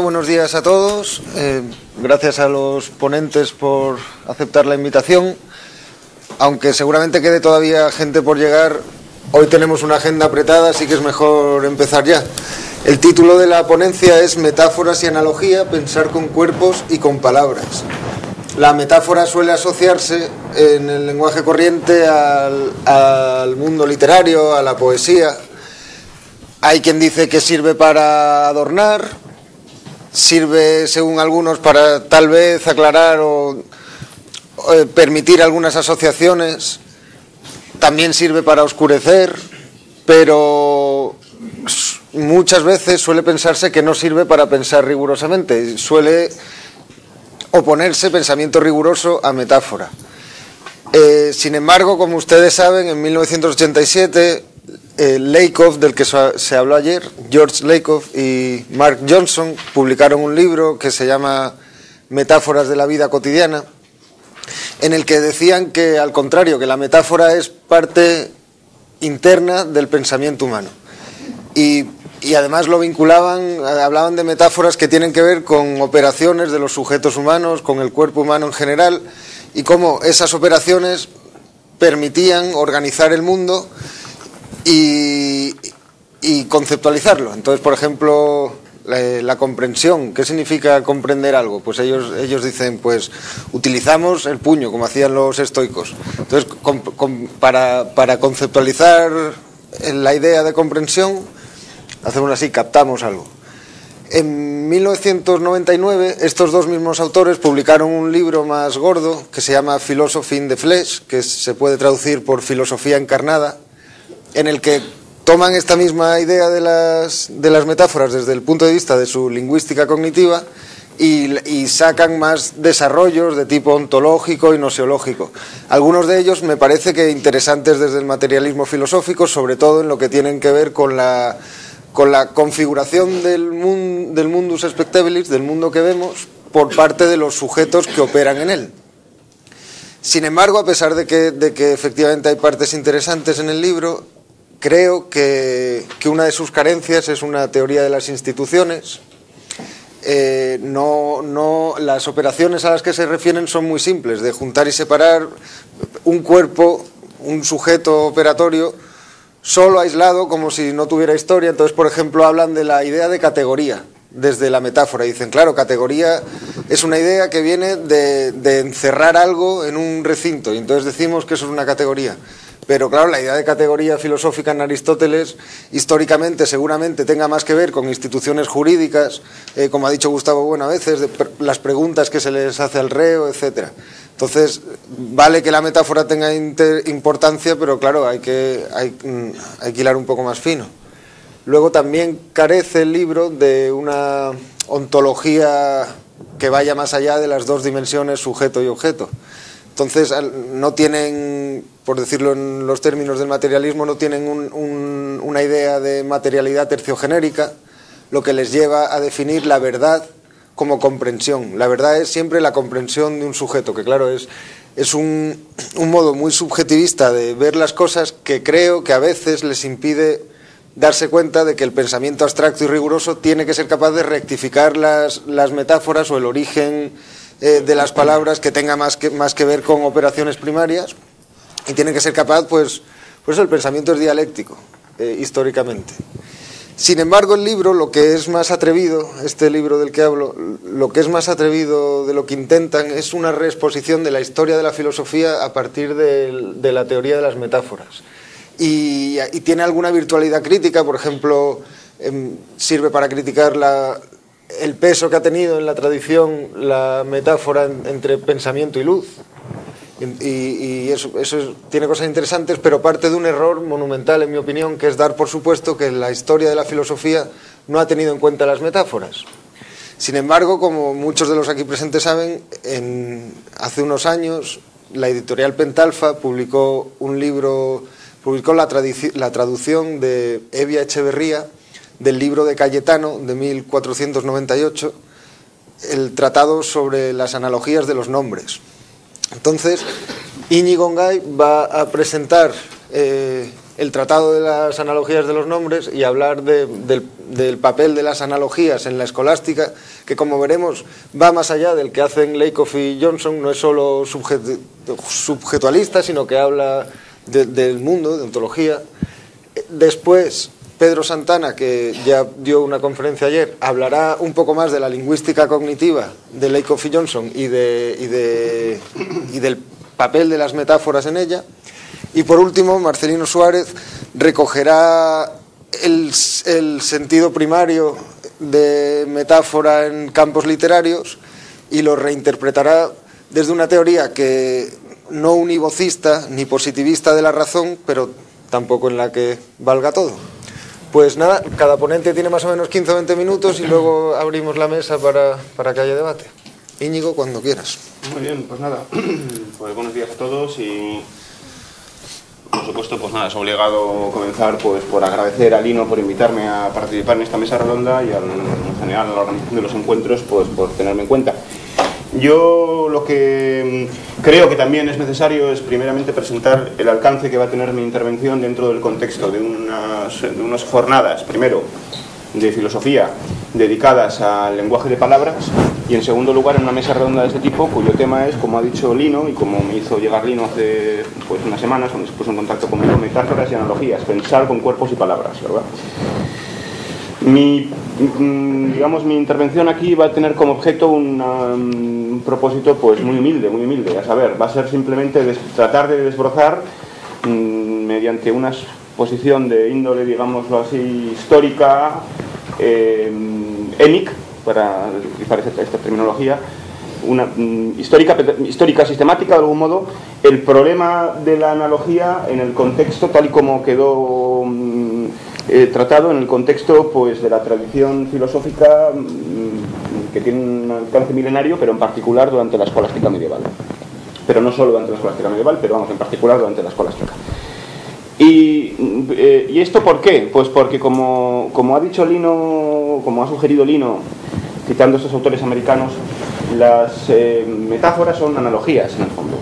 Buenos días a todos. Eh, gracias a los ponentes por aceptar la invitación. Aunque seguramente quede todavía gente por llegar, hoy tenemos una agenda apretada, así que es mejor empezar ya. El título de la ponencia es Metáforas y analogía, pensar con cuerpos y con palabras. La metáfora suele asociarse en el lenguaje corriente al mundo literario, a la poesía. Hay quien dice que sirve para adornar, sirve, según algunos, para tal vez aclarar o, eh, permitir algunas asociaciones, también sirve para oscurecer, pero muchas veces suele pensarse que no sirve para pensar rigurosamente, suele oponerse pensamiento riguroso a metáfora. Eh, sin embargo, como ustedes saben, en 1987 eh, del que se habló ayer, George Lakoff y Mark Johnson publicaron un libro que se llama Metáforas de la vida cotidiana, en el que decían que, al contrario, que la metáfora es parte interna del pensamiento humano. Y, y además lo vinculaban, hablaban de metáforas que tienen que ver con operaciones de los sujetos humanos, con el cuerpo humano en general, y cómo esas operaciones permitían organizar el mundo y, conceptualizarlo. Entonces, por ejemplo, la, comprensión, ¿qué significa comprender algo? Pues ellos, ellos dicen, pues utilizamos el puño, como hacían los estoicos. Entonces, para, para conceptualizar la idea de comprensión, hacemos así, captamos algo. En 1999, estos dos mismos autores publicaron un libro más gordo que se llama Philosophy in the Flesh, que se puede traducir por Filosofía encarnada, en el que toman esta misma idea de las, de las metáforas desde el punto de vista de su lingüística cognitiva y, sacan más desarrollos de tipo ontológico y nosiológico. Algunos de ellos me parece que interesantes desde el materialismo filosófico, sobre todo en lo que tienen que ver con la, con la configuración del, mundo del mundus spectabilis, del mundo que vemos, por parte de los sujetos que operan en él. Sin embargo, a pesar de que, de que efectivamente hay partes interesantes en el libro, Creo que, una de sus carencias es una teoría de las instituciones. Eh, no, no, las operaciones a las que se refieren son muy simples, de juntar y separar un cuerpo, un sujeto operatorio, solo aislado, como si no tuviera historia. Entonces, por ejemplo, hablan de la idea de categoría desde la metáfora. Dicen, claro, categoría es una idea que viene de, de encerrar algo en un recinto, y entonces decimos que eso es una categoría. Pero claro, la idea de categoría filosófica en Aristóteles históricamente seguramente tenga más que ver con instituciones jurídicas, eh, como ha dicho Gustavo Bueno a veces, las preguntas que se les hace al reo, etcétera. Entonces, vale que la metáfora tenga importancia, pero claro, hay que, hay, mm, hay que hilar un poco más fino. Luego también carece el libro de una ontología que vaya más allá de las dos dimensiones sujeto y objeto. Entonces, no tienen, por decirlo en los términos del materialismo, no tienen una idea de materialidad terciogenérica, lo que les lleva a definir la verdad como comprensión. La verdad es siempre la comprensión de un sujeto, que claro, es, un, modo muy subjetivista de ver las cosas que creo que a veces les impide darse cuenta de que el pensamiento abstracto y riguroso tiene que ser capaz de rectificar las, metáforas o el origen eh, de las palabras que tenga que, más que ver con operaciones primarias y tiene que ser capaz, pues, por eso el pensamiento es dialéctico, eh, históricamente. Sin embargo, el libro, lo que es más atrevido, este libro del que hablo, lo que es más atrevido de lo que intentan es una reexposición de la historia de la filosofía a partir de, la teoría de las metáforas. Y, tiene alguna virtualidad crítica, por ejemplo, em, sirve para criticar el peso que ha tenido en la tradición la metáfora entre pensamiento y luz. Y, eso, tiene cosas interesantes, pero parte de un error monumental, en mi opinión, que es dar por supuesto que la historia de la filosofía no ha tenido en cuenta las metáforas. Sin embargo, como muchos de los aquí presentes saben, hace unos años la editorial Pentalfa publicó un libro, publicó la, la traducción de Evia Echeverría del libro de Cayetano de 1498, el tratado sobre las analogías de los nombres. Entonces, Íñigo Ngay va a presentar eh, el tratado de las analogías de los nombres y hablar del, papel de las analogías en la escolástica, que como veremos va más allá del que hacen Lakoff y Johnson, no es solo subjetualista, sino que habla del mundo, de ontología. Después, Pedro Santana, que ya dio una conferencia ayer, hablará un poco más de la lingüística cognitiva de Lakoff y Johnson y, del papel de las metáforas en ella. Y por último, Marcelino Suárez recogerá el, el sentido primario de metáfora en campos literarios y lo reinterpretará desde una teoría que no univocista ni positivista de la razón, pero tampoco en la que valga todo. Pues nada, cada ponente tiene más o menos 15 o 20 minutos y luego abrimos la mesa para, para que haya debate. Íñigo, cuando quieras. Muy bien, pues nada, pues buenos días a todos y por supuesto, pues nada, es obligado comenzar pues por agradecer a Lino por invitarme a participar en esta mesa redonda y al, en general a la organización de los encuentros pues por tenerme en cuenta. Yo lo que mm, creo que también es necesario es primeramente presentar el alcance que va a tener mi intervención dentro del contexto de unas, jornadas, primero, de filosofía dedicadas al lenguaje de palabras y en segundo lugar en una mesa redonda de este tipo cuyo tema es, como ha dicho Lino y como me hizo llegar Lino hace pues, unas semanas cuando se puso en contacto conmigo, metáforas y analogías, pensar con cuerpos y palabras, ¿verdad? Mi, mm, digamos, mi intervención aquí va a tener como objeto un propósito pues, muy humilde, muy humilde. A saber, va a ser simplemente tratar de desbrozar mm, mediante una exposición de índole, digámoslo así, histórica, eh, ENIC, para utilizar esta, terminología, una mm, histórica, histórica sistemática de algún modo, el problema de la analogía en el contexto tal y como quedó eh, tratado en el contexto pues, de la tradición filosófica mm, que tiene un alcance milenario, pero en particular durante la escolástica medieval. Pero no solo durante la escolástica medieval, pero vamos, en particular durante la escolástica. Y, eh, ¿Y, esto por qué? Pues porque como, como, ha dicho Lino, como ha sugerido Lino, citando estos autores americanos, las eh, metáforas son analogías en el fondo.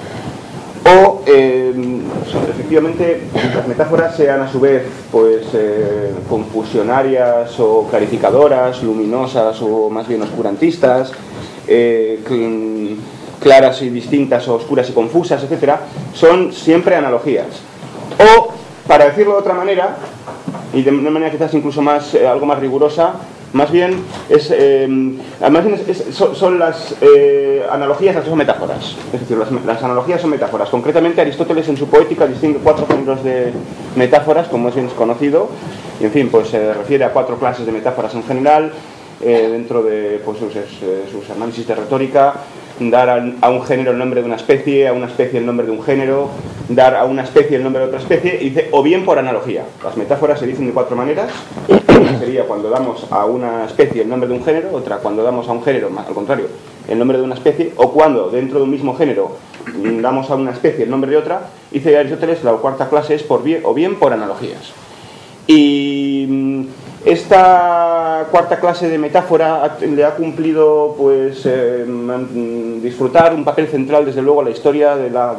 Efectivamente las metáforas sean a su vez pues eh, confusionarias o clarificadoras, luminosas o más bien oscurantistas, eh, claras y distintas o oscuras y confusas, etcétera, son siempre analogías. O, para decirlo de otra manera, y de una manera quizás incluso más eh, algo más rigurosa, más bien, eh, son, las eh, analogías, las son metáforas. Es decir, las, analogías son metáforas. Concretamente, Aristóteles en su poética distingue cuatro géneros de metáforas, como es bien conocido, y en fin, pues se refiere a cuatro clases de metáforas en general, eh, dentro de pues, sus, sus análisis de retórica, dar a, un género el nombre de una especie, a una especie el nombre de un género, dar a una especie el nombre de otra especie, y dice, o bien por analogía. Las metáforas se dicen de cuatro maneras. Una sería cuando damos a una especie el nombre de un género, otra cuando damos a un género, al contrario, el nombre de una especie, o cuando dentro de un mismo género damos a una especie el nombre de otra, dice Aristóteles, la cuarta clase es por bien, o bien por analogías. Y mm, esta cuarta clase de metáfora le ha cumplido pues, eh, disfrutar un papel central, desde luego, a la historia de la,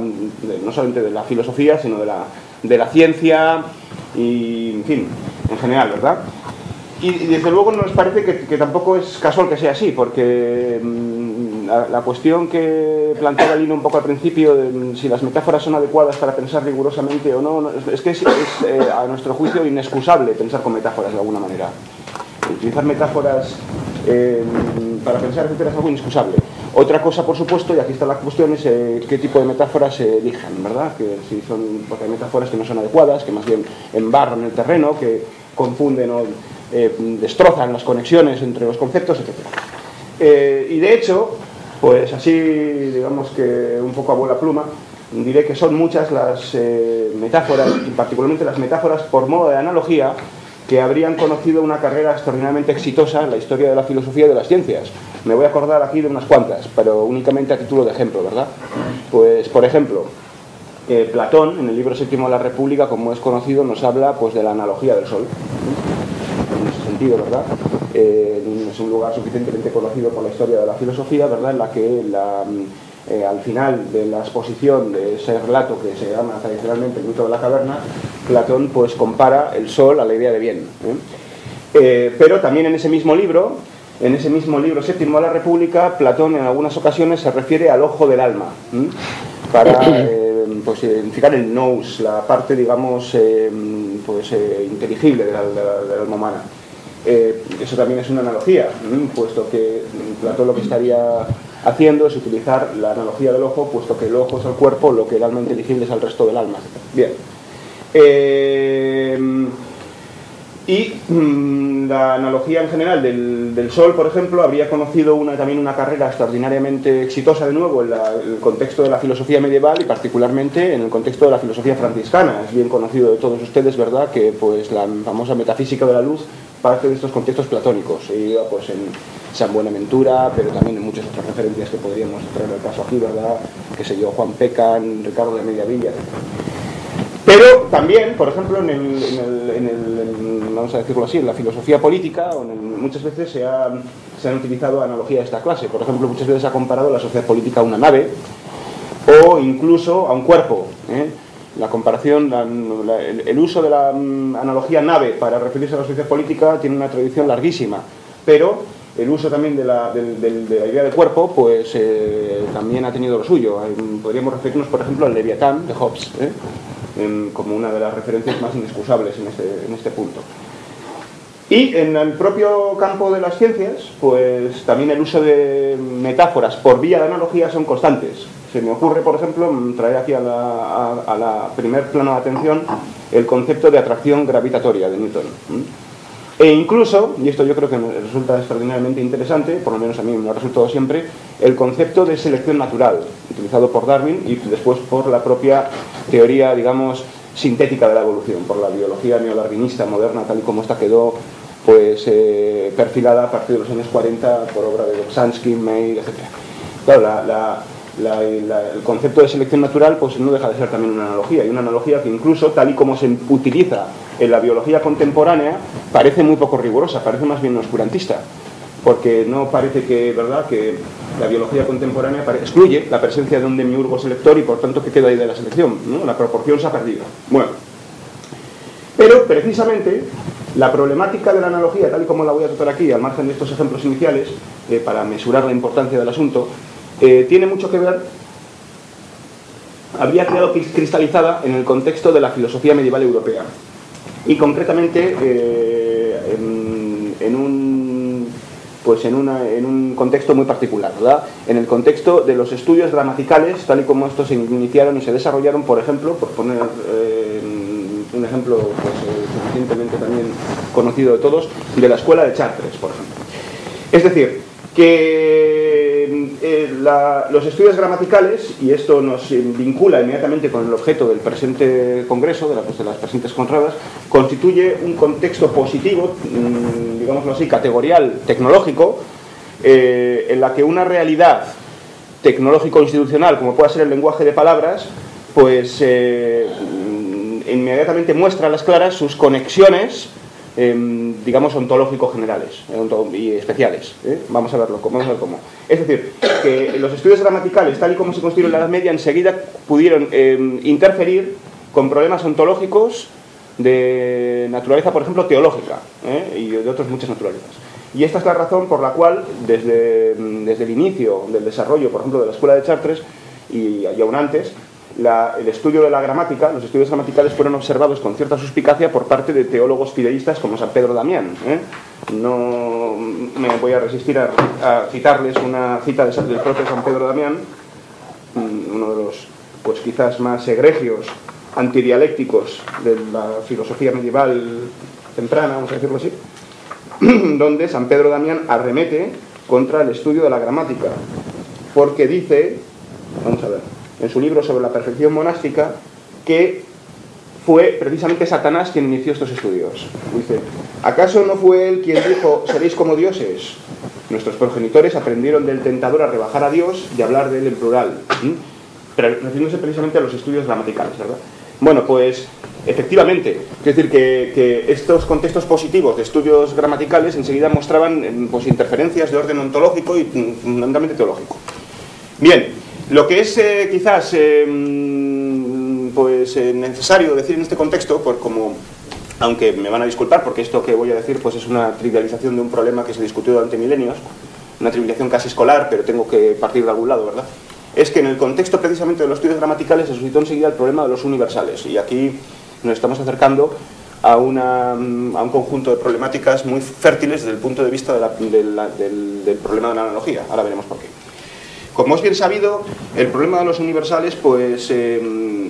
no solamente de la filosofía, sino de la, de la ciencia y, en fin, en general, ¿verdad? Y, desde luego nos parece que, tampoco es casual que sea así, porque mm, la, cuestión que plantea Lino un poco al principio, de si las metáforas son adecuadas para pensar rigurosamente o no, es que es, eh, a nuestro juicio inexcusable pensar con metáforas de alguna manera. Utilizar metáforas eh, para pensar, etcétera, es algo inexcusable. Otra cosa, por supuesto, y aquí está la cuestión, es eh, qué tipo de metáforas se eligen, ¿verdad? Que si son, porque hay metáforas que no son adecuadas, que más bien embarran el terreno, que confunden o eh, destrozan las conexiones entre los conceptos, etc. Eh, y de hecho, pues así, digamos que un poco a bola pluma, diré que son muchas las eh, metáforas, y particularmente las metáforas por modo de analogía, que habrían conocido una carrera extraordinariamente exitosa en la historia de la filosofía y de las ciencias. Me voy a acordar aquí de unas cuantas, pero únicamente a título de ejemplo, ¿verdad? Pues, por ejemplo, Platón, en el libro séptimo de la República, como es conocido, nos habla pues, de la analogía del Sol. Eh, es un lugar suficientemente conocido por la historia de la filosofía, ¿verdad? En la que la eh, al final de la exposición de ese relato que se llama tradicionalmente el mito de la caverna, Platón pues compara el sol a la idea de bien. ¿eh? Pero también en ese mismo libro, en ese mismo libro séptimo de la República, Platón en algunas ocasiones se refiere al ojo del alma, para pues, identificar el nous, la parte, digamos, pues, inteligible del alma humana. Eso también es una analogía, puesto que Platón lo que estaría haciendo es utilizar la analogía del ojo, puesto que el ojo es el cuerpo, lo que el alma inteligible es al resto del alma. Bien. Eh, y mm, la analogía en general del, Sol, por ejemplo, habría conocido también una carrera extraordinariamente exitosa de nuevo en, el contexto de la filosofía medieval y particularmente en el contexto de la filosofía franciscana. Es bien conocido de todos ustedes, ¿verdad?, que pues, la famosa metafísica de la luz parte de estos contextos platónicos. Y pues, en, San Buenaventura, pero también en muchas otras referencias que podríamos traer al caso aquí, ¿verdad? Que sé yo, Juan Pecan, Ricardo de Mediavilla. Pero también, por ejemplo, en el, vamos a decirlo así, en la filosofía política, muchas veces se, han utilizado analogías de esta clase. Por ejemplo, muchas veces se ha comparado la sociedad política a una nave o incluso a un cuerpo. ¿eh? La comparación, el, uso de la mm, analogía nave para referirse a la sociedad política tiene una tradición larguísima, pero el uso también de la, idea de cuerpo, pues eh, también ha tenido lo suyo. Podríamos referirnos, por ejemplo, al Leviatán de Hobbes, ¿eh? como una de las referencias más inexcusables este, en este punto. Y en el propio campo de las ciencias, pues también el uso de metáforas por vía de analogía son constantes. Se me ocurre, por ejemplo, traer aquí a la, primer plano de atención el concepto de atracción gravitatoria de Newton. E incluso, y esto yo creo que me resulta extraordinariamente interesante, por lo menos a mí me ha resultado siempre, el concepto de selección natural, utilizado por Darwin y después por la propia teoría, digamos, sintética de la evolución, por la biología neodarwinista moderna, tal y como esta quedó pues eh, perfilada a partir de los años 40 por obra de Dobzhansky, May, etc. Claro, la, el concepto de selección natural pues no deja de ser también una analogía, y una analogía que incluso, tal y como se utiliza en la biología contemporánea, parece muy poco rigurosa, parece más bien oscurantista, porque no parece que, ¿verdad?, que la biología contemporánea excluye la presencia de un demiurgo selector y por tanto que queda ahí de la selección, ¿no? La proporción se ha perdido. Bueno, pero precisamente la problemática de la analogía, tal y como la voy a tratar aquí, al margen de estos ejemplos iniciales, eh, para mesurar la importancia del asunto, eh, tiene mucho que ver, habría quedado cristalizada en el contexto de la filosofía medieval europea y concretamente eh, en, un pues en, en, un contexto muy particular, ¿verdad? En el contexto de los estudios gramaticales, tal y como estos se iniciaron y se desarrollaron, por ejemplo, por poner eh, un ejemplo pues, suficientemente también conocido de todos, de la escuela de Chartres, por ejemplo. Es decir, que eh, los estudios gramaticales, y esto nos vincula inmediatamente con el objeto del presente congreso, de, pues, las presentes conradas, constituye un contexto positivo, mm, digámoslo así, categorial, tecnológico, eh, en la que una realidad tecnológico-institucional, como pueda ser el lenguaje de palabras, pues eh, inmediatamente muestra a las claras sus conexiones Em, digamos, ontológicos generales eh, y especiales. ¿eh? Vamos a verlo, vamos a ver cómo. Es decir, que los estudios gramaticales, tal y como se construyeron en la Edad Media, enseguida pudieron em, interferir con problemas ontológicos de naturaleza, por ejemplo, teológica ¿eh? y de otras muchas naturalezas. Y esta es la razón por la cual, desde, desde el inicio del desarrollo, por ejemplo, de la escuela de Chartres y, y aún antes, el estudio de la gramática, los estudios gramaticales fueron observados con cierta suspicacia por parte de teólogos fideístas como San Pedro Damián. ¿eh? No me voy a resistir a, citarles una cita del propio San Pedro Damián, mm, uno de los, pues quizás más egregios antidialécticos de la filosofía medieval temprana, vamos a decirlo así, donde San Pedro Damián arremete contra el estudio de la gramática, porque dice, vamos a ver, en su libro sobre la perfección monástica que fue precisamente Satanás quien inició estos estudios. Dice, ¿acaso no fue él quien dijo, seréis como dioses? Nuestros progenitores aprendieron del tentador a rebajar a Dios y hablar de él en plural, refiriéndose precisamente a los estudios gramaticales, ¿verdad? Bueno, pues efectivamente, es decir, que, estos contextos positivos de estudios gramaticales enseguida mostraban pues, interferencias de orden ontológico y fundamentalmente teológico. Bien, lo que es eh, quizás em, pues, eh, necesario decir en este contexto, por como aunque me van a disculpar porque esto que voy a decir pues es una trivialización de un problema que se discutió durante milenios, una trivialización casi escolar, pero tengo que partir de algún lado, ¿verdad? Es que en el contexto precisamente de los estudios gramaticales se suscitó enseguida el problema de los universales y aquí nos estamos acercando a, una, a un conjunto de problemáticas muy fértiles desde el punto de vista del, problema de la analogía. Ahora veremos por qué. Como es bien sabido, el problema de los universales pues, em,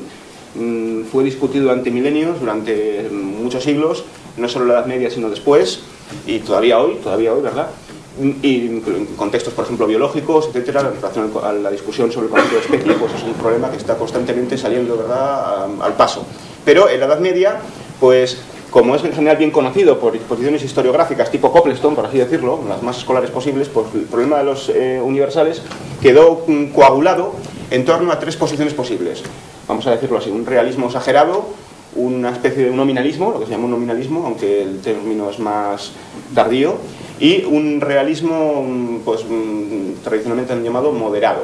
mm, fue discutido durante milenios, durante muchos siglos, no solo en la Edad Media, sino después, y todavía hoy, todavía hoy, ¿verdad? y en contextos, por ejemplo, biológicos, etcétera, en relación a la discusión sobre el concepto de especie, pues es un problema que está constantemente saliendo ¿verdad? al paso. Pero en la Edad Media, pues como es en general bien conocido por disposiciones historiográficas tipo Copleston, por así decirlo, las más escolares posibles, pues el problema de los eh, universales quedó mm, coagulado en torno a tres posiciones posibles. Vamos a decirlo así, un realismo exagerado, una especie de nominalismo, lo que se llama un nominalismo, aunque el término es más tardío, y un realismo mm, pues, mm, tradicionalmente han llamado moderado.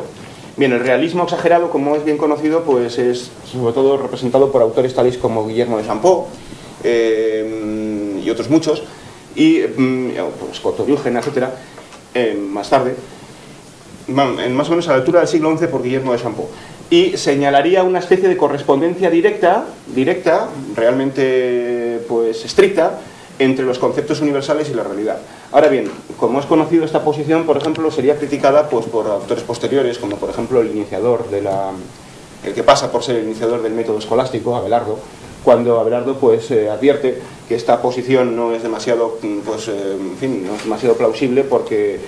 Bien, el realismo exagerado, como es bien conocido, pues es sobre todo representado por autores tales como Guillermo de Champot eh, y otros muchos, y mm, pues, etcétera, eh, más tarde, más o menos a la altura del siglo XI por Guillermo de Champot y señalaría una especie de correspondencia directa, directa, realmente pues estricta, entre los conceptos universales y la realidad. Ahora bien, como es conocido esta posición, por ejemplo, sería criticada pues, por autores posteriores, como por ejemplo el iniciador de la, el que pasa por ser el iniciador del método escolástico, Abelardo, cuando Abelardo pues eh, advierte que esta posición no es demasiado, pues, eh, en fin, no es demasiado plausible porque,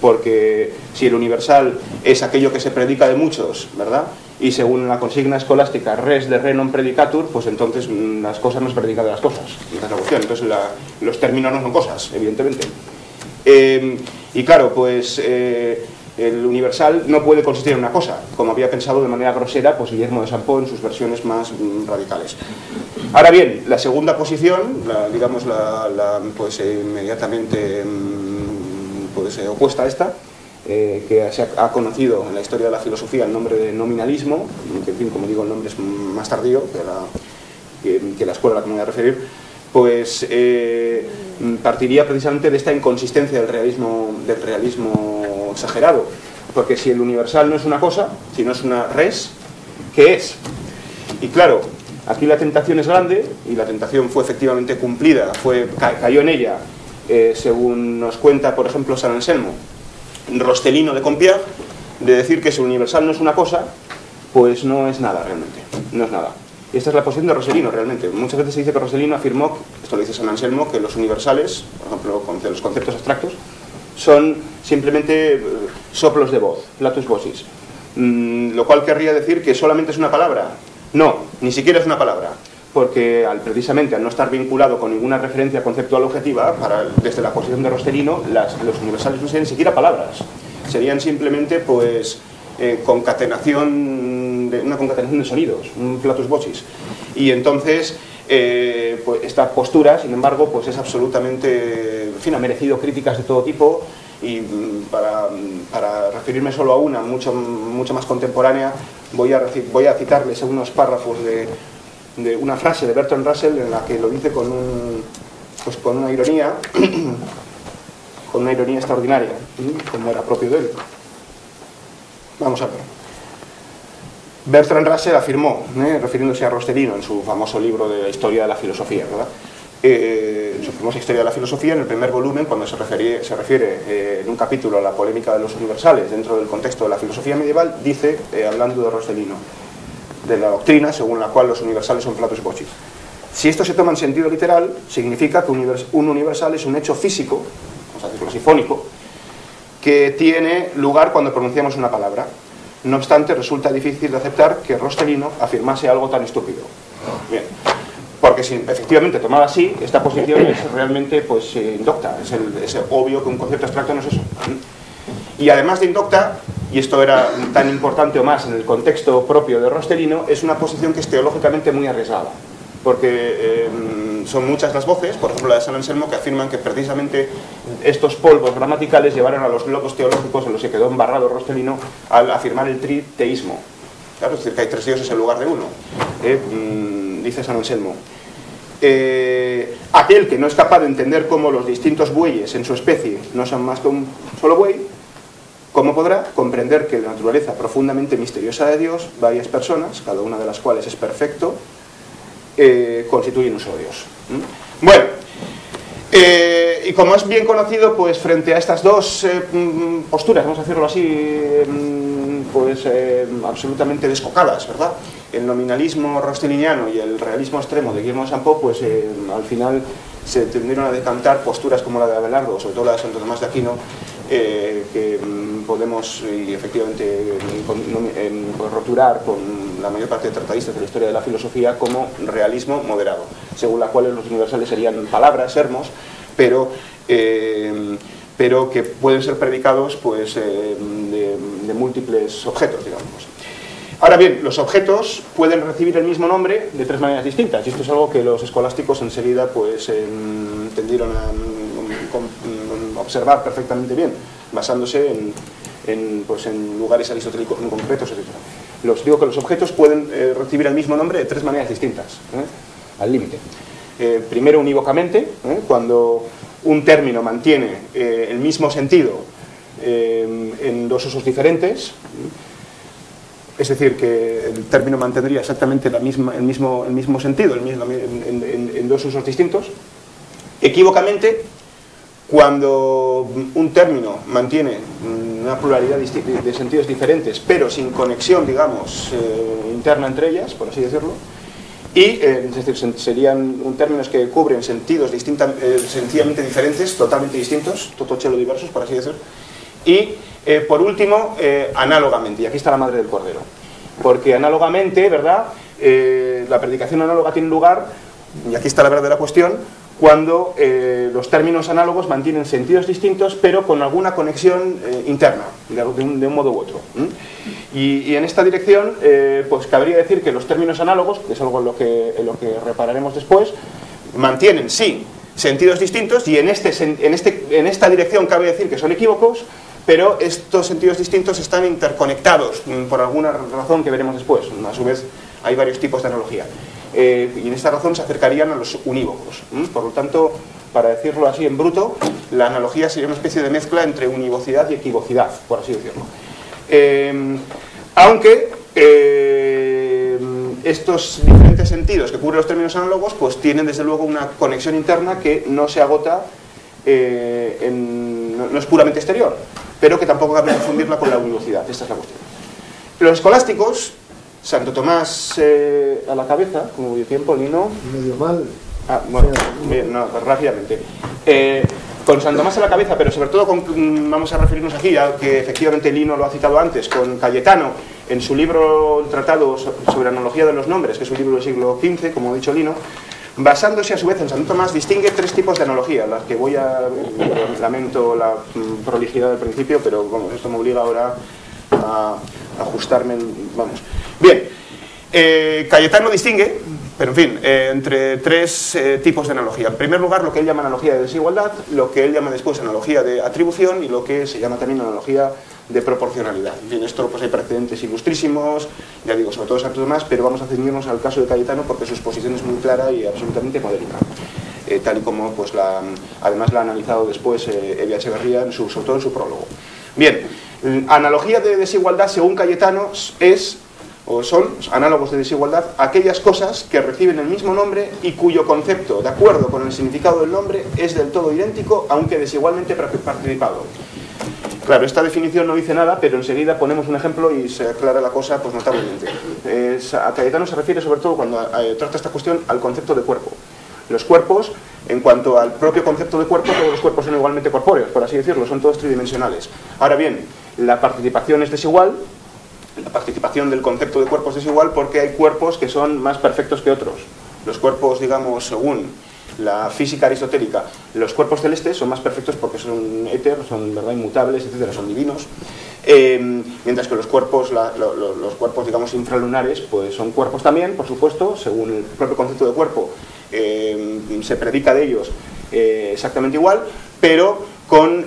porque si el universal es aquello que se predica de muchos, ¿verdad? y según la consigna escolástica res de re non predicatur, pues entonces mm, las cosas no se predican de las cosas, Entonces los términos no son cosas, evidentemente. Em, y claro, pues eh, el universal no puede consistir en una cosa, como había pensado de manera grosera pues Guillermo de Sampó en sus versiones más mm, radicales. Ahora bien, la segunda posición, digamos la, pues inmediatamente mm, pues, opuesta a esta, eh, que se ha, conocido en la historia de la filosofía el nombre de nominalismo, que en fin, como digo, el nombre es más tardío que, la escuela a la que me voy a referir, pues eh, partiría precisamente de esta inconsistencia del realismo, del realismo exagerado. Porque si el universal no es una cosa, si no es una res, ¿qué es? Y claro, aquí la tentación es grande, y la tentación fue efectivamente cumplida, fue, cayó en ella, eh, según nos cuenta, por ejemplo, San Anselmo, Rostelino de Compiègne de decir que si universal no es una cosa, pues no es nada realmente, no es nada. Esta es la posición de Rosselino realmente. Muchas veces se dice que Rosselino afirmó, esto lo dice San Anselmo, que los universales, por ejemplo, los conceptos abstractos, son simplemente eh, soplos de voz, platus vocis. Mm, lo cual querría decir que solamente es una palabra. No, ni siquiera es una palabra porque precisamente al no estar vinculado con ninguna referencia conceptual objetiva, desde la posición de Rosterino, los universales no serían ni siquiera palabras, serían simplemente pues eh, concatenación de, una concatenación de sonidos, un flatus vocis. Y entonces eh, pues esta postura, sin embargo, pues es absolutamente, en fin, ha merecido críticas de todo tipo y mm, para, para referirme solo a una, mucho, mucho más contemporánea, voy a, voy a citarles unos párrafos de de una frase de Bertrand Russell en la que lo dice con, un, pues con una ironía, con una ironía extraordinaria, como era propio de él. Vamos a ver. Bertrand Russell afirmó, ¿eh? refiriéndose a Rosterino en su famoso libro de la historia de la filosofía, ¿verdad? Eh, en su famosa historia de la filosofía, en el primer volumen, cuando se refiere, se refiere eh, en un capítulo a la polémica de los universales dentro del contexto de la filosofía medieval, dice, hablando de Rosterino, de la doctrina según la cual los universales son platos bochis. Si esto se toma en sentido literal, significa que un universal es un hecho físico, vamos a decirlo así, que tiene lugar cuando pronunciamos una palabra. No obstante, resulta difícil de aceptar que Rostelino afirmase algo tan estúpido. Bien. Porque si efectivamente tomaba así, esta posición es realmente pues, eh, indocta. Es, es obvio que un concepto abstracto no es eso. Y además de indocta, y esto era tan importante o más en el contexto propio de Rostelino, es una posición que es teológicamente muy arriesgada. Porque eh, son muchas las voces, por ejemplo la de San Anselmo, que afirman que precisamente estos polvos gramaticales llevaron a los globos teológicos en los que quedó embarrado Rostelino al afirmar el triteísmo. Claro, es decir, que hay tres dioses en lugar de uno, eh, mm, dice San Anselmo. Eh, aquel que no es capaz de entender cómo los distintos bueyes en su especie no son más que un solo buey, ¿cómo podrá comprender que la naturaleza profundamente misteriosa de Dios, varias personas, cada una de las cuales es perfecto, eh, constituyen? ¿Mm? Bueno, eh, y como es bien conocido, pues frente a estas dos eh, mm, posturas, vamos a decirlo así, mm, pues absolutamente descocadas, ¿verdad? El nominalismo rosteliniano y el realismo extremo de Guillermo Sampo, pues al final se tendieron a decantar posturas como la de Abelardo, sobre todo la de Santo Tomás de Aquino, que podemos y efectivamente pues, roturar con la mayor parte de tratadistas de la historia de la filosofía como realismo moderado, según la cual los universales serían palabras, sermos, pero, eh, pero que pueden ser predicados pues, eh, de, múltiples objetos, digamos. Ahora bien, los objetos pueden recibir el mismo nombre de tres maneras distintas, y esto es algo que los escolásticos enseguida pues, tendieron a observar perfectamente bien, basándose en, en, pues, en lugares aristotélicos muy concretos, etc. Los, digo que los objetos pueden eh, recibir el mismo nombre de tres maneras distintas, ¿eh? al límite. Eh, primero, unívocamente, cuando un término mantiene el mismo sentido en dos usos diferentes, es decir, que el término mantendría exactamente la misma, el, mismo, el mismo sentido mismo, en dos usos distintos. Equívocamente, cuando un término mantiene una pluralidad de sentidos diferentes, pero sin conexión, digamos, eh, interna entre ellas, por así decirlo, y eh, es decir, serían términos que cubren sentidos eh, sencillamente diferentes, totalmente distintos, totochelo diversos, por así decirlo, y por último, análogamente, y aquí está la madre del cordero, porque análogamente, ¿verdad?, la predicación análoga tiene lugar, y aquí está la verdad de la cuestión, cuando eh, los términos análogos mantienen sentidos distintos pero con alguna conexión eh, interna, de, un, modo u otro. Y, en esta dirección, eh, pues cabría decir que los términos análogos, que es algo en lo que, lo que repararemos después, mantienen, sí, sentidos distintos y en, este, en, este, en esta dirección cabe decir que son equívocos, pero estos sentidos distintos están interconectados mm, por alguna razón que veremos después. A su vez, hay varios tipos de analogía. Eh, y en esta razón se acercarían a los unívocos. Por lo tanto, para decirlo así en bruto, la analogía sería una especie de mezcla entre univocidad y equivocidad, por así decirlo. Eh, aunque eh, estos diferentes sentidos que cubren los términos análogos, pues tienen desde luego una conexión interna que no se agota, no, es puramente exterior, pero que tampoco cabe confundirla con la univocidad. Esta es la cuestión. Los escolásticos Santo Tomás eh, a la cabeza, como dio tiempo, Lino. Medio mal. Ah, bueno, no, rápidamente. Eh, con Santo Tomás a la cabeza, pero sobre todo con, mm, vamos a referirnos aquí a que efectivamente Lino lo ha citado antes, con Cayetano, en su libro Tratado sobre Analogía de los Nombres, que es un libro del siglo XV, como ha dicho Lino, basándose a su vez en Santo Tomás, distingue tres tipos de analogía, las que voy a, lamento la mm, prolijidad del principio, pero bueno, esto me obliga ahora a ajustarme, vamos. Bien, eh, Cayetano distingue, pero en fin, eh, entre tres eh, tipos de analogía. En primer lugar, lo que él llama analogía de desigualdad, lo que él llama después analogía de atribución y lo que se llama también analogía de proporcionalidad. En fin, esto pues hay precedentes ilustrísimos, ya digo, sobre todo Santo Tomás, pero vamos a ceñirnos al caso de Cayetano porque su exposición es muy clara y absolutamente modélica. tal y como pues la, además la ha analizado después Elia Echeverría, en su, sobre todo en su prólogo. Bien, analogía de desigualdad según Cayetano es o son análogos de desigualdad aquellas cosas que reciben el mismo nombre y cuyo concepto, de acuerdo con el significado del nombre, es del todo idéntico, aunque desigualmente participado. Claro, esta definición no dice nada, pero enseguida ponemos un ejemplo y se aclara la cosa pues, notablemente. a Cayetano se refiere sobre todo cuando eh, trata esta cuestión al concepto de cuerpo. Los cuerpos, en cuanto al propio concepto de cuerpo, todos los cuerpos son igualmente corpóreos, por así decirlo, son todos tridimensionales. Ahora bien, la participación es desigual, la participación del concepto de cuerpo es desigual porque hay cuerpos que son más perfectos que otros. Los cuerpos, digamos, según la física aristotélica, los cuerpos celestes son más perfectos porque son éter, son verdad inmutables, etcétera, son divinos. Eh, mientras que los cuerpos, los cuerpos, digamos, infralunares, pues son cuerpos también, por supuesto, según el propio concepto de cuerpo, eh, se predica de ellos eh, exactamente igual, pero con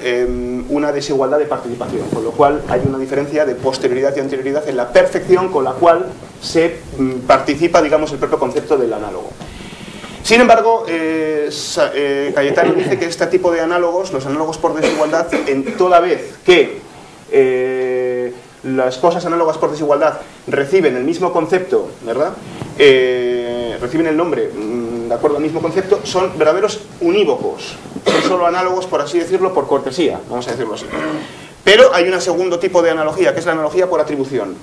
una desigualdad de participación, con lo cual hay una diferencia de posterioridad y anterioridad en la perfección con la cual se mm, participa, digamos, el propio concepto del análogo. Sin embargo, eh, eh, Cayetano dice que este tipo de análogos, los análogos por desigualdad, en toda vez que eh, las cosas análogas por desigualdad reciben el mismo concepto, ¿verdad? reciben el nombre mm, de acuerdo al mismo concepto, son verdaderos unívocos. Son solo análogos, por así decirlo, por cortesía, vamos a decirlo así. Pero hay un segundo tipo de analogía, que es la analogía por atribución.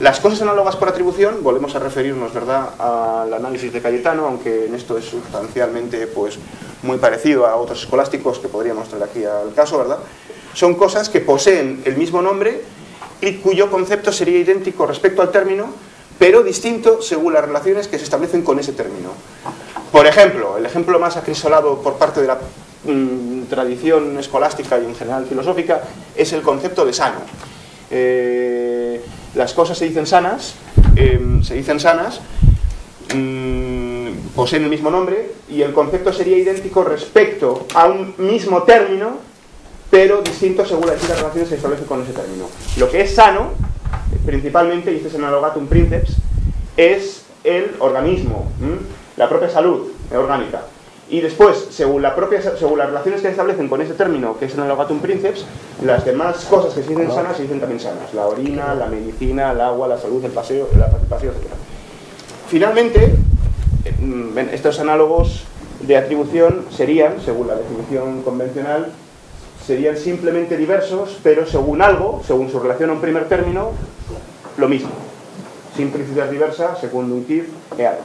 Las cosas análogas por atribución, volvemos a referirnos ¿verdad? al análisis de Cayetano, aunque en esto es sustancialmente pues, muy parecido a otros escolásticos que podríamos traer aquí al caso, ¿verdad? Son cosas que poseen el mismo nombre y cuyo concepto sería idéntico respecto al término, pero distinto según las relaciones que se establecen con ese término. Por ejemplo, el ejemplo más acrisolado por parte de la mm, tradición escolástica y en general filosófica es el concepto de sano. Eh, las cosas se dicen sanas, em, se dicen sanas, mm, poseen el mismo nombre y el concepto sería idéntico respecto a un mismo término, pero distinto según las relaciones que se establecen con ese término. Lo que es sano, principalmente, y este es el analogatum princeps, es el organismo, la propia salud orgánica. Y después, según, la propia, según las relaciones que se establecen con ese término, que es el analogatum princeps, las demás cosas que se dicen sanas se dicen también sanas. La orina, la medicina, el agua, la salud, el paseo, la participación, etc. Finalmente, mm, estos análogos de atribución serían, según la definición convencional, serían simplemente diversos, pero según algo, según su relación a un primer término, lo mismo. Simplicidad diversa, un quid e adam.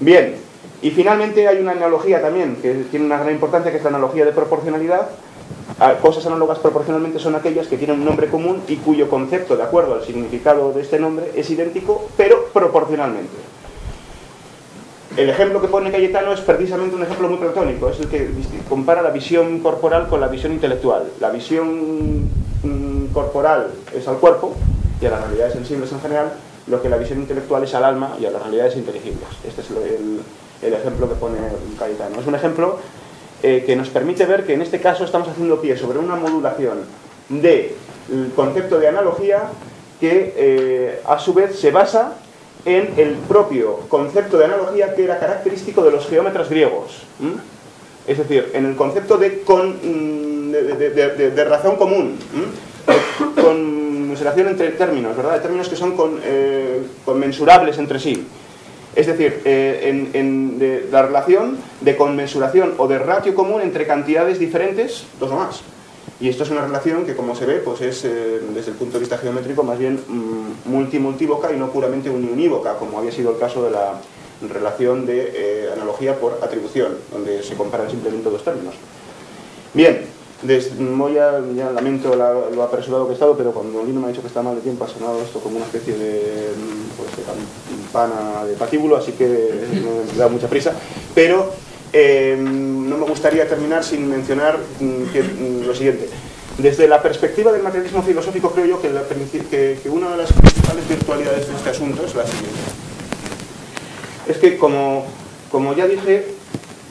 Bien, y finalmente hay una analogía también que tiene una gran importancia, que es la analogía de proporcionalidad. Ah, cosas análogas proporcionalmente son aquellas que tienen un nombre común y cuyo concepto, de acuerdo al significado de este nombre, es idéntico, pero proporcionalmente. El ejemplo que pone Cayetano es precisamente un ejemplo muy platónico, es el que compara la visión corporal con la visión intelectual. La visión mm, corporal es al cuerpo y a las realidades sensibles en general, lo que la visión intelectual es al alma y a las realidades inteligibles. Este es el, ejemplo que pone Cayetano. Es un ejemplo eh, que nos permite ver que en este caso estamos haciendo pie sobre una modulación del concepto de analogía que eh, a su vez se basa en el propio concepto de analogía que era característico de los geómetras griegos. Es decir, en el concepto de, mm, de, razón común, con consideración entre términos, ¿verdad? De términos que son con, eh, conmensurables entre sí. Es decir, eh, en, la relación de conmensuración o de ratio común entre cantidades diferentes, dos o más. Y esto es una relación que, como se ve, pues es, eh, desde el punto de vista geométrico, más bien mm, multimultívoca y no puramente unívoca, como había sido el caso de la relación de eh, analogía por atribución, donde se comparan simplemente dos términos. Bien, Moya, ya lamento lo apresurado que he estado, pero cuando Lino me ha dicho que está mal de tiempo, ha sonado esto como una especie de, pues, de campana de patíbulo, así que me da mucha prisa. Pero eh, no me gustaría terminar sin mencionar mm, mm, lo siguiente. Desde la perspectiva del materialismo filosófico, creo yo que, una de las principales virtualidades de este asunto es la siguiente. Es que, como, ya dije,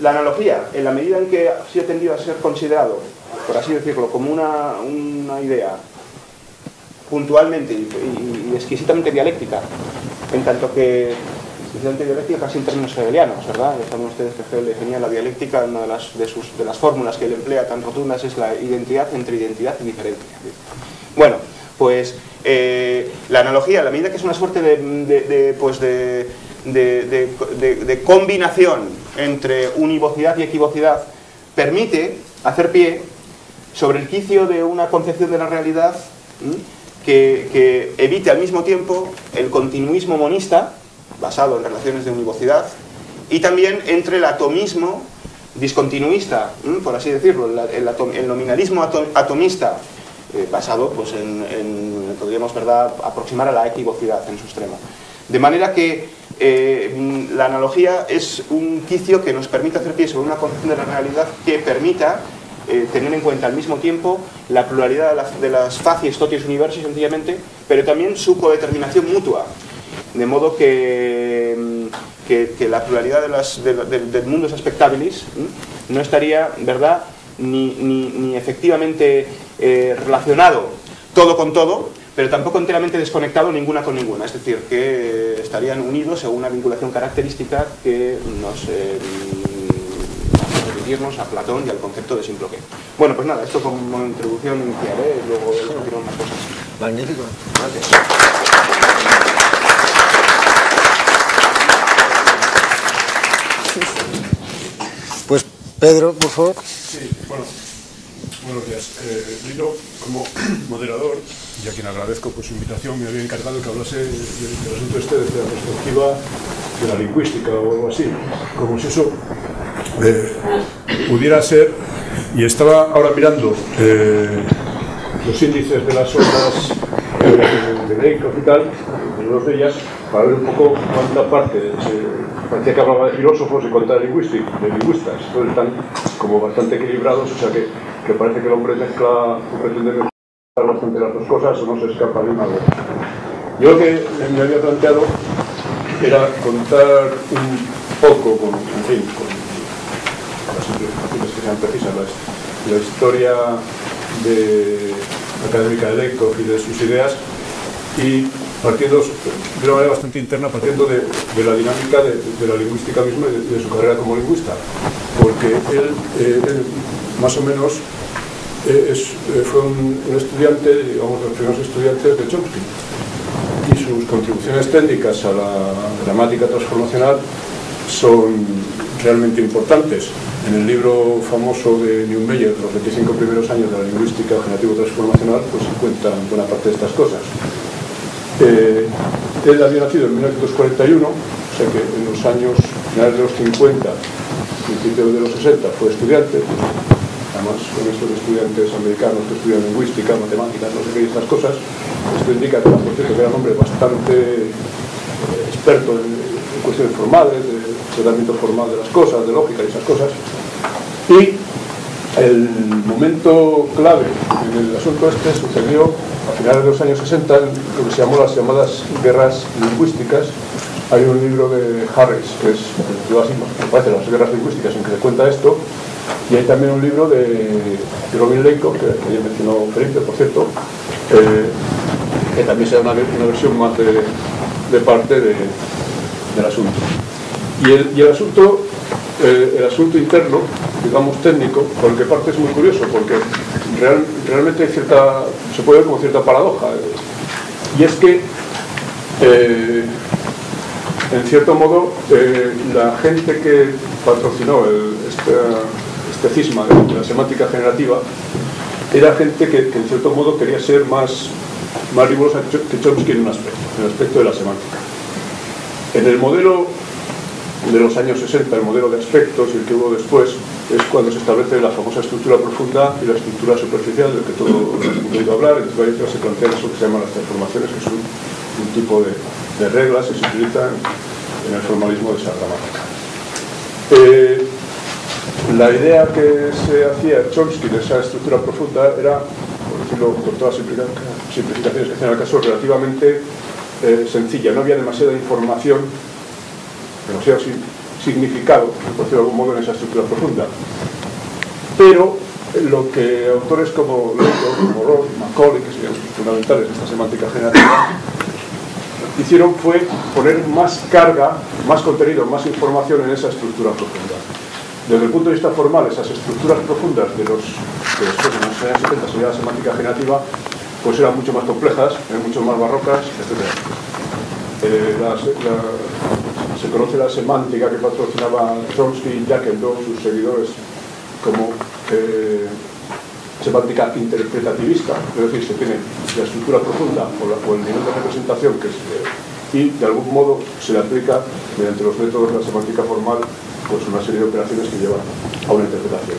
la analogía, en la medida en que ha tendido a ser considerado por así decirlo, como una, una idea puntualmente y, exquisitamente dialéctica, en tanto que exquisitamente dialéctica casi en términos hegelianos, ¿verdad? saben ustedes que Hegel definía la dialéctica, una de las, sus, de las fórmulas que él emplea tan rotundas es la identidad entre identidad y diferencia. Bueno, pues eh, la analogía, la medida que es una suerte de, de, pues de, de combinación entre univocidad y equivocidad, permite hacer pie sobre el quicio de una concepción de la realidad que, evite al mismo tiempo el continuismo monista, basado en relaciones de univocidad, y también entre el atomismo discontinuista, por así decirlo, el, nominalismo atomista eh, basado pues, en, podríamos ¿verdad? aproximar a la equivocidad en su extremo. De manera que eh, la analogía es un quicio que nos permite hacer pie sobre una concepción de la realidad que permita eh, tener en cuenta al mismo tiempo la pluralidad de las, de las facies totius universi, sencillamente, pero también su codeterminación mutua. De modo que, mm, que, la pluralidad de las, del mundo expectabilis no estaría, ¿verdad?, ni, ni, ni efectivamente eh, relacionado todo con todo, pero tampoco enteramente desconectado ninguna con ninguna. Es decir, que estarían unidos según una vinculación característica que nos eh, a Platón y al concepto de simple que. Bueno, pues nada, esto como introducción inicial, ¿eh? luego continuamos más cosas. Magnífico. Gracias. Pues Pedro, por favor. Sí, bueno, buenos días. Eh, como moderador, y a quien agradezco por su invitación, me había encargado que hablase del asunto este desde la perspectiva de la lingüística o algo así, como si eso eh, pudiera ser, y estaba ahora mirando eh, los índices de las ondas de Leikov y tal, de dos de ellas, para ver un poco cuánta parte, parecía que hablaba de filósofos y cuánta de, de lingüistas, entonces están como bastante equilibrados, o sea que, que parece que el hombre mezcla, pretende mezclar bastante las dos cosas o no se escapa de una de Yo lo que me había planteado era contar un poco, con, en fin, con las simplificaciones que sean precisas, la, la historia de, académica de Leikov y de sus ideas y partiendo de una manera bastante interna, partiendo de, de la dinámica de, la lingüística misma y de, su carrera como lingüista, porque él, eh, más o menos eh, es, eh, fue un, un, estudiante, digamos, de los primeros estudiantes de Chomsky. Y sus contribuciones técnicas a la gramática transformacional son realmente importantes. En el libro famoso de Neumeyer, Los 25 primeros años de la lingüística generativo-transformacional, pues se cuentan buena parte de estas cosas. Eh, él había nacido en 1941, o sea que en los años finales de los 50, principios de los 60, fue estudiante, además con estos estudiantes americanos que estudian lingüística, matemáticas, no sé qué, estas cosas, esto indica que, que era un hombre bastante eh, experto en, cuestiones formales, tratamiento formal de las cosas, de lógica y esas cosas. Y el momento clave en el asunto este sucedió a finales de los años 60 en lo que se llamó las llamadas guerras lingüísticas. Hay un libro de Harris, que es, yo así me parece, las guerras lingüísticas, en que se cuenta esto, y hay también un libro de, Robin Leiko, que, que mencionó Felipe, por cierto, eh, que también se da una, una versión más de, parte de, del asunto. Y el, el asunto, eh, el asunto interno, digamos técnico, por el que parte es muy curioso, porque real, realmente cierta, se puede ver como cierta paradoja. Eh, y es que, eh, en cierto modo, la gente que patrocinó este, este cisma de la semántica generativa era gente que, que, en cierto modo quería ser más, más rigurosa que Chomsky en un aspecto, en el aspecto de la semántica. En el modelo de los años 60, el modelo de aspectos y el que hubo después, es cuando se establece la famosa estructura profunda y la estructura superficial, de que todos hemos oído hablar, en varias se plantean eso que se llaman las transformaciones, que son un tipo de, de reglas que se utilizan en el formalismo de esa gramática. Eh, la idea que se hacía Chomsky de esa estructura profunda era, por decirlo con todas las simplificaciones que hacían al caso, relativamente eh, sencilla. No había demasiada información demasiado significado, por decirlo de algún modo, en esa estructura profunda. Pero lo que autores como Leto, como Ross, Macaulay, que serían fundamentales de esta semántica generativa, hicieron fue poner más carga, más contenido, más información en esa estructura profunda. Desde el punto de vista formal, esas estructuras profundas de los que después en los años 70 se llama semántica generativa, pues eran mucho más complejas, eran mucho más barrocas, etc. Se conoce la semántica que patrocinaba Chomsky y Jacques sus seguidores, como eh, semántica interpretativista, es decir, se tiene la estructura profunda o, el nivel de representación que es, eh, y de algún modo se le aplica mediante los métodos de la semántica formal pues una serie de operaciones que llevan a una interpretación.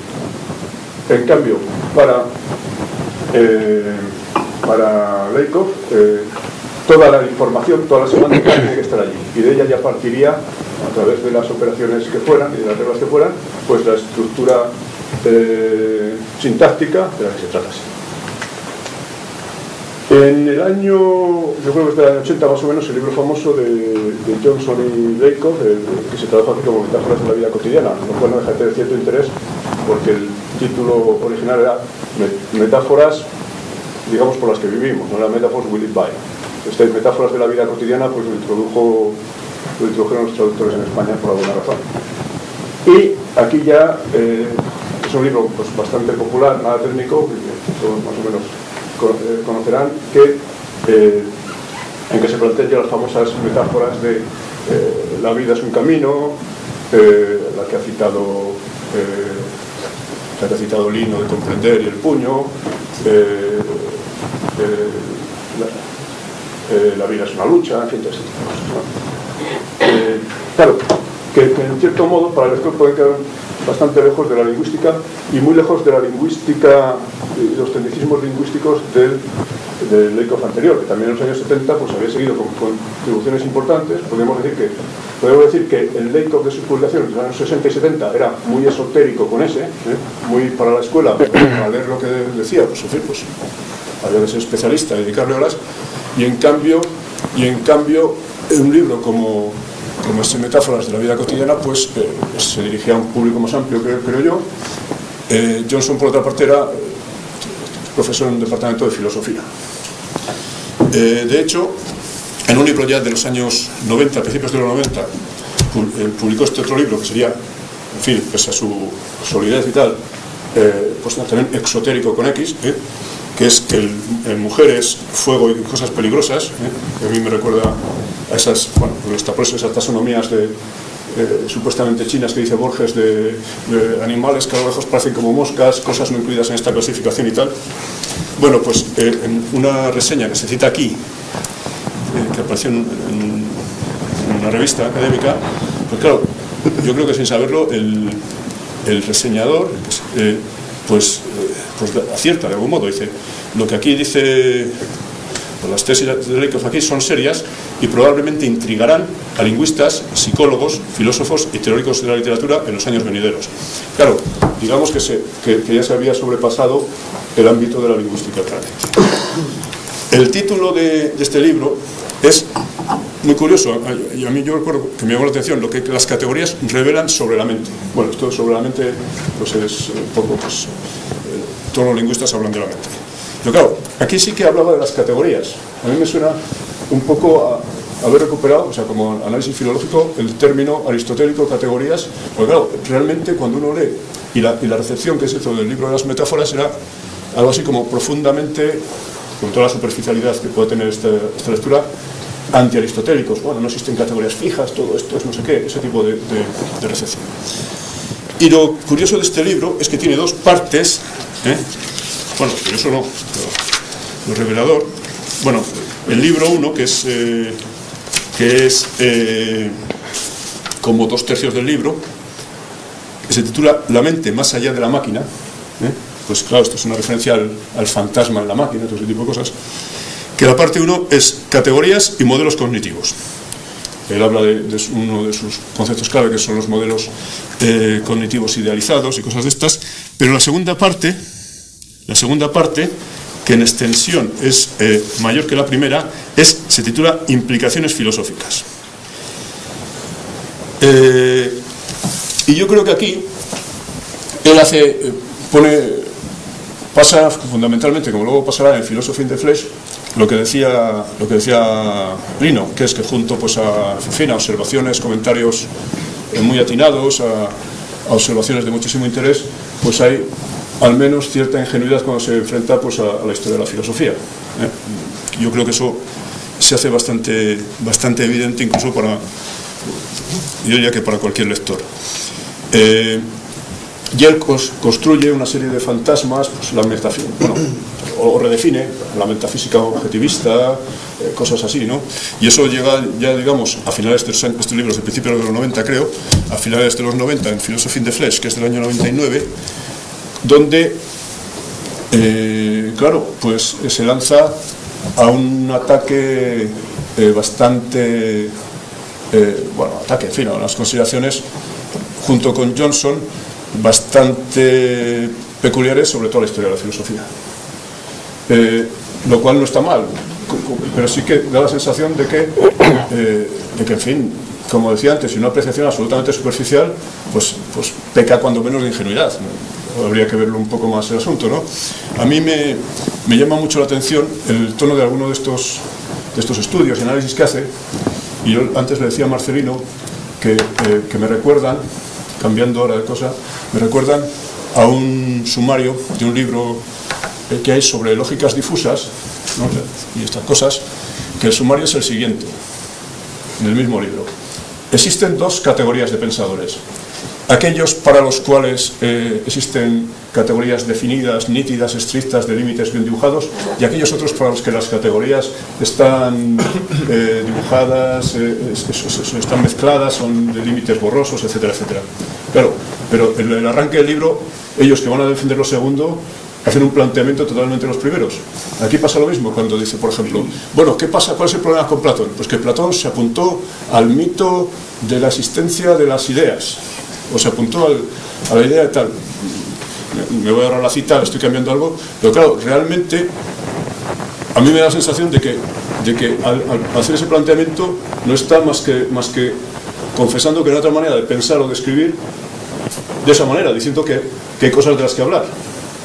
En cambio, para eh, para Leikov, eh, toda la información, toda la semántica tiene que estar allí. Y de ella ya partiría, a través de las operaciones que fueran y de las reglas que fueran, pues la estructura eh, sintáctica de la que se tratase. En el año, yo creo que es del año 80 más o menos, el libro famoso de, de Johnson y Leikov, que se tradujo aquí como Metáforas de la vida cotidiana, lo cual no deja de tener cierto interés porque el título original era Metáforas, digamos, por las que vivimos, no era Metáforas we live by. Estas metáforas de la vida cotidiana pues lo, introdujo, lo introdujeron los traductores en España por alguna razón. Y aquí ya eh, es un libro pues, bastante popular, nada técnico, todos más o menos eh, conocerán, que, eh, en que se plantean las famosas metáforas de la vida es un camino, la que ha citado la que ha citado Lino de comprender y el puño, eh, la vida es una lucha, en fin, todo ese eh, claro, que, en cierto modo para el lector puede quedar bastante lejos de la lingüística y muy lejos de la lingüística, de los tecnicismos lingüísticos del, del anterior, que también en los años 70 pues, había seguido con contribuciones importantes. Podemos decir que, podemos decir que el Leikov de sus publicaciones de los años 60 y 70 era muy esotérico con ese, ¿eh? muy para la escuela, para leer lo que decía, pues, en fin, pues había que ser especialista, dedicarle horas, y en cambio, y en cambio un libro como, como este Metáforas de la vida cotidiana, pues eh, se dirigía a un público más amplio, creo, yo. Eh, Johnson, por otra parte, era eh, profesor en un departamento de filosofía. de hecho, en un libro ya de los años 90, principios de los 90, publicó este otro libro que sería, en fin, pese a su solidez y tal, pues también exotérico con X, que es en mujeres, fuego y cosas peligrosas, ¿eh? que a mí me recuerda a esas, bueno, pues esas taxonomías de, eh, supuestamente chinas que dice Borges de, animales que a lo lejos parecen como moscas, cosas no incluidas en esta clasificación y tal. Bueno, pues eh, en una reseña que se cita aquí, que apareció en, una revista académica, pues claro, yo creo que sin saberlo el, el reseñador, pues pues acierta de algún modo. Dice, lo que aquí dice, las tesis de aquí son serias y probablemente intrigarán a lingüistas, psicólogos, filósofos y teóricos de la literatura en los años venideros. Claro, digamos que, se, que, ya se había sobrepasado el ámbito de la lingüística El título de, de este libro es muy curioso, y a mí yo recuerdo que me llamó la atención lo que las categorías revelan sobre la mente. Bueno, esto sobre la mente pues es un poco pues, todos los lingüistas hablan de la mente. Pero claro, aquí sí que hablaba de las categorías. A mí me suena un poco a haber recuperado, o sea, como análisis filológico, el término aristotélico, categorías, porque claro, realmente cuando uno lee, y la, recepción que se hizo del libro de las metáforas era algo así como profundamente, con toda la superficialidad que puede tener esta, esta lectura, anti-aristotélicos. Bueno, no existen categorías fijas, todo esto es no sé qué, ese tipo de, de recepción. Y lo curioso de este libro es que tiene dos partes ¿Eh? Bueno, pero eso no, lo, revelador. Bueno, el libro 1, que es, eh, que es eh, como dos tercios del libro, se titula La mente más allá de la máquina, pues claro, esto es una referencia al, fantasma en la máquina, todo ese tipo de cosas, que la parte 1 es categorías y modelos cognitivos. Él habla de, uno de sus conceptos clave, que son los modelos cognitivos idealizados y cosas de estas, pero la segunda parte la segunda parte, que en extensión es eh, mayor que la primera, es, se titula Implicaciones filosóficas. Eh, y yo creo que aquí él hace, eh, pone, pasa fundamentalmente, como luego pasará en Philosophy in the Flesh, lo que decía, lo que decía Lino, que es que junto pues, a, observaciones, comentarios muy atinados, a, a observaciones de muchísimo interés, pues hay al menos cierta ingenuidad cuando se enfrenta pues, a, la historia de la filosofía. ¿eh? Yo creo que eso se hace bastante, bastante evidente incluso para, yo diría que para cualquier lector. Eh, y él construye una serie de fantasmas, pues, la metafísica, bueno, o redefine la metafísica objetivista, eh, cosas así, ¿no? Y eso llega ya, digamos, a finales de este libro es de principios de los 90, creo, a finales de los 90, en Philosophy in the Flesh, que es del año 99, donde eh, claro, pues se lanza a un ataque bastante, bueno, ataque, en fin, a unas consideraciones junto con Johnson bastante peculiares sobre toda la historia de la filosofía. lo cual no está mal, pero sí que da la sensación de que, de que en fin, como decía antes, y una apreciación absolutamente superficial, pues, pues peca cuando menos de ingenuidad. Habría que verlo un poco más el asunto, ¿no? A mí me, me llama mucho la atención el tono de alguno de estos, de estos estudios y análisis que hace, y yo antes le decía a Marcelino que, eh, que me recuerdan, cambiando ahora de cosa, me recuerdan a un sumario de un libro eh, que hay sobre lógicas difusas y estas cosas, que el sumario es el siguiente, en el mismo libro. Existen dos categorías de pensadores. Aquellos para los cuales eh, existen categorías definidas, nítidas, estrictas, de límites bien dibujados, y aquellos otros para los que las categorías están eh, dibujadas, eh, están mezcladas, son de límites borrosos, etcétera, etcétera. Claro, pero en el arranque del libro, ellos que van a defender lo segundo, hacen un planteamiento totalmente los primeros. Aquí pasa lo mismo cuando dice, por ejemplo, bueno, ¿qué pasa? ¿Cuál es el problema con Platón? Pues que Platón se apuntó al mito de la existencia de las ideas, o se apuntó a la idea de tal. Me voy a ahorrar la cita, estoy cambiando algo, pero claro, realmente a mí me da la sensación de que, de que al, hacer ese planteamiento no está más que, más que confesando que no hay otra manera de pensar o de escribir de esa manera, diciendo que, que hay cosas de las que hablar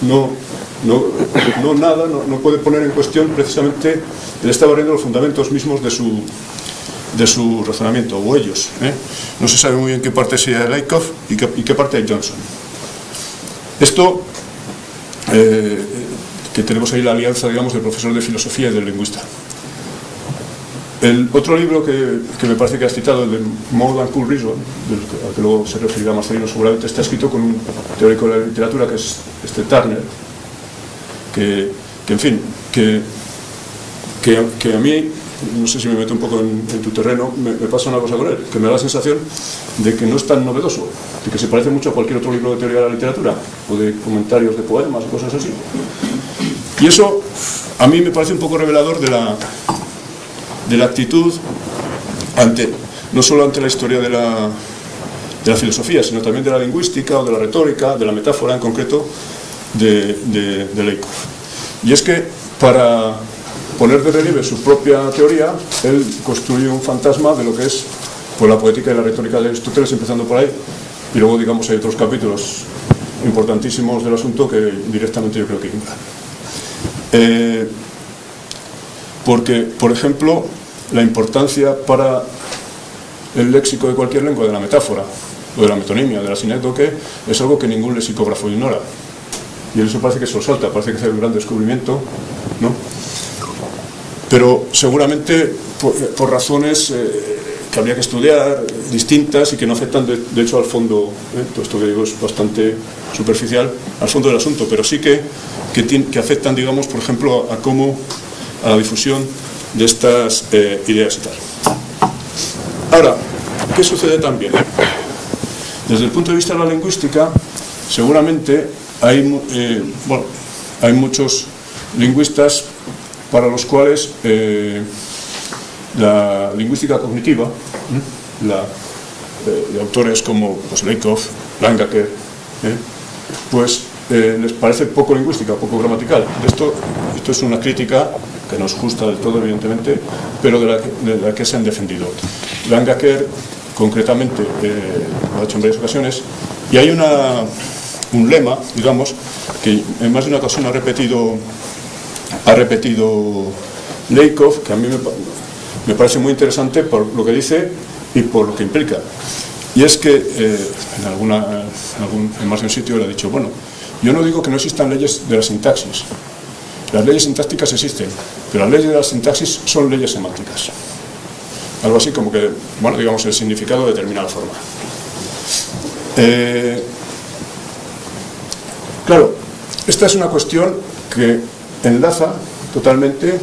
no, no, no nada, no, puede poner en cuestión precisamente, él está barriendo los fundamentos mismos de su, de su razonamiento, o ellos. ¿eh? No se sabe muy bien qué parte sería de Laikoff y qué, parte de Johnson. Esto, eh, que tenemos ahí la alianza, digamos, del profesor de filosofía y del lingüista. El otro libro que, que, me parece que has citado, el de More Than Cool Reason, al que luego se referirá Marcelino, seguramente está escrito con un teórico de la literatura que es este Turner, que, que en fin, que, que, a mí, no sé si me meto un poco en, tu terreno, me, pasa una cosa con él, que me da la sensación de que no es tan novedoso, de que se parece mucho a cualquier otro libro de teoría de la literatura, o de comentarios de poemas o cosas así. Y eso a mí me parece un poco revelador de la de la actitud ante, no solo ante la historia de la, de la filosofía, sino también de la lingüística o de la retórica, de la metáfora en concreto de, de Y es que para poner de relieve su propia teoría, él construye un fantasma de lo que es pues, la poética y la retórica de Aristóteles, empezando por ahí, y luego, digamos, hay otros capítulos importantísimos del asunto que directamente yo creo que ignoran. Eh, porque, por ejemplo, la importancia para el léxico de cualquier lengua de la metáfora, o de la metonimia, de la sinécdoque, es algo que ningún lexicógrafo ignora. Y eso parece que se lo salta, parece que es un gran descubrimiento, ¿no? Pero seguramente por, razones eh, que habría que estudiar, distintas y que no afectan de, hecho al fondo, ¿eh? todo esto que digo es bastante superficial, al fondo del asunto, pero sí que, que, que afectan, digamos, por ejemplo, a cómo, a la difusión de estas eh, ideas y tal. Ahora, ¿qué sucede también? Desde el punto de vista de la lingüística, seguramente hay, eh, bueno, hay muchos lingüistas para los cuales eh, la lingüística cognitiva, la, de autores como pues, Lakoff, Langacker, pues les parece poco lingüística, poco gramatical. Esto, esto es una crítica que no es justa del todo, evidentemente, pero de la, de la que se han defendido. Langacker, concretamente, eh, lo ha hecho en varias ocasiones, y hay una, un lema, digamos, que en más de una ocasión ha repetido, ha repetido Leikov, que a mí me, parece muy interesante por lo que dice y por lo que implica. Y es que eh, en, alguna, en, algún, en más de un sitio le ha dicho, bueno, yo no digo que no existan leyes de la sintaxis, las leyes sintácticas existen, pero las leyes de la sintaxis son leyes semánticas. Algo así como que, bueno, digamos, el significado de determinada forma. Eh, claro, esta es una cuestión que enlaza totalmente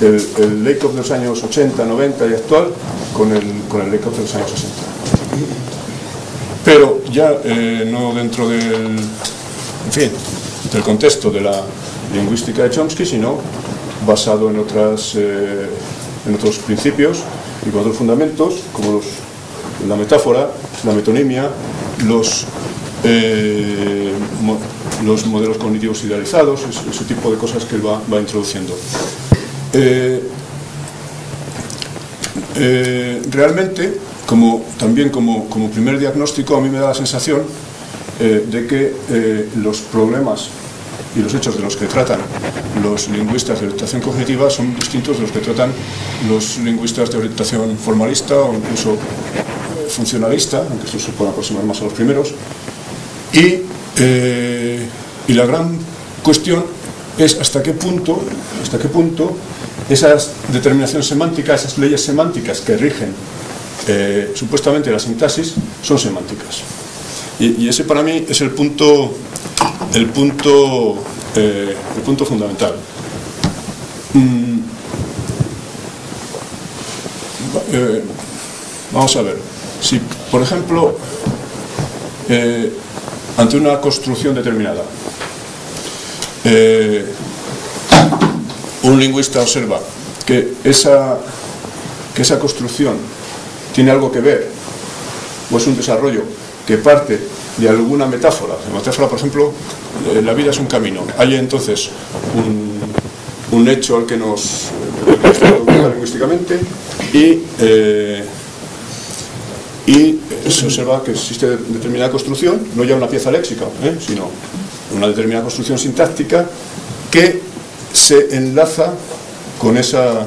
el, el de los años 80, 90 y actual con el, con el de los años 60. Pero ya eh, no dentro del, fin, del contexto de la lingüística de Chomsky, sino basado en, otras, eh, en otros principios y con otros fundamentos, como los, la metáfora, la metonimia, los, eh, los modelos cognitivos idealizados, ese, tipo de cosas que él va, va introduciendo. Eh, realmente, como, también como, como, primer diagnóstico, a mí me da la sensación de que los problemas y los hechos de los que tratan los lingüistas de orientación cognitiva son distintos de los que tratan los lingüistas de orientación formalista o incluso eh, funcionalista, aunque esto se puede aproximar más a los primeros. Y, eh, y la gran cuestión es hasta qué punto, hasta qué punto esas determinaciones semánticas, esas leyes semánticas que rigen eh, supuestamente la sintaxis, son semánticas. Y, ese para mí es el punto el punto, eh, el punto fundamental. Mm. Vamos a ver, si por ejemplo, ante una construcción determinada, un lingüista observa que esa, que esa construcción tiene algo que ver, o es un desarrollo que parte de alguna metáfora. La metáfora, por ejemplo, eh, la vida es un camino. Hay entonces un, hecho al que nos lingüísticamente y, eh, y se observa que existe determinada construcción, no ya una pieza léxica, ¿eh? sino una determinada construcción sintáctica que se enlaza con esa,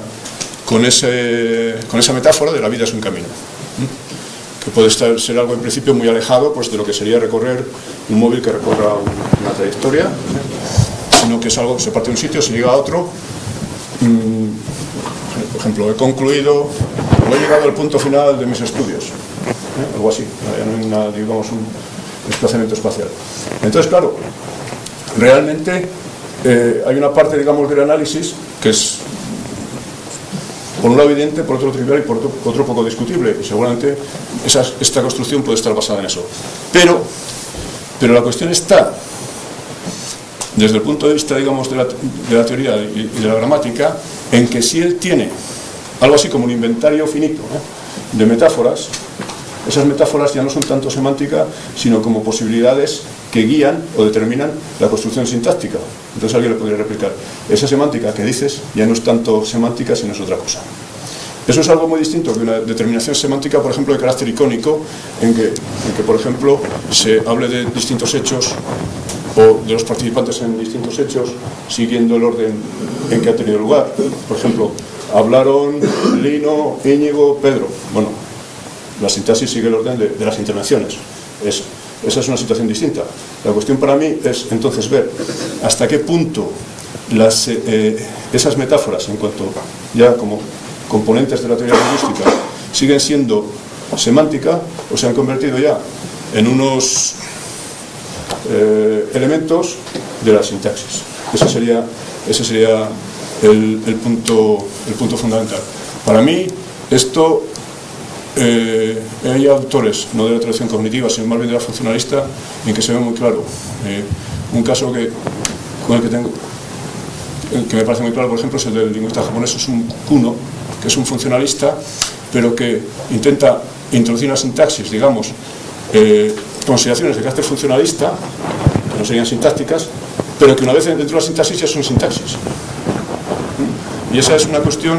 metáfora de la vida es un camino que puede estar, ser algo en principio muy alejado pues, de lo que sería recorrer un móvil que recorra una trayectoria, sino que es algo que se parte de un sitio, se llega a otro. Mm, por ejemplo, he concluido he llegado al punto final de mis estudios, ¿eh? algo así, no hay digamos, un desplazamiento espacial. Entonces, claro, realmente eh, hay una parte, digamos, del análisis que es por un lado evidente, por otro trivial y por otro, poco discutible. Y seguramente esta construcción puede estar basada en eso. Pero, pero la cuestión está, desde el punto de vista, digamos, de la, teoría y, de la gramática, en que si él tiene algo así como un inventario finito de metáforas, esas metáforas ya no son tanto semántica, sino como posibilidades que guían o determinan la construcción sintáctica. Entonces alguien le podría replicar, esa semántica que dices ya no es tanto semántica, sino es otra cosa. Eso es algo muy distinto que una determinación semántica, por ejemplo, de carácter icónico, en que, en que por ejemplo, se hable de distintos hechos o de los participantes en distintos hechos siguiendo el orden en que ha tenido lugar. Por ejemplo, hablaron Lino, Íñigo, Pedro. Bueno, la sintaxis sigue el orden de, las intervenciones. Es esa es una situación distinta. La cuestión para mí es entonces ver hasta qué punto eh, eh, esas metáforas, en cuanto ya como componentes de la teoría lingüística, siguen siendo semántica o se han convertido ya en unos eh, elementos de la sintaxis. Ese sería, el, punto, el punto fundamental. Para mí, esto eh, hay autores, no de la tradición cognitiva, sino más bien de la funcionalista, en que se ve muy claro. Eh, un caso que, con el que tengo, que me parece muy claro, por ejemplo, es el del lingüista japonés, es un Kuno, que es un funcionalista, pero que intenta introducir una sintaxis, digamos, eh, consideraciones de carácter funcionalista, que no serían sintácticas, pero que una vez dentro de la sintaxis ya son sintaxis. Y esa es una cuestión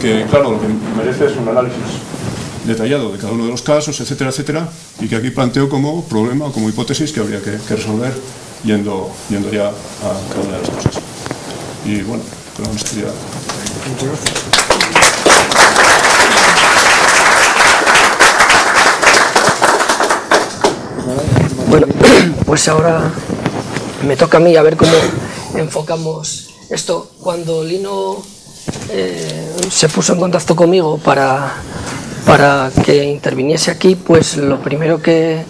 que, claro, lo que merece es un análisis detallado de cada uno de los casos, etcétera, etcétera, y que aquí planteo como problema o como hipótesis que habría que, resolver yendo, yendo ya a cada una de las cosas. Y bueno, con esto ya... Bueno, pues ahora me toca a mí a ver cómo enfocamos esto. Cuando Lino eh, se puso en contacto conmigo para para que interviniese aquí, pues lo primero que,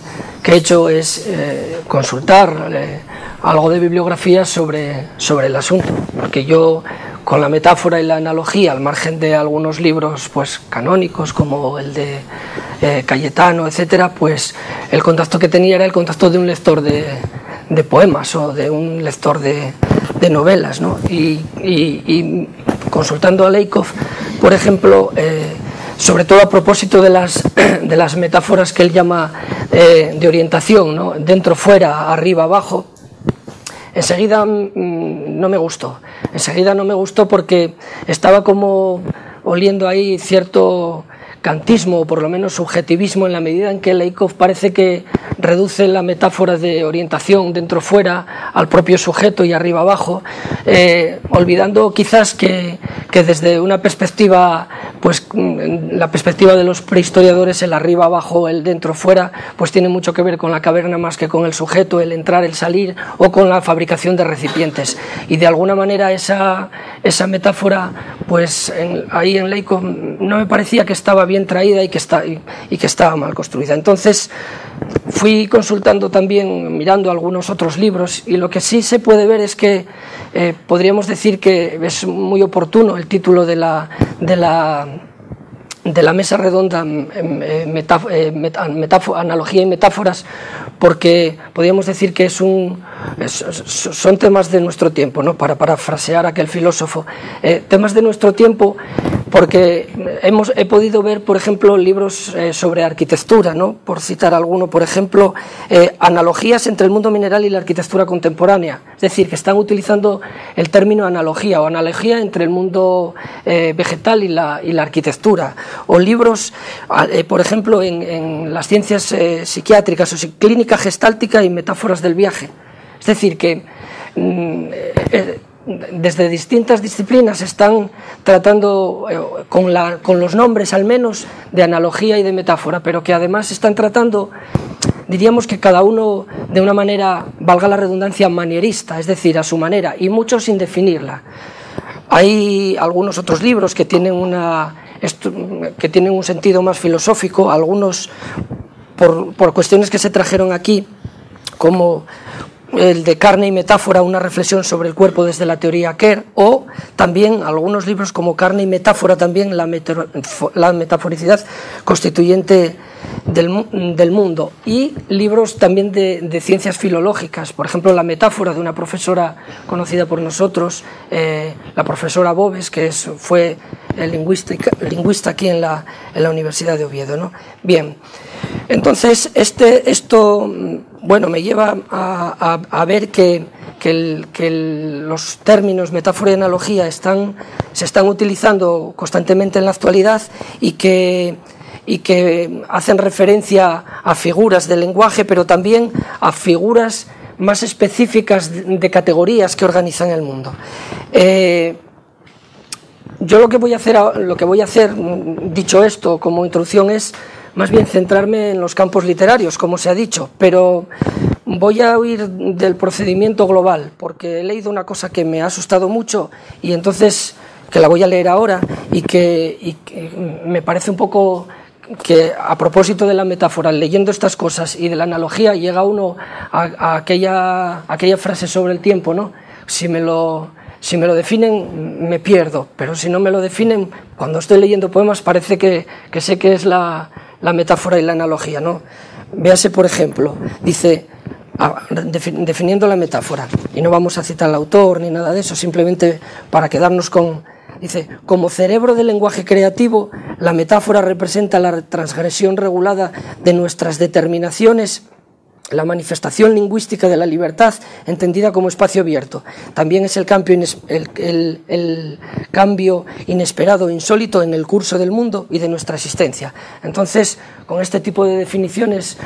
he hecho es eh, consultar eh, algo de bibliografía sobre, sobre el asunto, porque yo con la metáfora y la analogía, al margen de algunos libros pues canónicos como el de eh, Cayetano, etcétera, pues el contacto que tenía era el contacto de un lector de, de poemas o de un lector de, de novelas. ¿no? Y, y, consultando a Leikov, por ejemplo, sobre todo a propósito de las, de las metáforas que él llama eh, de orientación, ¿no? dentro, fuera, arriba, abajo, enseguida mm, no me gustó. Enseguida no me gustó porque estaba como oliendo ahí cierto kantismo o por lo menos subjetivismo en la medida en que Leikov parece que reduce la metáfora de orientación dentro-fuera al propio sujeto y arriba-abajo, eh, olvidando quizás que, que, desde una perspectiva, pues la perspectiva de los prehistoriadores, el arriba-abajo, el dentro-fuera, pues tiene mucho que ver con la caverna más que con el sujeto, el entrar, el salir o con la fabricación de recipientes. Y de alguna manera esa, esa metáfora, pues en, ahí en Leikov no me parecía que estaba bien traída y que, está, y, que estaba mal construida. Entonces fui consultando también, mirando algunos otros libros, y lo que sí se puede ver es que eh, podríamos decir que es muy oportuno el título de la, de la de la mesa redonda metáfora, metáfora, analogía y metáforas porque podríamos decir que es un, son temas de nuestro tiempo, ¿no? para parafrasear aquel filósofo, eh, temas de nuestro tiempo porque hemos, he podido ver, por ejemplo, libros eh, sobre arquitectura, ¿no? por citar alguno, por ejemplo, eh, analogías entre el mundo mineral y la arquitectura contemporánea, es decir, que están utilizando el término analogía o analogía entre el mundo eh, vegetal y la, y la, arquitectura, o libros, por ejemplo, en, en las ciencias psiquiátricas o clínica gestáltica y metáforas del viaje. Es decir, que mm, desde distintas disciplinas están tratando eh, con, la, con, los nombres al menos de analogía y de metáfora, pero que además están tratando, diríamos que cada uno de una manera, valga la redundancia, manierista, es decir, a su manera, y muchos sin definirla. Hay algunos otros libros que tienen, una, que tienen un sentido más filosófico, algunos por, por cuestiones que se trajeron aquí, como el de carne y metáfora, una reflexión sobre el cuerpo desde la teoría Kerr, o también algunos libros como Carne y metáfora, también la, la metaforicidad constituyente del, del, mundo, y libros también de, de, ciencias filológicas, por ejemplo, La metáfora de una profesora conocida por nosotros, eh, la profesora Bobes, que es, fue el lingüista, lingüista aquí en la, en la Universidad de Oviedo. ¿no? Bien, entonces este, esto bueno, me lleva a, a, ver que, que, los términos metáfora y analogía están, se están utilizando constantemente en la actualidad y que, y que hacen referencia a figuras del lenguaje, pero también a figuras más específicas de, categorías que organizan el mundo. Eh, yo lo que voy a hacer, lo que voy a hacer, dicho esto como introducción, es más bien centrarme en los campos literarios, como se ha dicho, pero voy a huir del procedimiento global, porque he leído una cosa que me ha asustado mucho y entonces que la voy a leer ahora y que, me parece un poco que a propósito de la metáfora, leyendo estas cosas y de la analogía, llega uno a, aquella, aquella frase sobre el tiempo, ¿no? Si me lo, si me lo definen, me pierdo, pero si no me lo definen, cuando estoy leyendo poemas parece que, que sé que es la, la metáfora y la analogía, ¿no? Véase, por ejemplo, dice, definiendo la metáfora, y no vamos a citar al autor ni nada de eso, simplemente para quedarnos con, dice, como cerebro del lenguaje creativo, la metáfora representa la transgresión regulada de nuestras determinaciones la manifestación lingüística de la libertad entendida como espacio abierto. También es el cambio, el, cambio inesperado, insólito en el curso del mundo y de nuestra existencia. Entonces, con este tipo de definiciones,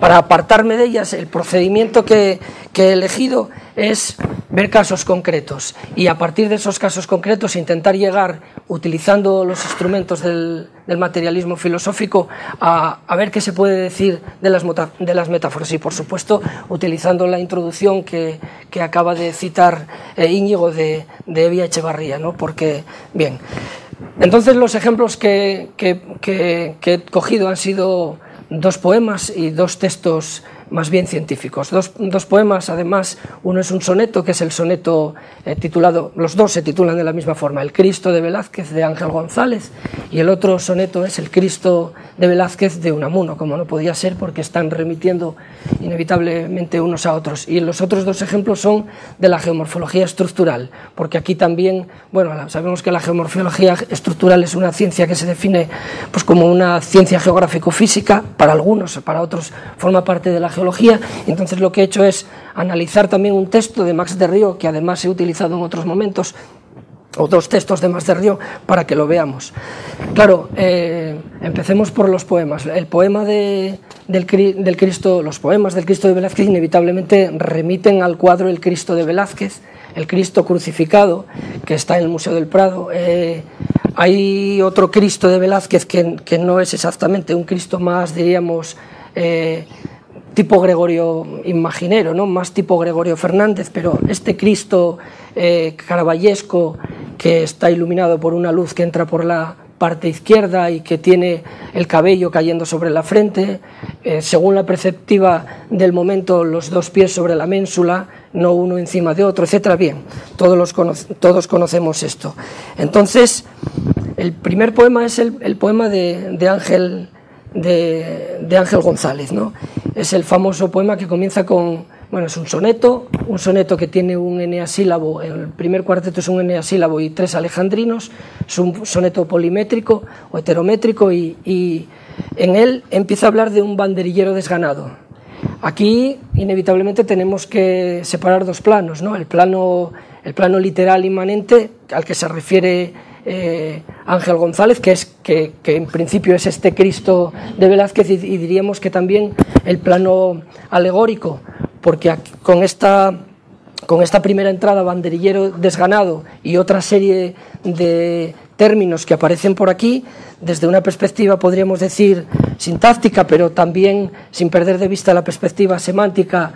para apartarme de ellas, el procedimiento que, he elegido es ver casos concretos. Y a partir de esos casos concretos intentar llegar, utilizando los instrumentos del, materialismo filosófico, a, ver qué se puede decir de las, metáforas. Y, por supuesto, utilizando la introducción que, acaba de citar eh, Íñigo de, de Evia Echevarría, ¿no? porque, bien, entonces los ejemplos que he cogido han sido dos poemas y dos textos más bien científicos. Dos, dos, poemas, además, uno es un soneto, que es el soneto eh, titulado, los dos se titulan de la misma forma, El Cristo de Velázquez de Ángel González, y el otro soneto es El Cristo de Velázquez de Unamuno, como no podía ser porque están remitiendo inevitablemente unos a otros. Y los otros dos ejemplos son de la geomorfología estructural, porque aquí también, bueno, sabemos que la geomorfología estructural es una ciencia que se define pues, como una ciencia geográfico-física, para algunos, para otros forma parte de la Entonces lo que he hecho es analizar también un texto de Max de Río, que además he utilizado en otros momentos, otros textos de Max de Río, para que lo veamos. Claro, eh, empecemos por los poemas. El poema de, del, del, Cristo, los poemas del Cristo de Velázquez inevitablemente remiten al cuadro El Cristo de Velázquez, el Cristo crucificado, que está en el Museo del Prado. Eh, hay otro Cristo de Velázquez que, que, no es exactamente un Cristo más, diríamos, eh, tipo Gregorio imaginero, ¿no? más tipo Gregorio Fernández, pero este Cristo eh, caraballesco que está iluminado por una luz que entra por la parte izquierda y que tiene el cabello cayendo sobre la frente, eh, según la perceptiva del momento, los dos pies sobre la ménsula, no uno encima de otro, etcétera. Bien, todos, los todos conocemos esto. Entonces, el primer poema es el, poema de Ángel de, Ángel González, ¿no? Es el famoso poema que comienza con bueno, es un soneto, un soneto que tiene un eneasílabo, el primer cuarteto es un eneasílabo y tres alejandrinos, es un soneto polimétrico o heterométrico y, y en él empieza a hablar de un banderillero desganado. Aquí inevitablemente tenemos que separar dos planos, ¿no? el, plano, el plano literal inmanente al que se refiere eh, Ángel González, que, es, que, en principio es este Cristo de Velázquez, y, y diríamos que también el plano alegórico, porque con esta, con esta primera entrada, banderillero desganado y otra serie de términos que aparecen por aquí, desde una perspectiva, podríamos decir, sintáctica, pero también sin perder de vista la perspectiva semántica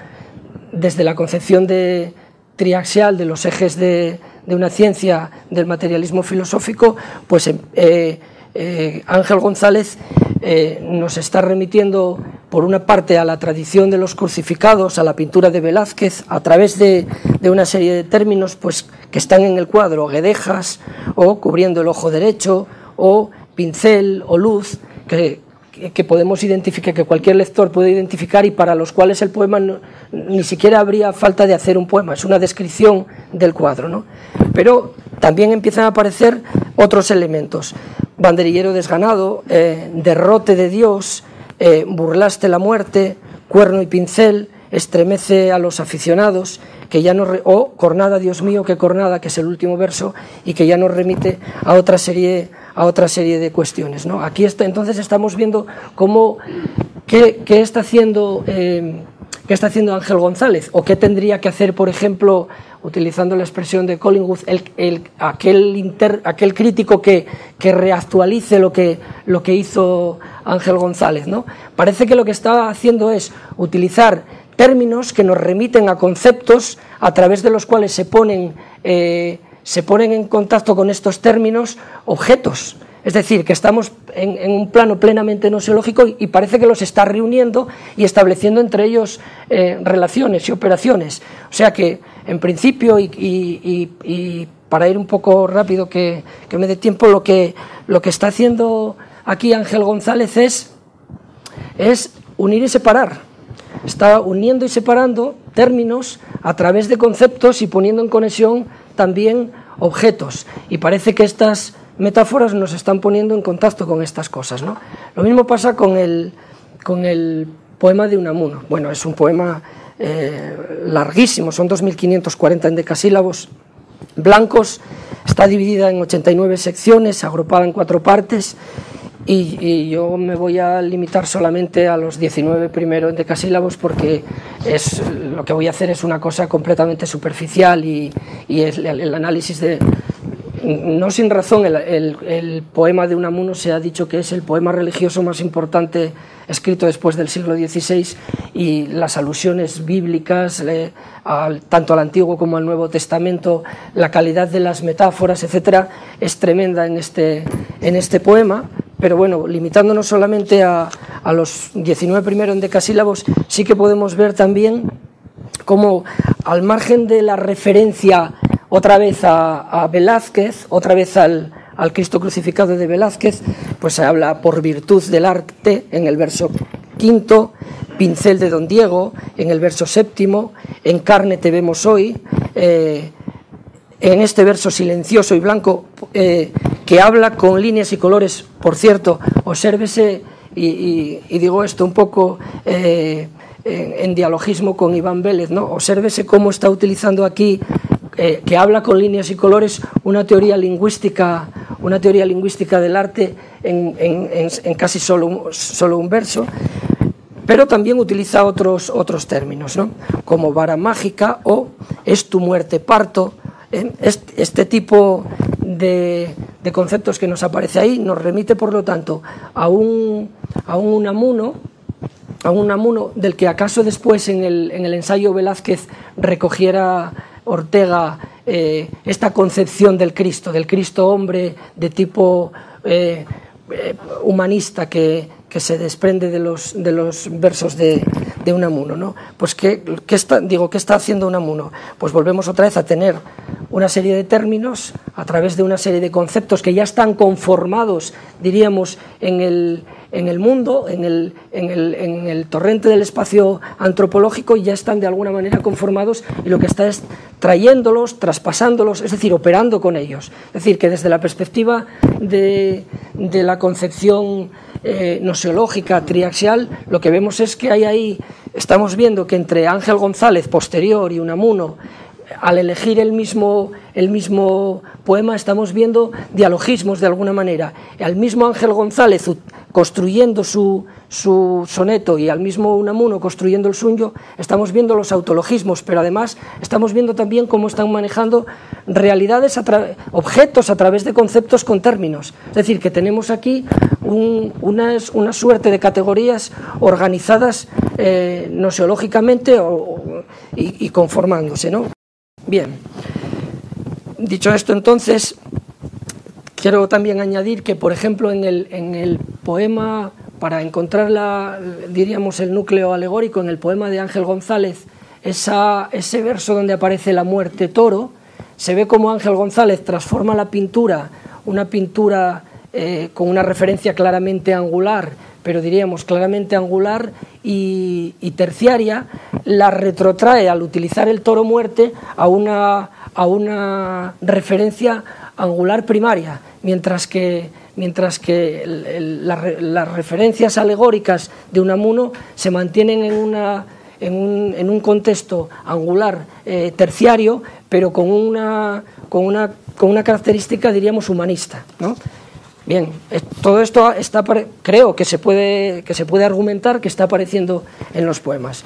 desde la concepción de, triaxial de los ejes de, de una ciencia del materialismo filosófico, pues eh, eh, Ángel González eh, nos está remitiendo, por una parte, a la tradición de los crucificados, a la pintura de Velázquez, a través de, de una serie de términos pues, que están en el cuadro, guedejas, o cubriendo el ojo derecho, o pincel, o luz, que, que podemos identificar, que cualquier lector puede identificar y para los cuales el poema ni siquiera habría falta de hacer un poema, es una descripción del cuadro. ¿no? Pero también empiezan a aparecer otros elementos. Banderillero desganado, eh, derrote de Dios, eh, burlaste la muerte, cuerno y pincel, estremece a los aficionados, que ya no re, o cornada, Dios mío, qué cornada, que es el último verso, y que ya nos remite a otra serie a otra serie de cuestiones. ¿no? Aquí está, entonces estamos viendo cómo, qué, está haciendo... Eh, ¿Qué está haciendo Ángel González? ¿O qué tendría que hacer, por ejemplo, utilizando la expresión de Collingwood, el, el, aquel, aquel crítico que, que reactualice lo que, lo que hizo Ángel González? ¿no? Parece que lo que está haciendo es utilizar términos que nos remiten a conceptos a través de los cuales se ponen... Eh, se ponen en contacto con estos términos objetos. Es decir, que estamos en, en un plano plenamente noseológico y, y, parece que los está reuniendo y estableciendo entre ellos eh, relaciones y operaciones. O sea que, en principio, y, y, para ir un poco rápido, que, que me dé tiempo, lo que, lo que está haciendo aquí Ángel González es, es unir y separar. Está uniendo y separando términos a través de conceptos y poniendo en conexión también objetos. Y parece que estas metáforas nos están poniendo en contacto con estas cosas. ¿no? Lo mismo pasa con el, con el poema de Unamuno. Bueno, es un poema eh, larguísimo, son 2.540 endecasílabos blancos, está dividida en 89 secciones, agrupada en cuatro partes, y, y, yo me voy a limitar solamente a los 19 primeros endecasílabos porque es, lo que voy a hacer es una cosa completamente superficial y, y es el, el análisis de, no sin razón, el, el, el, poema de Unamuno se ha dicho que es el poema religioso más importante escrito después del siglo XVI y las alusiones bíblicas, eh, al, tanto al Antiguo como al Nuevo Testamento, la calidad de las metáforas, etcétera, es tremenda en este, en este poema pero bueno, limitándonos solamente a, a los 19 primeros endecasílabos, sí que podemos ver también cómo al margen de la referencia otra vez a, Velázquez, otra vez al, al Cristo crucificado de Velázquez, pues se habla por virtud del arte en el verso quinto, pincel de Don Diego en el verso séptimo, en carne te vemos hoy, eh, en este verso silencioso y blanco eh, que habla con líneas y colores, por cierto, obsérvese, y, digo esto un poco eh, en, dialogismo con Iván Vélez, ¿no? obsérvese cómo está utilizando aquí, eh, que habla con líneas y colores, una teoría lingüística, una teoría lingüística del arte en casi solo un, solo un verso, pero también utiliza otros, otros términos, ¿no? como vara mágica o es tu muerte parto, este tipo de, de, conceptos que nos aparece ahí nos remite, por lo tanto, a un, a un Unamuno, a un Unamuno del que acaso después en el, en el ensayo Velázquez recogiera Ortega eh, esta concepción del Cristo, del Cristo hombre de tipo eh, eh, humanista que, que, se desprende de los, de los versos de, de Unamuno. ¿no? Pues ¿qué, qué está, digo, ¿qué está haciendo Unamuno? Pues volvemos otra vez a tener una serie de términos a través de una serie de conceptos que ya están conformados, diríamos, en el, en el mundo, en el, en, el, en el, torrente del espacio antropológico, y ya están de alguna manera conformados y lo que está es trayéndolos, traspasándolos, es decir, operando con ellos. Es decir, que desde la perspectiva de, de la concepción eh, noseológica triaxial, lo que vemos es que hay ahí, estamos viendo que entre Ángel González posterior y Unamuno, al elegir el mismo, el mismo poema estamos viendo dialogismos de alguna manera. Al mismo Ángel González construyendo su, su soneto y al mismo Unamuno construyendo el suyo, estamos viendo los autologismos, pero además estamos viendo también cómo están manejando realidades, objetos a través de conceptos con términos. Es decir, que tenemos aquí un, una, una, suerte de categorías organizadas eh, noseológicamente y, y conformándose. ¿no? Bien, dicho esto entonces, quiero también añadir que, por ejemplo, en el, poema, para encontrar la, diríamos el núcleo alegórico, en el poema de Ángel González, ese verso donde aparece la muerte toro, se ve como Ángel González transforma la pintura, una pintura eh, con una referencia claramente angular, pero diríamos claramente angular y, terciaria, la retrotrae al utilizar el toro muerte a una, a una referencia angular primaria, mientras que, mientras que las referencias alegóricas de Unamuno se mantienen en, una, en, un, en un contexto angular eh, terciario, pero con una, con, una, con una característica, diríamos, humanista. ¿no? Bien, todo esto está, creo que se, puede, que se puede argumentar que está apareciendo en los poemas.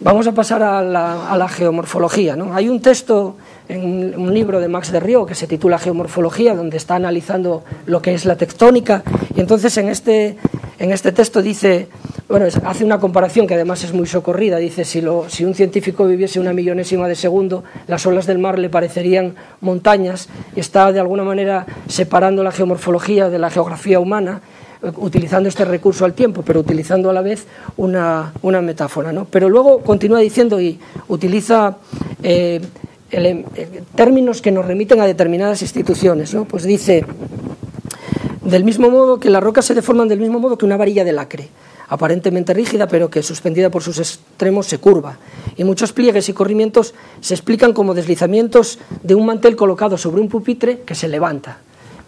Vamos a pasar a la, a la geomorfología. ¿no? Hay un texto en un libro de Max de Río que se titula Geomorfología, donde está analizando lo que es la tectónica, y entonces en este, en este texto dice, bueno, hace una comparación que además es muy socorrida, dice, si, lo, si un científico viviese una millonésima de segundo, las olas del mar le parecerían montañas, y está de alguna manera separando la geomorfología de la geografía humana, utilizando este recurso al tiempo, pero utilizando a la vez una, una metáfora. ¿no? Pero luego continúa diciendo y utiliza eh, el, el, términos que nos remiten a determinadas instituciones. ¿no? Pues dice, del mismo modo que las rocas se deforman del mismo modo que una varilla de lacre, aparentemente rígida, pero que suspendida por sus extremos se curva. Y muchos pliegues y corrimientos se explican como deslizamientos de un mantel colocado sobre un pupitre que se levanta.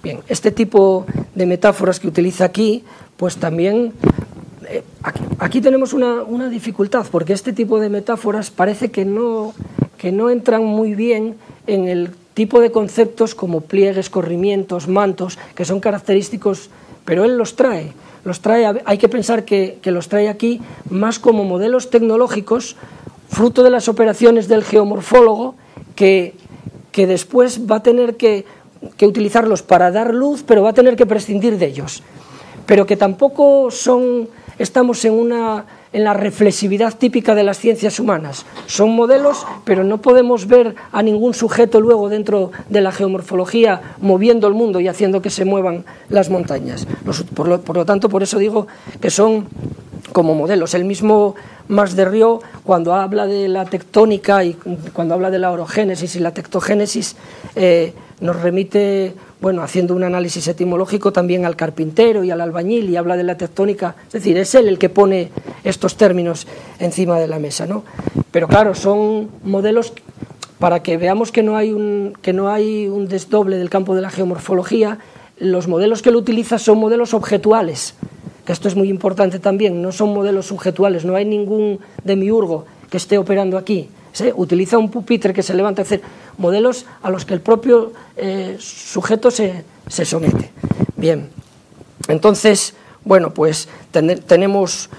Bien, este tipo de metáforas que utiliza aquí, pues también eh, aquí, aquí, tenemos una, una, dificultad, porque este tipo de metáforas parece que no, que no entran muy bien en el tipo de conceptos como pliegues, corrimientos, mantos, que son característicos, pero él los trae. Los trae hay que pensar que, que los trae aquí más como modelos tecnológicos, fruto de las operaciones del geomorfólogo, que, que después va a tener que que utilizarlos para dar luz, pero va a tener que prescindir de ellos. Pero que tampoco son, estamos en una, en la reflexividad típica de las ciencias humanas. Son modelos, pero no podemos ver a ningún sujeto luego dentro de la geomorfología moviendo el mundo y haciendo que se muevan las montañas. Por lo, tanto, por eso digo que son como modelos. El mismo Max de Río, cuando habla de la tectónica y cuando habla de la orogénesis y la tectogénesis, eh, nos remite, bueno, haciendo un análisis etimológico también al carpintero y al albañil y habla de la tectónica, es decir, es él el que pone estos términos encima de la mesa, ¿no? Pero claro, son modelos para que veamos que no hay un, que no hay un desdoble del campo de la geomorfología, los modelos que él utiliza son modelos objetuales, que esto es muy importante también, no son modelos subjetuales, no hay ningún demiurgo que esté operando aquí, utiliza un pupitre que se levanta, es decir, modelos a los que el propio eh, sujeto se, se, somete. Bien, entonces, bueno, pues tenemos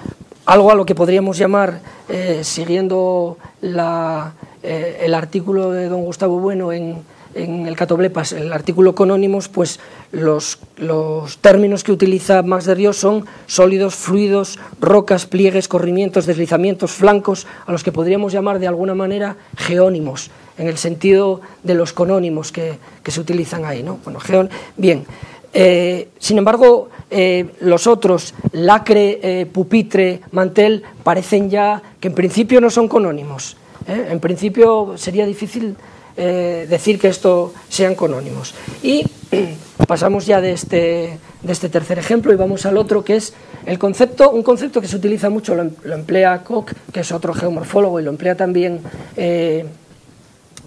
algo a lo que podríamos llamar, eh, siguiendo la, eh, el artículo de don Gustavo Bueno en en el Catoblepas, el artículo Conónimos, pues los, los, términos que utiliza Max de Río son sólidos, fluidos, rocas, pliegues, corrimientos, deslizamientos, flancos, a los que podríamos llamar de alguna manera geónimos, en el sentido de los conónimos que, que se utilizan ahí. ¿no? Bueno, geón... Bien, eh, sin embargo, eh, los otros, lacre, eh, pupitre, mantel, parecen ya que en principio no son conónimos. En principio sería difícil eh, decir que esto sean conónimos. Y pasamos ya de este, de este tercer ejemplo y vamos al otro, que es el concepto, un concepto que se utiliza mucho, lo, em, emplea Koch, que es otro geomorfólogo, y lo emplea también eh,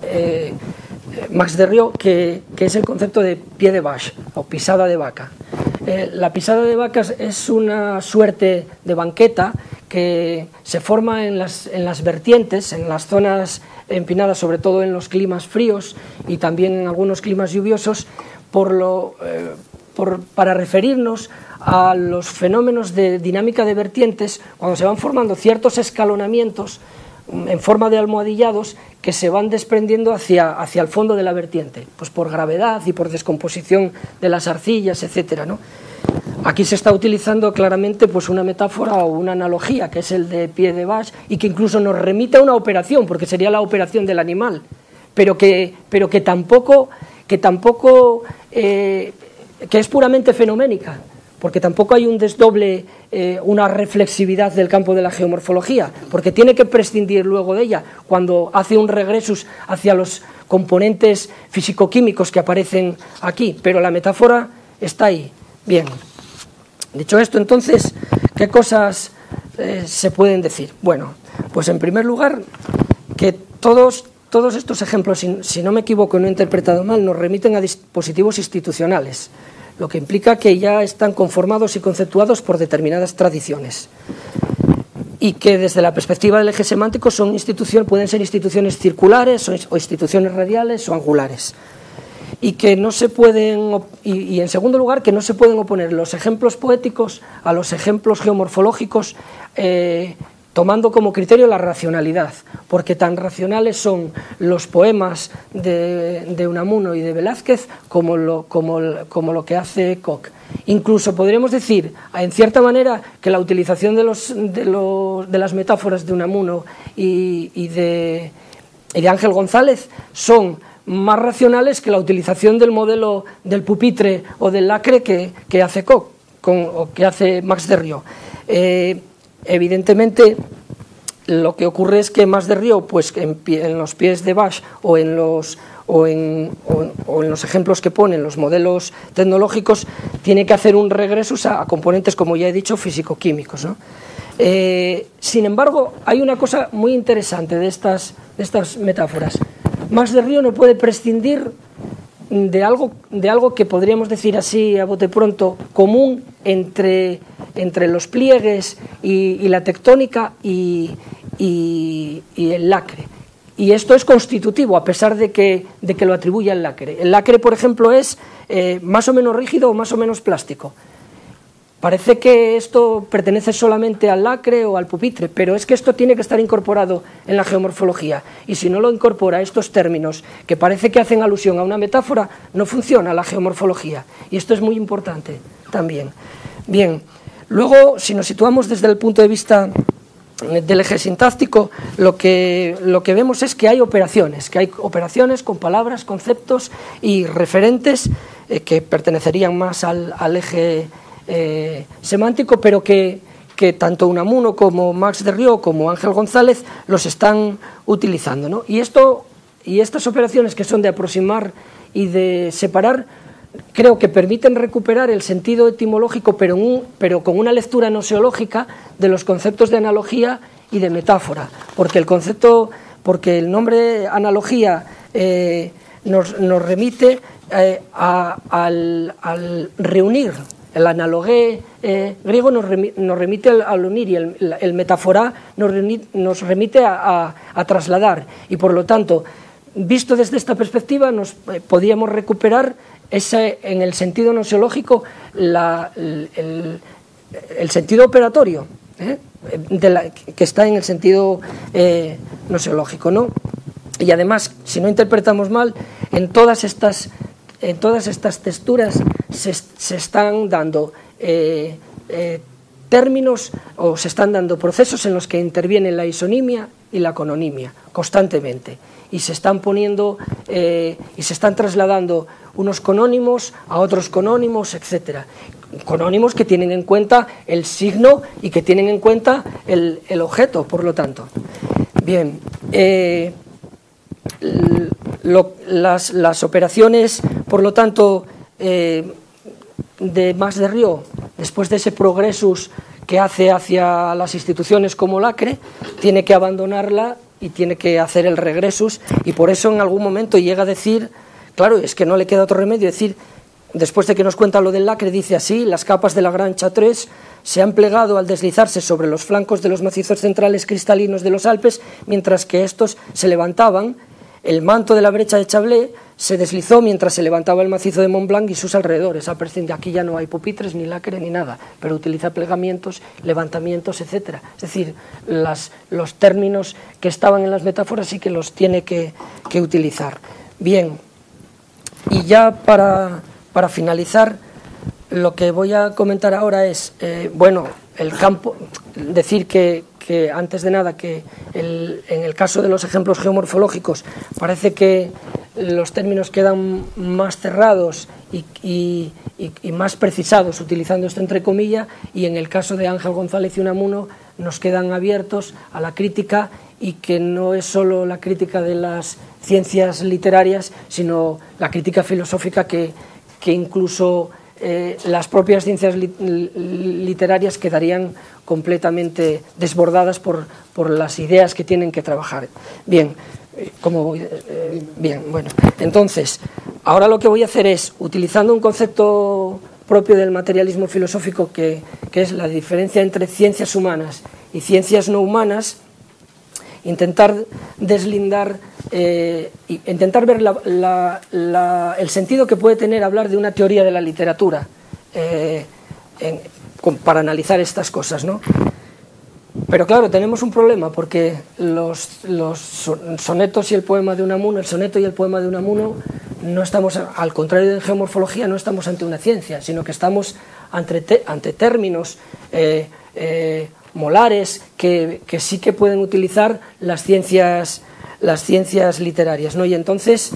eh, Max de Río, que, que, es el concepto de pie de vache o pisada de vaca. la pisada de vacas es una suerte de banqueta que se forma en las, en las vertientes, en las zonas empinadas, sobre todo en los climas fríos y también en algunos climas lluviosos, por lo, eh, por, para referirnos a los fenómenos de dinámica de vertientes, cuando se van formando ciertos escalonamientos en forma de almohadillados que se van desprendiendo hacia, hacia el fondo de la vertiente, pues por gravedad y por descomposición de las arcillas, etcétera, ¿no? Aquí se está utilizando claramente pues, una metáfora o una analogía, que es el de pie de Bach, y que incluso nos remite a una operación, porque sería la operación del animal, pero que, pero que tampoco, que, tampoco eh, que es puramente fenoménica, porque tampoco hay un desdoble, eh, una reflexividad del campo de la geomorfología, porque tiene que prescindir luego de ella cuando hace un regresus hacia los componentes físico-químicos que aparecen aquí, pero la metáfora está ahí. Bien. Dicho esto, entonces, ¿qué cosas eh, se pueden decir? Bueno, pues en primer lugar, que todos, todos estos ejemplos, si, si no me equivoco y no he interpretado mal, nos remiten a dispositivos institucionales, lo que implica que ya están conformados y conceptuados por determinadas tradiciones y que desde la perspectiva del eje semántico son pueden ser instituciones circulares o instituciones radiales o angulares y que no se pueden y, en segundo lugar que no se pueden oponer los ejemplos poéticos a los ejemplos geomorfológicos eh, tomando como criterio la racionalidad, porque tan racionales son los poemas de, de Unamuno y de Velázquez como lo, como, como lo que hace Koch. Incluso podríamos decir, en cierta manera, que la utilización de, los, de, los, de las metáforas de Unamuno y, y, de, y de Ángel González son más racionales que la utilización del modelo del pupitre o del lacre que, que hace Koch o que hace Max de Río. Eh, evidentemente, lo que ocurre es que Max de Río, pues en, los pies de Bach o en los o en, o, en, los ejemplos que ponen los modelos tecnológicos, tiene que hacer un regreso a, a componentes, como ya he dicho, físico-químicos. ¿no? Eh, sin embargo, hay una cosa muy interesante de estas, de estas metáforas. Max de Río no puede prescindir de algo, de algo que podríamos decir así a bote pronto común entre, entre los pliegues y, la tectónica y, el lacre. Y esto es constitutivo, a pesar de que, de que lo atribuye al lacre. El lacre, por ejemplo, es eh, más o menos rígido o más o menos plástico. Parece que esto pertenece solamente al lacre o al pupitre, pero es que esto tiene que estar incorporado en la geomorfología. Y si no lo incorpora estos términos, que parece que hacen alusión a una metáfora, no funciona la geomorfología. Y esto es muy importante también. Bien, luego, si nos situamos desde el punto de vista del eje sintáctico, lo que, lo que vemos es que hay operaciones, que hay operaciones con palabras, conceptos y referentes eh, que pertenecerían más al, eje eh, semántico, pero que, tanto Unamuno como Max de Río como Ángel González los están utilizando. Y, esto, y estas operaciones que son de aproximar y de separar, creo que permiten recuperar el sentido etimológico, pero, pero con una lectura noseológica de los conceptos de analogía y de metáfora, porque el concepto, porque el nombre analogía eh, nos, remite eh, al, reunir, el analogué eh, griego nos, remite al, unir y el, el nos, remite a, trasladar, y por lo tanto, visto desde esta perspectiva, nos podíamos recuperar ese, en el sentido nosiológico el, sentido operatorio, ¿eh? que está en el sentido eh, nosiológico. ¿no? Y además, si no interpretamos mal, en todas estas, en todas estas texturas se, están dando eh, términos o se están dando procesos en los que interviene la isonimia y la cononimia constantemente y se están poniendo y se están trasladando unos conónimos a otros conónimos, etcétera. Conónimos que tienen en cuenta el signo y que tienen en cuenta el, objeto, por lo tanto. Bien, eh, las, operaciones, por lo tanto, eh, de Max de Río, después de ese progresus que hace hacia las instituciones como Lacre, tiene que abandonarla y tiene que hacer el regresus y por eso en algún momento llega a decir Claro, es que no le queda otro remedio. Decir, después de que nos cuenta lo del lacre, dice así, las capas de la Gran Chartreuse se han plegado al deslizarse sobre los flancos de los macizos centrales cristalinos de los Alpes, mientras que estos se levantaban. El manto de la brecha de Chablé se deslizó mientras se levantaba el macizo de Mont Blanc y sus alrededores. A de aquí ya no hay pupitres, ni lacre, ni nada, pero utiliza plegamientos, levantamientos, etc. Es decir, los términos que estaban en las metáforas sí que los tiene que, utilizar. Bien, y ya para, finalizar, lo que voy a comentar ahora es, eh, bueno, el campo, decir que, antes de nada que en el caso de los ejemplos geomorfológicos parece que los términos quedan más cerrados y, más precisados utilizando esto entre comillas y en el caso de Ángel González y Unamuno nos quedan abiertos a la crítica y que no es solo la crítica de las ciencias literarias, sino la crítica filosófica que, que incluso eh, las propias ciencias literarias quedarían completamente desbordadas por, por, las ideas que tienen que trabajar. Bien, eh, como, eh, bien, bueno, entonces, ahora lo que voy a hacer es, utilizando un concepto propio del materialismo filosófico, que, que es la diferencia entre ciencias humanas y ciencias no humanas, intentar deslindar, eh, intentar ver el sentido que puede tener hablar de una teoría de la literatura eh, para analizar estas cosas, ¿no? Pero claro, tenemos un problema porque los, sonetos y el poema de Unamuno, el soneto y el poema de Unamuno, no estamos, al contrario de geomorfología, no estamos ante una ciencia, sino que estamos ante, ante términos eh, molares que, sí que pueden utilizar las ciencias, las ciencias literarias. ¿no? Y entonces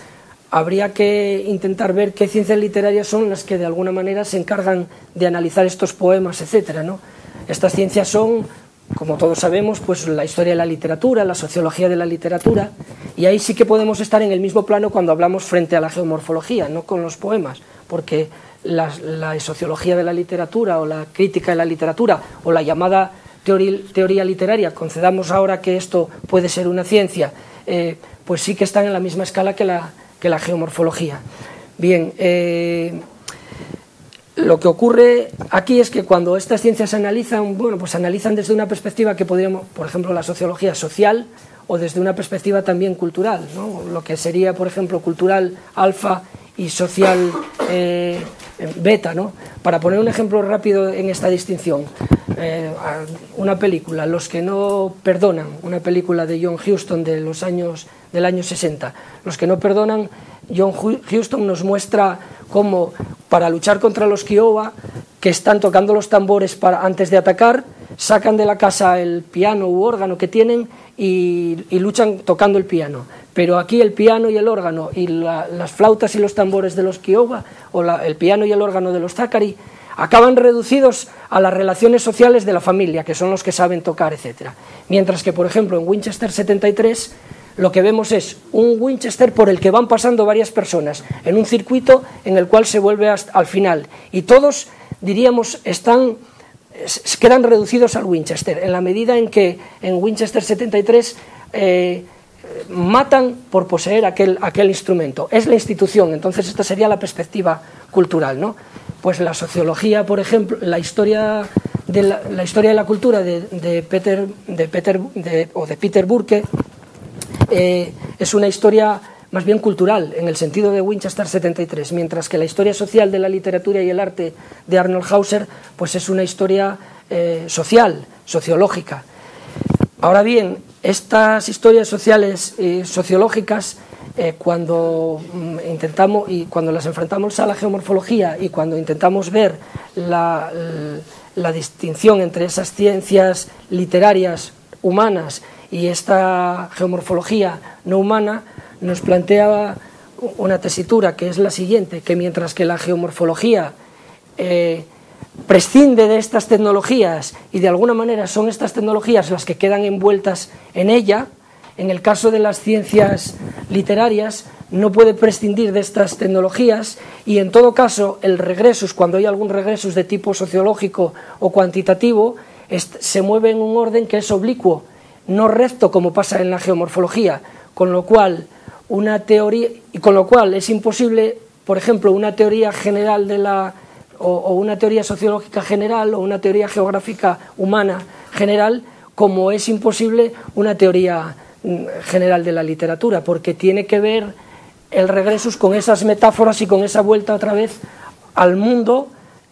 habría que intentar ver qué ciencias literarias son las que de alguna manera se encargan de analizar estos poemas, etc. ¿no? Estas ciencias son, como todos sabemos, pues la historia de la literatura, la sociología de la literatura, y ahí sí que podemos estar en el mismo plano cuando hablamos frente a la geomorfología, no con los poemas, porque la, la sociología de la literatura o la crítica de la literatura o la llamada teoría, literaria, concedamos ahora que esto puede ser una ciencia, eh, pues sí que están en la misma escala que la, geomorfología. Bien, eh, lo que ocurre aquí es que cuando estas ciencias se analizan, bueno, pues analizan desde una perspectiva que podríamos, por ejemplo, la sociología social o desde una perspectiva también cultural, ¿no? lo que sería, por ejemplo, cultural alfa y social eh, beta. ¿no? Para poner un ejemplo rápido en esta distinción, eh, una película, Los que no perdonan, una película de John Huston de los años, del año 60. Los que no perdonan, John Huston nos muestra cómo para luchar contra los Kiowa, que están tocando los tambores para, antes de atacar, sacan de la casa el piano u órgano que tienen y, luchan tocando el piano. Pero aquí el piano y el órgano y las flautas y los tambores de los Kiowa o el piano y el órgano de los Zakari acaban reducidos a las relaciones sociales de la familia, que son los que saben tocar, etc. Mientras que, por ejemplo, en Winchester 73 lo que vemos es un Winchester por el que van pasando varias personas en un circuito en el cual se vuelve al final y todos diríamos están quedan reducidos al Winchester en la medida en que en Winchester 73 eh, matan por poseer aquel, aquel instrumento es la institución entonces esta sería la perspectiva cultural ¿no? Pues la sociología por ejemplo la historia de la, historia de la cultura de, Peter de Peter o de Peter Burke eh, es una historia más bien cultural, en el sentido de Winchester 73, mientras que la historia social de la literatura y el arte de Arnold Hauser pues es una historia eh, social, sociológica. Ahora bien, estas historias sociales y sociológicas, eh, cuando mm, intentamos y cuando las enfrentamos a la geomorfología y cuando intentamos ver la, distinción entre esas ciencias literarias humanas y esta geomorfología no humana nos planteaba una tesitura que es la siguiente, que mientras que la geomorfología eh, prescinde de estas tecnologías y de alguna manera son estas tecnologías las que quedan envueltas en ella, en el caso de las ciencias literarias no puede prescindir de estas tecnologías y en todo caso el regresus, cuando hay algún regresus de tipo sociológico o cuantitativo, se mueve en un orden que es oblicuo, no recto como pasa en la geomorfología, con lo cual una teoría y con lo cual es imposible, por ejemplo, una teoría general de la o, una teoría sociológica general o una teoría geográfica humana general, como es imposible una teoría general de la literatura, porque tiene que ver el regreso con esas metáforas y con esa vuelta otra vez al mundo,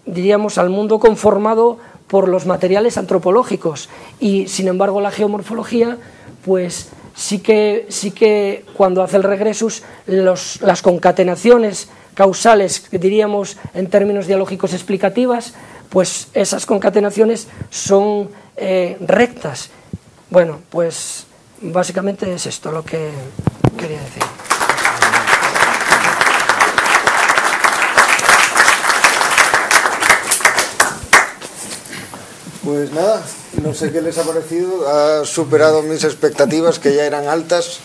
diríamos al mundo conformado por los materiales antropológicos y sin embargo la geomorfología pues sí que, sí que cuando hace el regresus las concatenaciones causales, diríamos en términos dialógicos explicativas, pues esas concatenaciones son eh, rectas. Bueno, pues básicamente es esto lo que quería decir. Pues nada, no sé qué les ha parecido, ha superado mis expectativas que ya eran altas.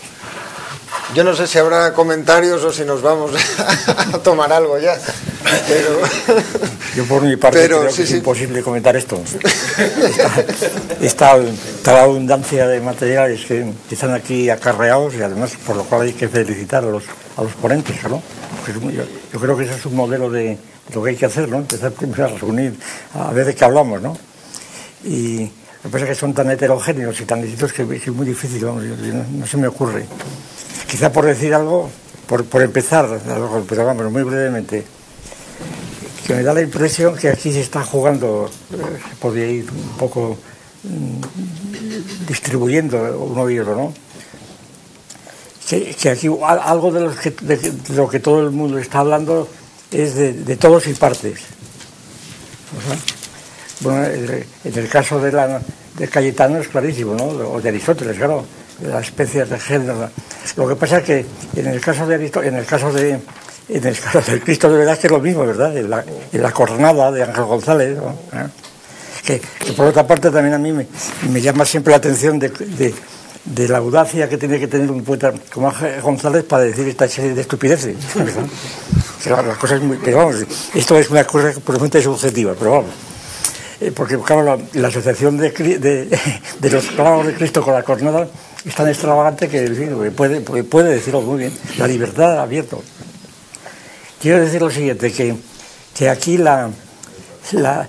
Yo no sé si habrá comentarios o si nos vamos a tomar algo ya. Pero... Yo por mi parte creo que es imposible comentar esto. Esta, esta, abundancia de materiales que, están aquí acarreados y además por lo cual hay que felicitar a los, a los ponentes, ¿no? Yo, yo, creo que ese es un modelo de lo que hay que hacer, ¿no? Empezar primero a reunir, a ver de qué hablamos, ¿no? Y lo que pasa es que son tan heterogéneos y tan distintos que es muy difícil, no, se me ocurre. Quizá por decir algo, por, por empezar, pero vamos, muy brevemente, que me da la impresión que aquí se está jugando, se podría ir un poco mm, distribuyendo uno y otro, ¿no? Que, aquí algo de lo que, de, lo que todo el mundo está hablando es de, todos y partes. Bueno, en el caso de, la, de Cayetano es clarísimo, ¿no? O de Aristóteles, claro, las especies de género. Lo que pasa es que en el caso de en el caso de en el caso del Cristo de verdad que es lo mismo, ¿verdad? En la, la cornada de Ángel González. ¿Eh? que, por otra parte también a mí me, llama siempre la atención de, la audacia que tiene que tener un poeta como Ángel González para decir esta serie de estupideces. las cosas muy, pero vamos, esto es una cosa puramente subjetiva, pero vamos. Eh, porque claro, la, asociación de, de, los clavos de Cristo con la cornada es tan extravagante que puede, puede decirlo muy bien, la libertad abierto. Quiero decir lo siguiente, que, que aquí la, la,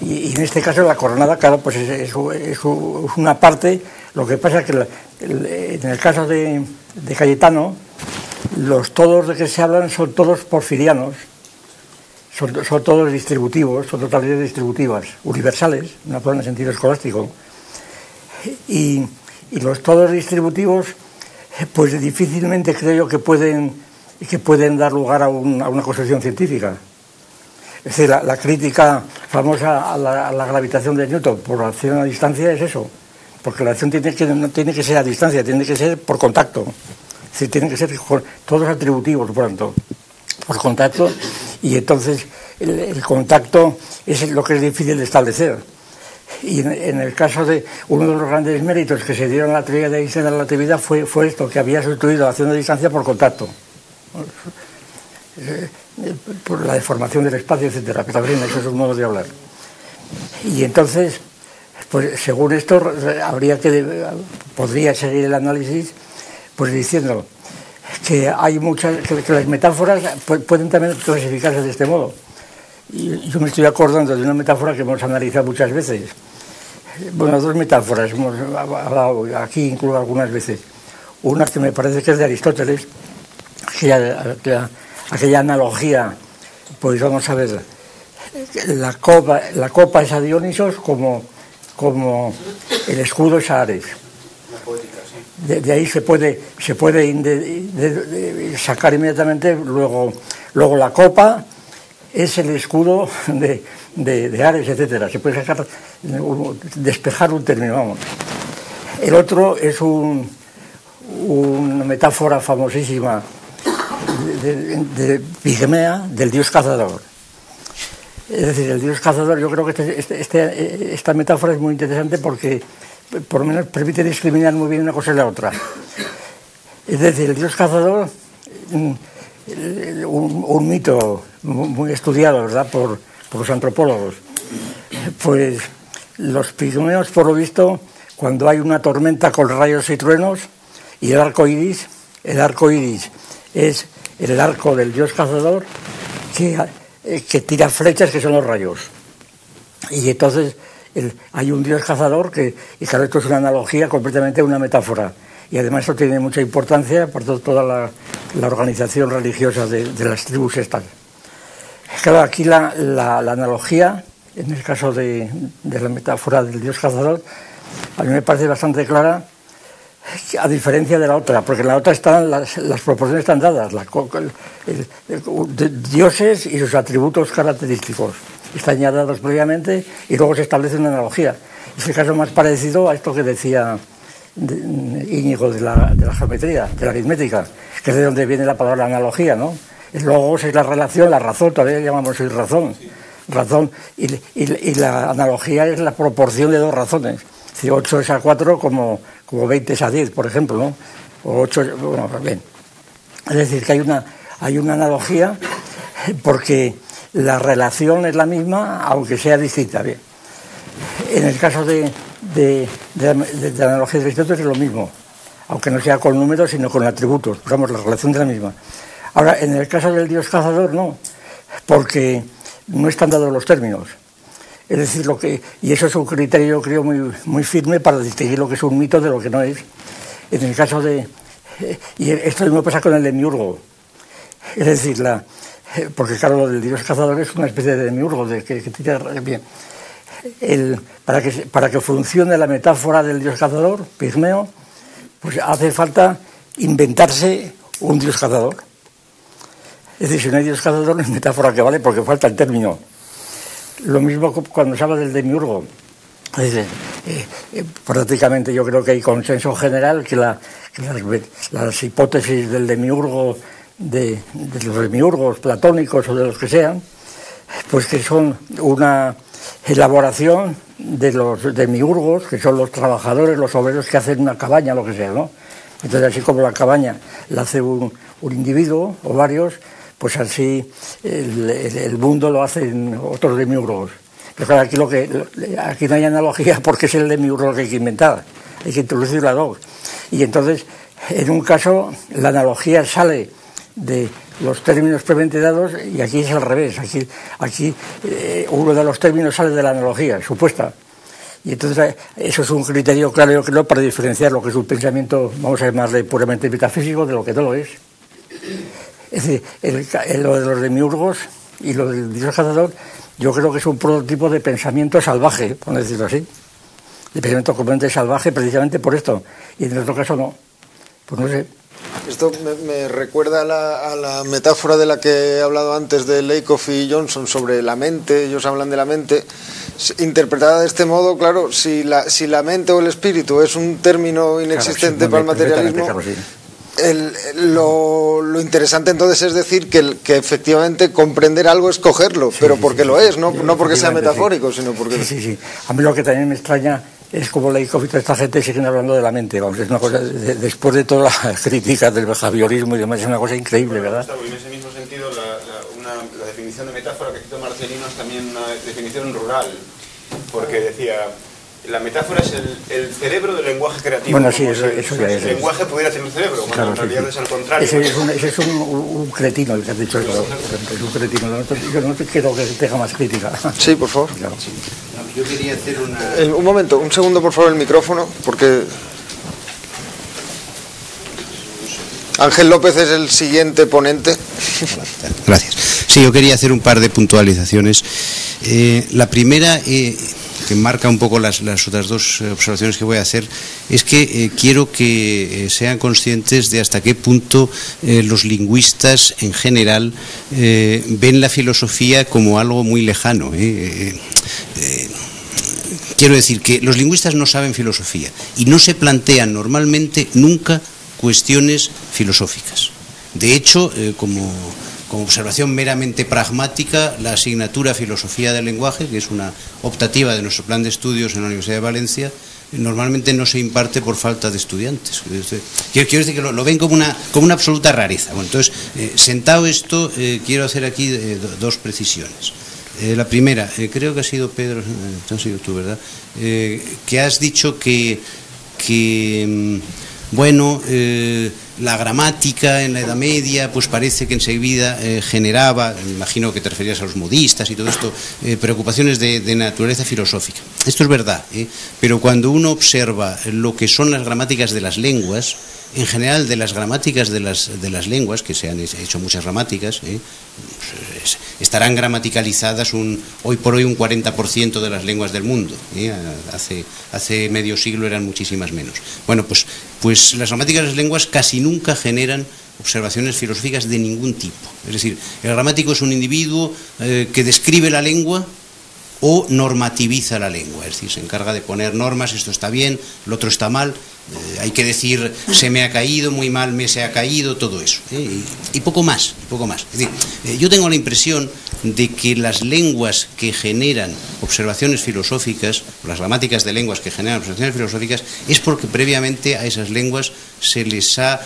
y en este caso la coronada, claro, pues es, una parte, lo que pasa es que en el caso de, de Cayetano, los todos de que se hablan son todos porfirianos, son, todos distributivos, son totalidades distributivas, universales, no en el sentido escolástico. Y, los todos distributivos, pues difícilmente creo que pueden, que pueden dar lugar a, una construcción científica. Es decir, la, crítica famosa a la, gravitación de Newton por acción a distancia es eso, porque la acción tiene que, no tiene que ser a distancia, tiene que ser por contacto. Es decir, tiene que ser todos atributivos, por tanto, por contacto, y entonces el, contacto es lo que es difícil de establecer. Y en, el caso de uno de los grandes méritos que se dieron a la teoría de Einstein de la relatividad fue, fue esto, que había sustituido la acción a distancia por contacto. Eh, por la deformación del espacio, etcétera. Pero también eso es un modo de hablar. Y entonces, pues según esto, habría que podría seguir el análisis, pues diciendo que hay muchas, que, las metáforas pueden también clasificarse de este modo. Y yo me estoy acordando de una metáfora que hemos analizado muchas veces. Bueno, dos metáforas, hemos hablado aquí incluso algunas veces. Una que me parece que es de Aristóteles, que aquella analogía, pues vamos a ver, la copa, la copa es a Dionisos como, como el escudo es a Ares. De, ahí se puede, se puede sacar inmediatamente, luego, luego la copa es el escudo de, de, Ares, etcétera. Se puede sacar, despejar un término, vamos. El otro es un, una metáfora famosísima de, Pigmea, del dios cazador. Es decir, el dios cazador, yo creo que este, este, este, esta metáfora es muy interesante porque por lo menos permite discriminar muy bien una cosa y la otra. Es decir, el dios cazador, mm, un, mito muy estudiado ¿verdad? Por, por, los antropólogos, pues los pigmeos, por lo visto, cuando hay una tormenta con rayos y truenos y el arco iris, el arco iris es el arco del dios cazador que, eh, que tira flechas que son los rayos. Y entonces hay un dios cazador que, y claro, esto es una analogía, completamente una metáfora. Y además esto tiene mucha importancia por toda la, organización religiosa de, las tribus estas. Claro, aquí la, la, analogía, en el caso de, la metáfora del dios cazador, a mí me parece bastante clara a diferencia de la otra, porque en la otra están las, proporciones están dadas, dioses y sus atributos característicos están ya dados previamente y luego se establece una analogía. Es el caso más parecido a esto que decía Íñigo de la, geometría, de la aritmética, que es de donde viene la palabra analogía, ¿no? El logos es la relación, la razón, todavía llamamos hoy razón, razón, y, la analogía es la proporción de dos razones. Si 8 es a 4 como como 20 es a 10, por ejemplo, ¿no? O 8, bueno, bien. Es decir, que hay una, hay una analogía porque la relación es la misma, aunque sea distinta. Bien. En el caso de, de, de, analogía de Aristóteles es lo mismo, aunque no sea con números, sino con atributos. Digamos, la relación es la misma. Ahora, en el caso del dios cazador, no, porque no están dados los términos. Es decir, lo que, y eso es un criterio, creo, muy, muy firme para distinguir lo que es un mito de lo que no es. En el caso de. Y esto mismo pasa con el demiurgo. Es decir, la, porque claro, lo del dios cazador es una especie de demiurgo, de que, tira bien. El, para, que, para que funcione la metáfora del dios cazador, Pigmeo, pues hace falta inventarse un dios cazador. Es decir, si no hay dios cazador, no es metáfora que vale porque falta el término. Lo mismo cuando se habla del demiurgo. Eh, eh, prácticamente yo creo que hay consenso general que, las, hipótesis del demiurgo, de, los demiurgos platónicos o de los que sean, pues que son una elaboración de los demiurgos, que son los trabajadores, los obreros que hacen una cabaña, lo que sea, ¿no? Entonces, así como la cabaña la hace un individuo o varios, pues así el, mundo lo hacen otros demiurgos. Pero claro, aquí, lo que, aquí no hay analogía porque es el demiurgo que hay que inventar, hay que introducir la dos. Y entonces, en un caso, la analogía sale de los términos previamente dados y aquí es al revés. Aquí, aquí eh, uno de los términos sale de la analogía supuesta. Y entonces eso es un criterio claro, yo creo, para diferenciar lo que es un pensamiento, vamos a llamarle puramente metafísico, de lo que no lo es. Es decir, lo de los demiurgos y lo del dios cazador, yo creo que es un prototipo de pensamiento salvaje, por decirlo así. De pensamiento completamente salvaje precisamente por esto. Y en otro caso no. Pues no sé. Esto me, recuerda a la, metáfora de la que he hablado antes de Lakoff y Johnson sobre la mente, ellos hablan de la mente. Interpretada de este modo, claro, si la, si la mente o el espíritu es un término inexistente para el materialismo, lo, interesante entonces es decir que, que, efectivamente comprender algo es cogerlo, pero porque lo es, no, no porque sea metafórico, sino porque... Sí, sí, A mí lo que también me extraña es como la toda esta gente siguen hablando de la mente, vamos, es una cosa, después de todas las críticas del behaviorismo y demás, es una cosa increíble, ¿verdad? en ese mismo sentido, la, la definición de metáfora que citó Marcelino es también una definición rural, porque decía, la metáfora es el, cerebro del lenguaje creativo. Bueno, sí, eso, ya es. El lenguaje pudiera tener un cerebro, cuando en realidad es al contrario. Ese es un, ese es un, cretino el que has dicho eso. Es un cretino. Yo no quiero que tenga más crítica. Sí, por favor. Yo quería hacer una... un momento, un segundo, por favor, el micrófono, porque... Ángel López es el siguiente ponente. Gracias. Sí, yo quería hacer un par de puntualizaciones. Eh, la primera, eh, que marca un poco las, otras dos eh, observaciones que voy a hacer, es que eh, quiero que eh, sean conscientes de hasta qué punto los lingüistas en general ven la filosofía como algo muy lejano. quiero decir que los lingüistas no saben filosofía y no se plantean normalmente nunca cuestiones filosóficas. De hecho, como como observación meramente pragmática, la asignatura Filosofía del Lenguaje, que es una optativa de nuestro plan de estudios en la Universidad de Valencia, normalmente no se imparte por falta de estudiantes. Quiero, decir que lo, ven como una, como una absoluta rareza. Bueno, entonces, eh, sentado esto, eh, quiero hacer aquí eh, dos precisiones. la primera, creo que ha sido Pedro, sido tú, ¿verdad? que has dicho que, que mm, bueno, la gramática en la Edad Media, pues parece que enseguida eh, generaba, imagino que te referías a los modistas y todo esto, eh, preocupaciones de, naturaleza filosófica. Esto es verdad, ¿eh? pero cuando uno observa lo que son las gramáticas de las lenguas, en general de las gramáticas de las, de las lenguas, que se han hecho muchas gramáticas, ¿eh? pues, estarán gramaticalizadas un, hoy por hoy un 40% de las lenguas del mundo. Hace, hace medio siglo eran muchísimas menos. Bueno, pues, pues las gramáticas de las lenguas casi nunca generan observaciones filosóficas de ningún tipo. Es decir, el gramático es un individuo eh, que describe la lengua o normativiza la lengua, es decir, se encarga de poner normas, esto está bien, lo otro está mal, eh, hay que decir se me ha caído, muy mal me se ha caído, todo eso. ¿eh? Y, poco más, poco más. Es decir, yo tengo la impresión de que las lenguas que generan observaciones filosóficas, las gramáticas de lenguas que generan observaciones filosóficas, es porque previamente a esas lenguas se les ha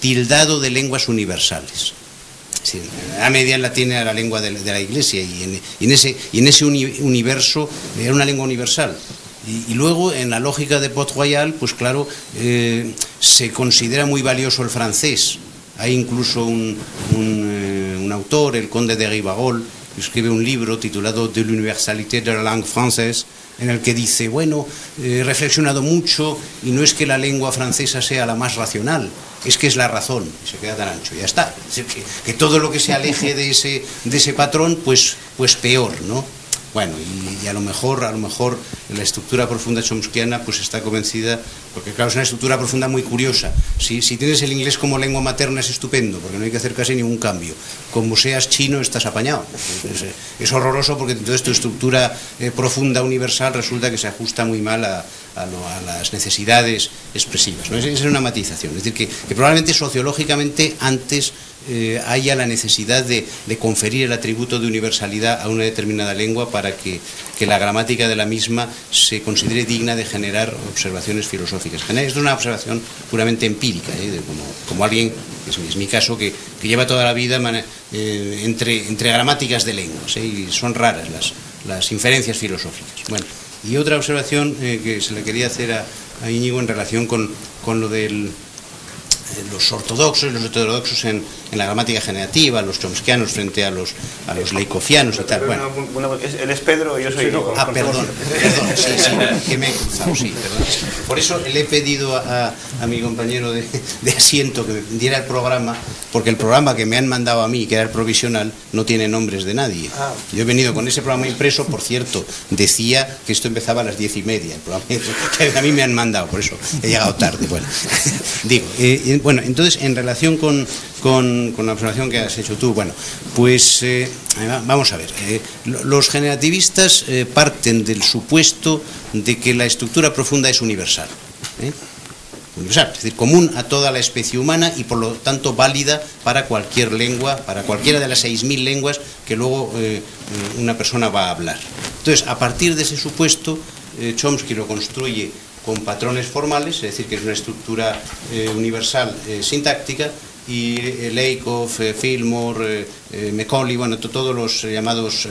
tildado de lenguas universales. la media la tiene la lengua de, la Iglesia y en, ese, en universo era una lengua universal. Y, luego, en la lógica de Port Royal, pues claro, eh, se considera muy valioso el francés. Hay incluso un, eh, autor, el conde de Ribagol, que escribe un libro titulado De l'universalité de la langue française, en el que dice, bueno, he reflexionado mucho y no es que la lengua francesa sea la más racional, es que es la razón, y se queda tan ancho, ya está. que, que, todo lo que se aleje de ese, de ese patrón, pues, pues peor, ¿no? Bueno, y, a lo mejor, a lo mejor la estructura profunda chomskiana pues está convencida, porque claro, es una estructura profunda muy curiosa. Si, tienes el inglés como lengua materna es estupendo, porque no hay que hacer casi ningún cambio. Como seas chino estás apañado. Es, horroroso porque entonces tu estructura eh, profunda universal resulta que se ajusta muy mal a, las necesidades expresivas. ¿no? Esa es una matización. Es decir, que probablemente sociológicamente antes eh, haya la necesidad de, conferir el atributo de universalidad a una determinada lengua para que, la gramática de la misma se considere digna de generar observaciones filosóficas. Esto es una observación puramente empírica, ¿eh? como, alguien, es, mi caso, que, lleva toda la vida eh, entre, entre gramáticas de lenguas, y son raras las, las inferencias filosóficas. Bueno, y otra observación que se le quería hacer a, a Íñigo en relación con, con lo del los ortodoxos y los heterodoxos en, la gramática generativa, los chomskianos frente a los, a los leikofianos y tal. Bueno. él es Pedro y yo soy Ah, perdón, perdón, sí, sí, que me he cruzado, sí, perdón. Por eso le he pedido a, a mi compañero de, de, asiento que me diera el programa, porque el programa que me han mandado a mí, que era el provisional, no tiene nombres de nadie. Ah. Yo he venido con ese programa impreso, por cierto, decía que esto empezaba a las diez y media, el programa que a mí me han mandado, por eso he llegado tarde. Bueno, digo, eh, bueno, entonces, en relación con, con, la observación que has hecho tú, bueno, pues eh, vamos a ver. Eh, los generativistas parten del supuesto de que la estructura profunda es universal. Universal, es decir, común a toda la especie humana y por lo tanto válida para cualquier lengua, para cualquiera de las 6.000 lenguas que luego una persona va a hablar. Entonces, a partir de ese supuesto, Chomsky lo construye con patrones formales, es decir, que es una estructura eh, universal eh, sintáctica, y eh, Lakoff, Fillmore, Macaulay, bueno, todos los llamados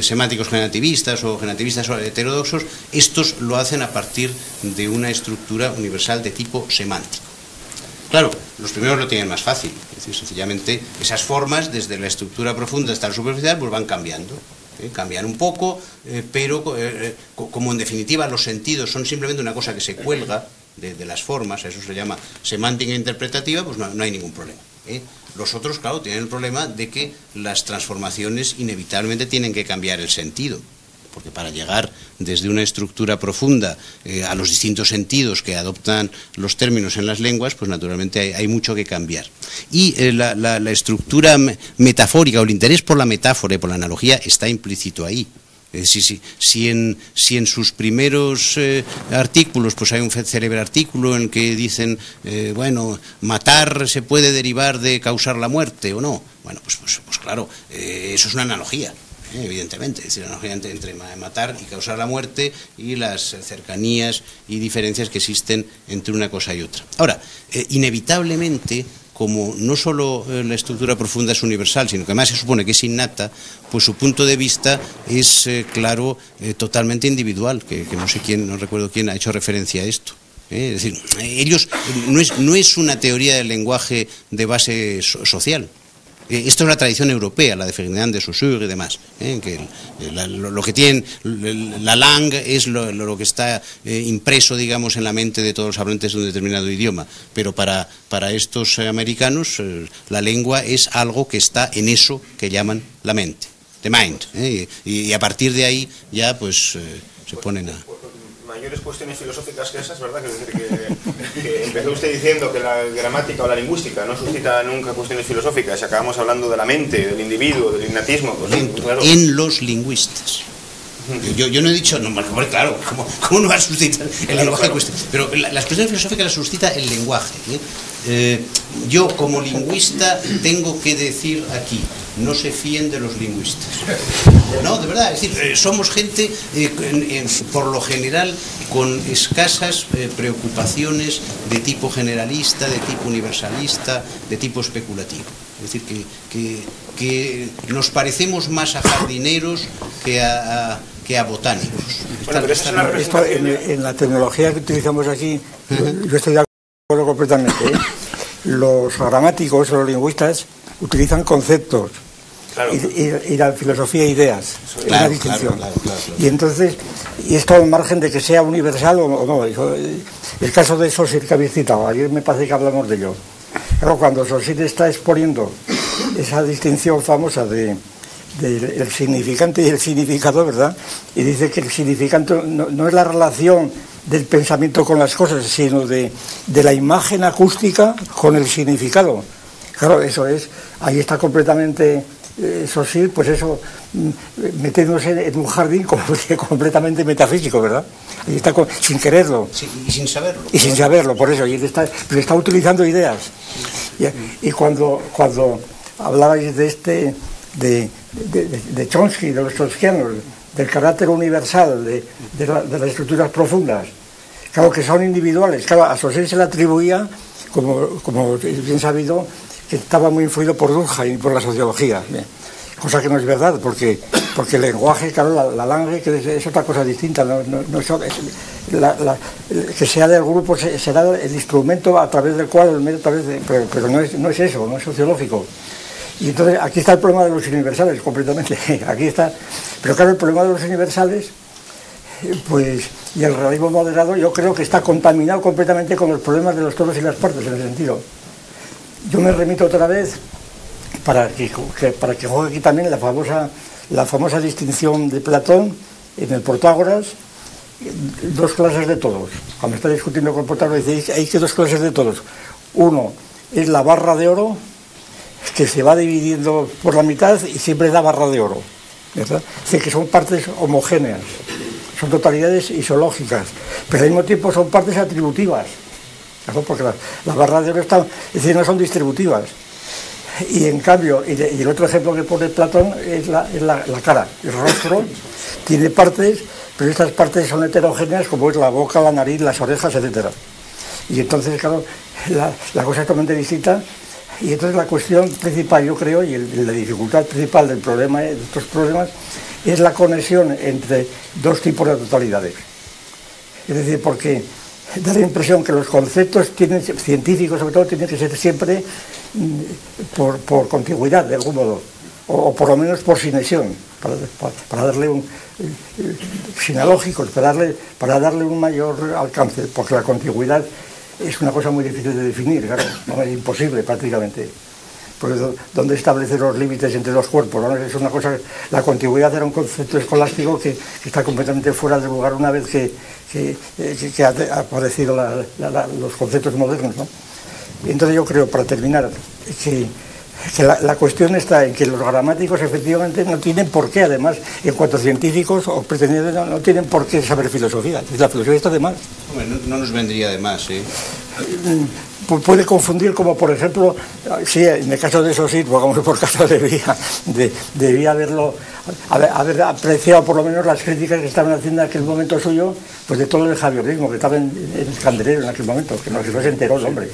semánticos generativistas o generativistas heterodoxos, estos lo hacen a partir de una estructura universal de tipo semántico. Claro, los primeros lo tienen más fácil, es decir, sencillamente esas formas, desde la estructura profunda hasta la superficial, pues van cambiando. ¿eh? cambiar un poco, eh, pero eh, como en definitiva los sentidos son simplemente una cosa que se cuelga de, las formas, eso se llama semántica interpretativa, pues no, no hay ningún problema. Los otros, claro, tienen el problema de que las transformaciones inevitablemente tienen que cambiar el sentido porque para llegar desde una estructura profunda eh, a los distintos sentidos que adoptan los términos en las lenguas, pues naturalmente hay, mucho que cambiar. Y eh, la, estructura metafórica o el interés por la metáfora y por la analogía está implícito ahí. Si, en, si, en, sus primeros eh, artículos pues hay un célebre artículo en que dicen, bueno, matar se puede derivar de causar la muerte o no. Bueno, pues, pues, pues claro, eso es una analogía evidentemente, es decir, la analogía entre, matar y causar la muerte y las cercanías y diferencias que existen entre una cosa y otra. Ahora, eh, inevitablemente, como no solo eh, la estructura profunda es universal, sino que además se supone que es innata, pues su punto de vista es, eh, claro, totalmente individual, que, no sé quién, no recuerdo quién ha hecho referencia a esto. Es decir, ellos no es, no es una teoría del lenguaje de base social, eh, esto es la tradición europea, la de Ferdinand de Saussure y demás, ¿eh? que lo, que tienen, la langue es lo, que está eh, impreso, digamos, en la mente de todos los hablantes de un determinado idioma, pero para, para estos americanos la lengua es algo que está en eso que llaman la mente, the mind, y, a partir de ahí ya pues se ponen a mayores cuestiones filosóficas que esas, ¿verdad? Decir que, empezó usted diciendo que la gramática o la lingüística no suscita nunca cuestiones filosóficas y acabamos hablando de la mente, del individuo, del innatismo. Pues, En los lingüistas. Yo, yo, no he dicho, no, claro, ¿cómo, no va a suscitar el lenguaje? Pero las cuestiones filosóficas las suscita el lenguaje. ¿eh? Eh, yo como lingüista tengo que decir aquí, no se fíen de los lingüistas. No, de verdad, es decir, eh, somos gente, por lo general, con escasas preocupaciones de tipo generalista, de tipo universalista, de tipo especulativo. Es decir, que, que, nos parecemos más a jardineros que a que a botánicos. en, la tecnología que utilizamos aquí, yo estoy de acuerdo completamente. ¿eh? Los gramáticos, los lingüistas, utilizan conceptos y, la filosofía e ideas. es la distinción. y entonces, y esto al margen de que sea universal o, no. El caso de Saussure que habéis citado, ayer me parece que hablamos de ello. Pero cuando Saussure está exponiendo esa distinción famosa de del significante y el significado, ¿verdad? Y dice que el significante no, es la relación del pensamiento con las cosas, sino de, la imagen acústica con el significado. Claro, eso es, ahí está completamente, eh, eso sí, pues eso, mm, metiéndose en un jardín completamente metafísico, ¿verdad? Ahí está sin quererlo. y sin saberlo. Y sin saberlo, por eso, y él está, está utilizando ideas. Y, y cuando, cuando hablabais de este de, de, Chomsky, de los chomskianos, del carácter universal de, las estructuras profundas, claro que son individuales. Claro, a Saussure se le atribuía, como, como bien sabido, que estaba muy influido por Durkheim y por la sociología. Cosa que no es verdad, porque, porque el lenguaje, claro, la, la que es, otra cosa distinta. No, que sea del grupo será el instrumento a través del cual, el medio a través de, pero, pero no, es, no es eso, no es sociológico. Y entonces aquí está el problema de los universales, completamente. Aquí está. Pero claro, el problema de los universales, pues, y el realismo moderado, yo creo que está contaminado completamente con los problemas de los todos y las partes, en ese sentido. Yo me remito otra vez para que, para que juegue aquí también la famosa, la famosa distinción de Platón en el Protágoras, dos clases de todos. Cuando está discutiendo con Protágoras, dice, hay que dos clases de todos Uno es la barra de oro, que se va dividiendo por la mitad y siempre la barra de oro. ¿verdad? Es decir, que son partes homogéneas, son totalidades isológicas, pero al mismo tiempo son partes atributivas, porque las la barras de oro están, es decir, no son distributivas. Y en cambio, y, el otro ejemplo que pone Platón es, la, cara, el rostro tiene partes, pero estas partes son heterogéneas como es la boca, la nariz, las orejas, etcétera. Y entonces, claro, la, la, cosa es totalmente distinta. Y entonces la cuestión principal, yo creo, y la dificultad principal del problema, de estos problemas, es la conexión entre dos tipos de totalidades. Es decir, porque da la impresión que los conceptos tienen, científicos sobre todo tienen que ser siempre por, por contigüidad, de algún modo, o, por lo menos por sinexión, para, darle un sinalógicos, para darle, para darle un mayor alcance, porque la contigüidad es una cosa muy difícil de definir, claro, imposible prácticamente. Porque ¿dónde establecer los límites entre los cuerpos? ¿no? Es una cosa, la contigüidad era un concepto escolástico que, que está completamente fuera de lugar una vez que, que, que ha, ha, aparecido los conceptos modernos. ¿no? Entonces yo creo, para terminar, que, que la, la, cuestión está en que los gramáticos efectivamente no tienen por qué, además, en cuanto a científicos o pretendientes, no, no tienen por qué saber filosofía. La filosofía está de más. Bueno, no nos vendría de más, ¿eh? Puede confundir, como por ejemplo, sí, en el caso de eso sí, pongamos por caso debía, de, debía haberlo, haber, haber, apreciado por lo menos las críticas que estaban haciendo en aquel momento suyo, pues de todo el javiorismo que estaba en, en el candelero en aquel momento, que no, que no se enteró el hombre.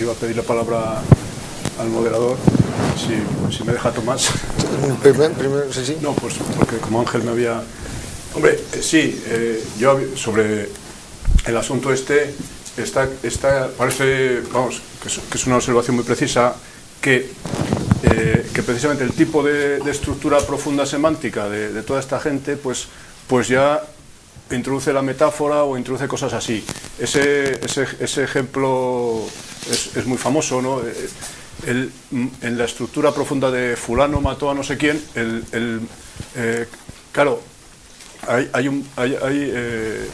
Iba a pedir la palabra al moderador, si, si me deja Tomás. Primero, primero, sí, sí. No, pues porque como Ángel me había... Hombre, eh, sí, eh, yo sobre el asunto este, está, está, parece, vamos, que es, que es una observación muy precisa, que, eh, que precisamente el tipo de, de estructura profunda semántica de, de, toda esta gente, pues, pues ya introduce la metáfora o introduce cosas así. Ese, ese, ese ejemplo es, es, muy famoso, ¿no? El, en la estructura profunda de fulano mató a no sé quién, el, el eh, claro, hay, hay, un, hay, hay eh,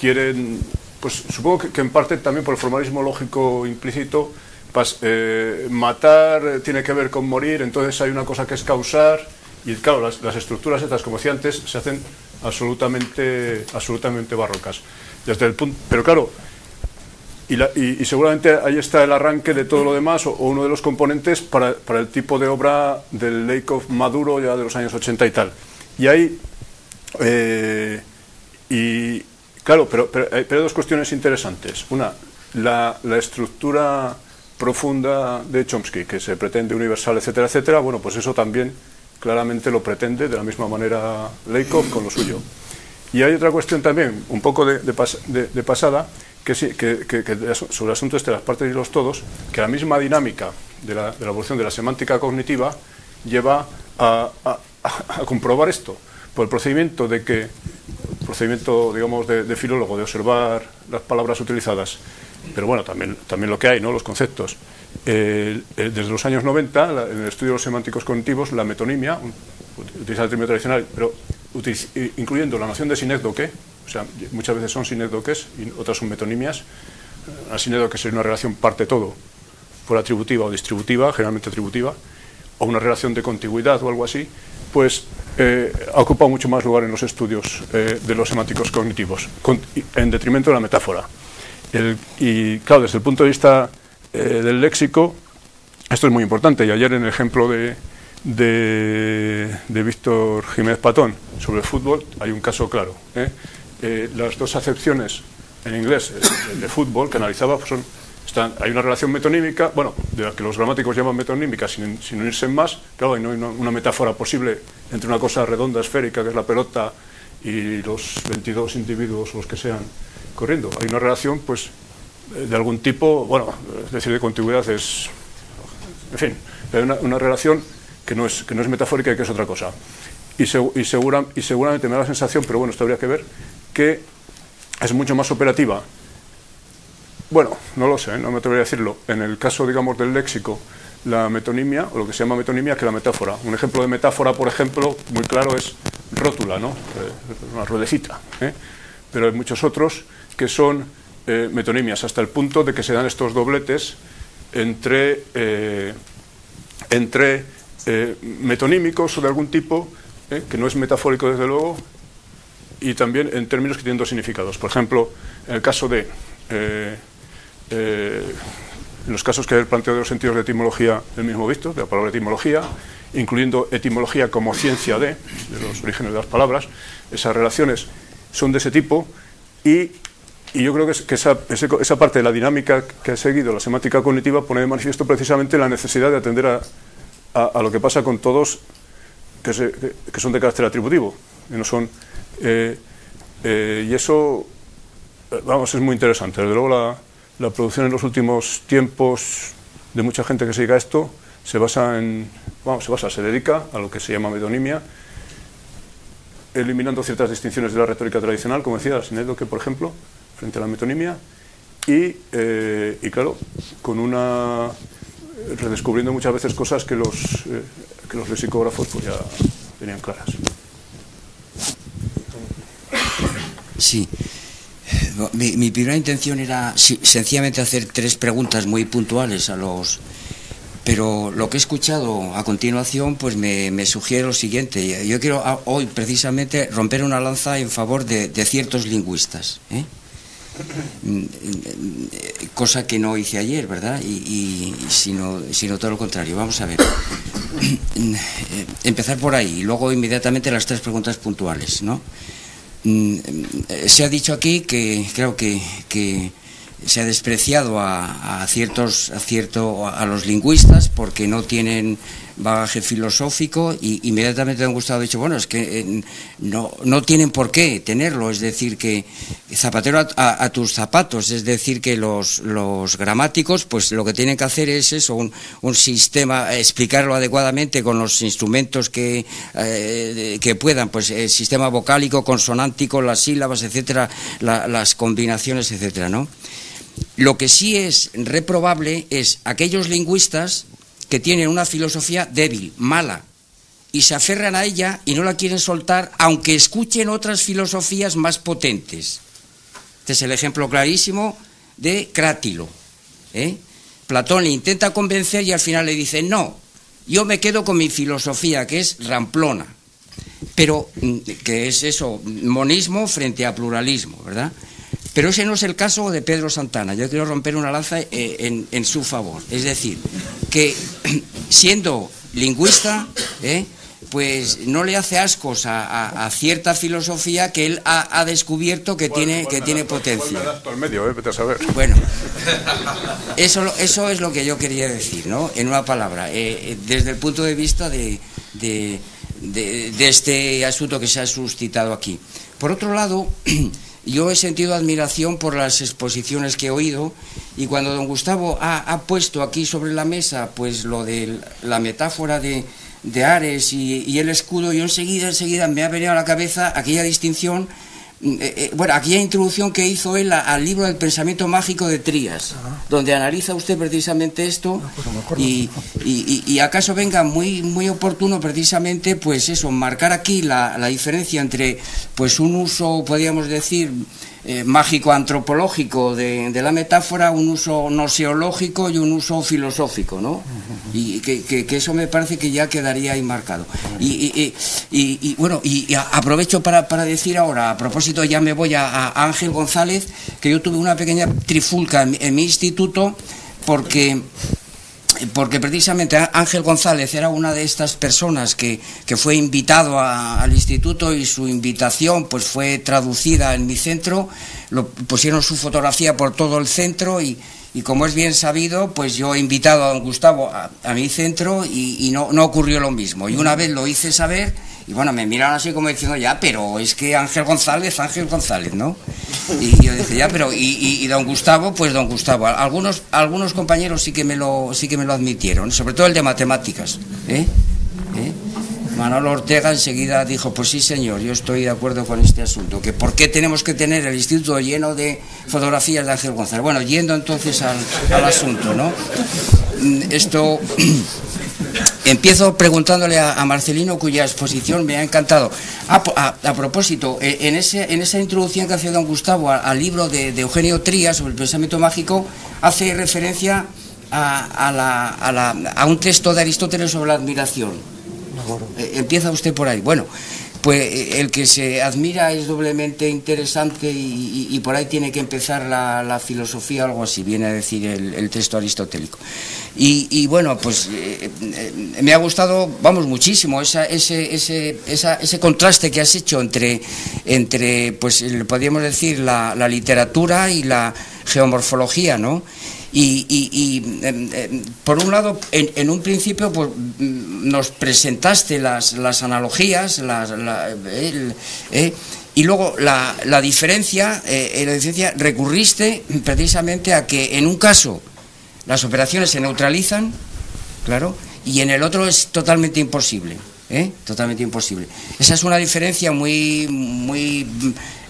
quieren, pues supongo que, en parte también por el formalismo lógico implícito, pas, eh, matar tiene que ver con morir, entonces hay una cosa que es causar, y claro, las estructuras estas, como decía antes, se hacen absolutamente, absolutamente barrocas. Desde el punto, pero claro, y, la, y, seguramente ahí está el arranque de todo lo demás, o, uno de los componentes para, para, el tipo de obra del Leikov Maduro ya de los años 80 y tal. Y hay, eh, y claro, pero, pero, hay, pero, hay dos cuestiones interesantes. Una, la, la, estructura profunda de Chomsky, que se pretende universal, etcétera, etcétera, bueno, pues eso también claramente lo pretende de la misma manera Leikov con lo suyo. Y hay otra cuestión también, un poco de, pas, de, pasada, que, sobre el asunto este de las partes y los todos, que la misma dinámica de la, evolución de la semántica cognitiva lleva a, a, comprobar esto, por el procedimiento de que, procedimiento, digamos, de, filólogo, de observar las palabras utilizadas, pero bueno, también, también lo que hay, ¿no? los conceptos. Eh, eh, desde los años 90, la, en el estudio de los semánticos cognitivos, la metonimia, utiliza el término tradicional, pero incluyendo la noción de sinécdoque, o sea, muchas veces son sinécdoques y otras son metonimias. La sinécdoque es una relación parte-todo, fuera atributiva o distributiva, generalmente atributiva, o una relación de contigüidad o algo así, pues eh, ha mucho más lugar en los estudios eh, de los semánticos cognitivos, con, en detrimento de la metáfora. Y claro, desde el punto de vista eh, del léxico, esto es muy importante. Y ayer en el ejemplo de, de, Víctor Jiménez Patón sobre el fútbol hay un caso claro. ¿eh? eh, las dos acepciones en inglés de fútbol que analizaba pues son, están, hay una relación metonímica, bueno, de la que los gramáticos llaman metonímica sin, sin unirse en más, claro, no hay una, metáfora posible entre una cosa redonda, esférica, que es la pelota, y los 22 individuos, los que sean, corriendo. Hay una relación, pues, de algún tipo, bueno, es decir, de contigüidad es, en fin, hay una, una relación que no, es, que no es metafórica y que es otra cosa. Y, se, y, segura, y seguramente me da la sensación, pero bueno, esto habría que ver, que es mucho más operativa. Bueno, no lo sé, no me atrevería a decirlo. En el caso, digamos, del léxico, la metonimia, o lo que se llama metonimia, que la metáfora. Un ejemplo de metáfora, por ejemplo, muy claro es rótula, ¿no? Eh, una ruedecita. ¿eh? Pero hay muchos otros que son eh, metonimias, hasta el punto de que se dan estos dobletes entre, eh, entre eh, metonímicos o de algún tipo, que no es metafórico desde luego, y también en términos que tienen dos significados. Por ejemplo, en el caso de en los casos que he planteado de los sentidos de etimología del mismo visto, de la palabra etimología, incluyendo etimología como ciencia de, de los orígenes de las palabras, esas relaciones son de ese tipo y, yo creo que, esa, parte de la dinámica que ha seguido la semántica cognitiva pone de manifiesto precisamente la necesidad de atender a, lo que pasa con todos que, son de carácter atributivo, y no son... Eh, eh, y eso, vamos, es muy interesante. Desde luego la, producción en los últimos tiempos de mucha gente que se dedica a esto se basa en, vamos, se basa, se dedica a lo que se llama metonimia, eliminando ciertas distinciones de la retórica tradicional, como decía la que por ejemplo, frente a la metonimia, y, eh, y, claro, con una redescubriendo muchas veces cosas que los, eh, que los lexicógrafos pues ya tenían claras. Sí. Mi, primera intención era sencillamente hacer tres preguntas muy puntuales a los... Pero lo que he escuchado a continuación pues me, sugiere lo siguiente. Yo quiero hoy precisamente romper una lanza en favor de, ciertos lingüistas. ¿eh? Mm, cosa que no hice ayer, ¿verdad? Y, sino, sino todo lo contrario. Vamos a ver. Empezar por ahí y luego inmediatamente las tres preguntas puntuales, ¿no? Mm, se ha dicho aquí que creo que, se ha despreciado a, ciertos a cierto a los lingüistas porque no tienen bagaje filosófico y inmediatamente han gustado dicho bueno es que eh, no, no tienen por qué tenerlo es decir que zapatero a, tus zapatos es decir que los, los gramáticos pues lo que tienen que hacer es eso un, sistema explicarlo adecuadamente con los instrumentos que eh, que puedan pues el sistema vocálico consonántico las sílabas etcétera las combinaciones etcétera no lo que sí es reprobable es aquellos lingüistas que tienen una filosofía débil, mala, y se aferran a ella y no la quieren soltar, aunque escuchen otras filosofías más potentes. Este es el ejemplo clarísimo de Crátilo. ¿eh? Platón le intenta convencer y al final le dice, no, yo me quedo con mi filosofía, que es ramplona, pero mm, que es eso, monismo frente a pluralismo, ¿verdad? Pero ese no es el caso de Pedro Santana. Yo quiero romper una lanza eh, en, su favor. Es decir, que siendo lingüista, eh, pues no le hace ascos a, cierta filosofía que él ha, descubierto que tiene, que tiene potencia. Eh, bueno, eso, eso es lo que yo quería decir, ¿no? En una palabra, desde el punto de vista de, de este asunto que se ha suscitado aquí. Por otro lado, yo he sentido admiración por las exposiciones que he oído y cuando don Gustavo ha, puesto aquí sobre la mesa pues lo de la metáfora de, Ares y, y, el escudo, yo enseguida, enseguida me ha venido a la cabeza aquella distinción eh, eh, bueno, aquella introducción que hizo él al libro del pensamiento mágico de Trías, donde analiza usted precisamente esto pues y, y, acaso venga muy, muy oportuno precisamente, pues eso, marcar aquí la, la diferencia entre pues un uso, podríamos decir, eh, mágico antropológico de, la metáfora, un uso noseológico y un uso filosófico, ¿no? Y que, eso me parece que ya quedaría ahí marcado. Y, bueno, y, aprovecho para, decir ahora, a propósito, ya me voy a, Ángel González, que yo tuve una pequeña trifulca en mi instituto porque porque precisamente Ángel González era una de estas personas que, fue invitado al instituto y su invitación pues fue traducida en mi centro, lo, pusieron su fotografía por todo el centro y, como es bien sabido, pues yo he invitado a don Gustavo a, mi centro y, no, no ocurrió lo mismo. Y una vez lo hice saber y bueno, me miraron así como diciendo, ya, pero es que Ángel González, Ángel González, ¿no? Y yo dije, ya, pero, y, don Gustavo, pues don Gustavo. Algunos, algunos compañeros sí que, me lo, sí que me lo admitieron, sobre todo el de matemáticas. ¿eh? ¿Eh? Manolo Ortega enseguida dijo, pues sí señor, yo estoy de acuerdo con este asunto, que por qué tenemos que tener el instituto lleno de fotografías de Ángel González. Bueno, yendo entonces al, asunto, ¿no? Mm, esto empiezo preguntándole a, Marcelino, cuya exposición me ha encantado. A, propósito, eh, en, ese, en esa introducción que hace don Gustavo al, libro de, Eugenio Trías sobre el pensamiento mágico, hace referencia a, un texto de Aristóteles sobre la admiración. Eh, empieza usted por ahí. Bueno, pues eh, el que se admira es doblemente interesante y, por ahí tiene que empezar la, filosofía, algo así, viene a decir el, texto aristotélico. Y, bueno, pues eh, me ha gustado, vamos, muchísimo ese, ese, ese, contraste que has hecho entre, entre pues podríamos decir, la, la literatura y la geomorfología, ¿no? Y, em, em, por un lado, en, un principio pues, mm, nos presentaste las, las analogías, eh, y luego la, la diferencia, eh, la diferencia, recurriste precisamente a que en un caso las operaciones se neutralizan, claro, y en el otro es totalmente imposible. ¿eh? Totalmente imposible. Esa es una diferencia muy, muy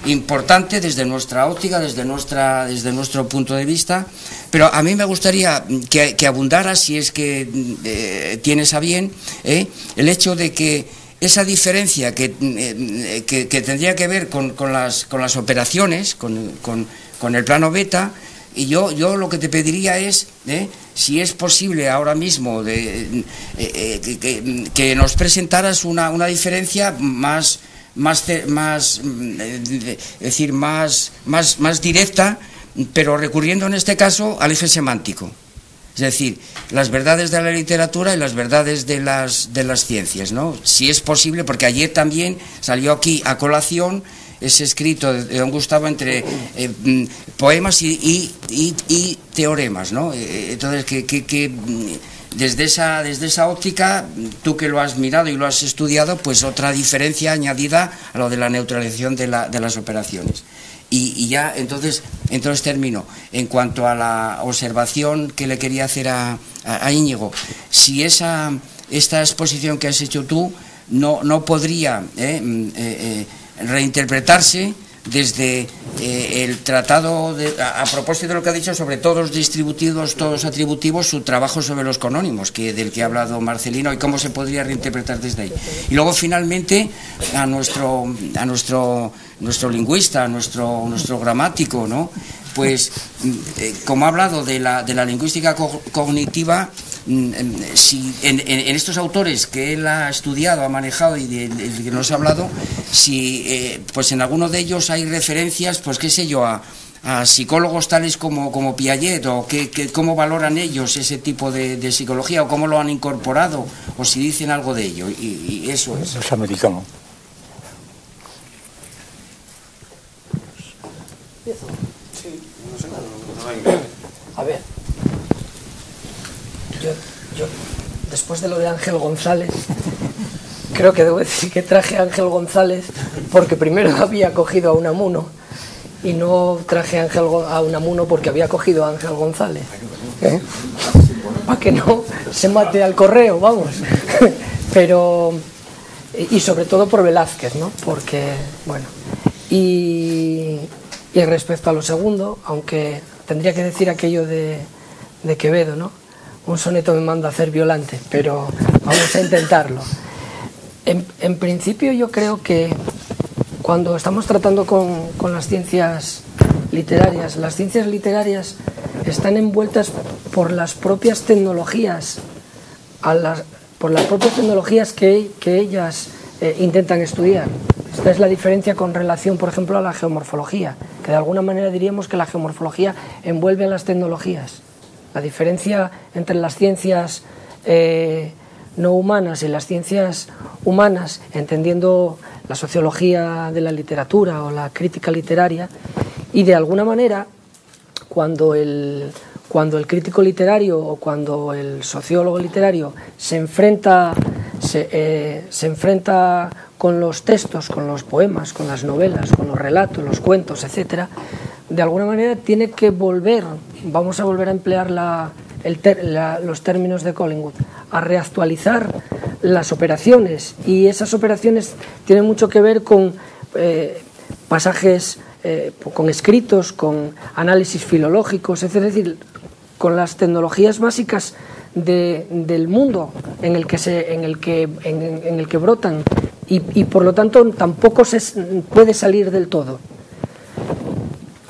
importante desde nuestra óptica, desde, nuestra, desde nuestro punto de vista, pero a mí me gustaría que, abundara, si es que eh, tienes a bien, ¿eh? el hecho de que esa diferencia que, eh, que, tendría que ver con, con, las, con las operaciones, con, con, el plano beta, y yo, yo lo que te pediría es, si es posible ahora mismo, de, que, nos presentaras una, una diferencia más más, más es decir, más, más, más directa, pero recurriendo en este caso al eje semántico. Es decir, las verdades de la literatura y las verdades de las, de las ciencias, ¿no? Si es posible, porque ayer también salió aquí a colación ese escrito de don Gustavo entre eh, mm, poemas y, y, teoremas, ¿no? Eh, entonces, que, que desde esa, desde esa óptica, tú que lo has mirado y lo has estudiado, pues otra diferencia añadida a lo de la neutralización de, la, de las operaciones. Y, ya, entonces, entonces termino. En cuanto a la observación que le quería hacer a, a, Íñigo, si esa, esta exposición que has hecho tú no, no podría eh, mm, eh, eh, reinterpretarse desde eh, el tratado, a, propósito de lo que ha dicho sobre todos distributivos, todos atributivos, su trabajo sobre los conónimos, que, del que ha hablado Marcelino, y cómo se podría reinterpretar desde ahí. Y luego, finalmente, a nuestro, a nuestro, nuestro lingüista, a nuestro, nuestro gramático, ¿no? pues mm, eh, como ha hablado de la, de la lingüística cognitiva, si en, estos autores que él ha estudiado, ha manejado y de, que nos ha hablado, si eh, pues en alguno de ellos hay referencias, pues qué sé yo, a, psicólogos tales como, como Piaget, o que, cómo valoran ellos ese tipo de, psicología, o cómo lo han incorporado, o si dicen algo de ello, y, eso es. Es americano. A ver, yo, después de lo de Ángel González, creo que debo decir que traje a Ángel González porque primero había cogido a Unamuno y no traje a, Ángel, a Unamuno porque había cogido a Ángel González. ¿eh? Para que no se mate al correo, vamos. Pero, y sobre todo por Velázquez, ¿no? Porque, bueno, y, y respecto a lo segundo, aunque tendría que decir aquello de, Quevedo, ¿no? Un soneto me manda a hacer violante, pero vamos a intentarlo. En, principio yo creo que cuando estamos tratando con, las ciencias literarias, las ciencias literarias están envueltas por las propias tecnologías, por las propias tecnologías que, ellas eh, intentan estudiar. Esta es la diferencia con relación, por ejemplo, a la geomorfología, que de alguna manera diríamos que la geomorfología envuelve a las tecnologías. La diferencia entre las ciencias eh, no humanas y las ciencias humanas, entendiendo la sociología de la literatura o la crítica literaria, y de alguna manera, cuando el, cuando el crítico literario o cuando el sociólogo literario se enfrenta, se, eh, se enfrenta con los textos, con los poemas, con las novelas, con los relatos, los cuentos, etcétera, de alguna manera tiene que volver, vamos a volver a emplear los términos de Collingwood, a reactualizar las operaciones y esas operaciones tienen mucho que ver con eh, pasajes, eh, con escritos, con análisis filológicos, es decir, con las tecnologías básicas del mundo en el que, se, en el que, en, el que brotan y, y, por lo tanto tampoco se puede salir del todo.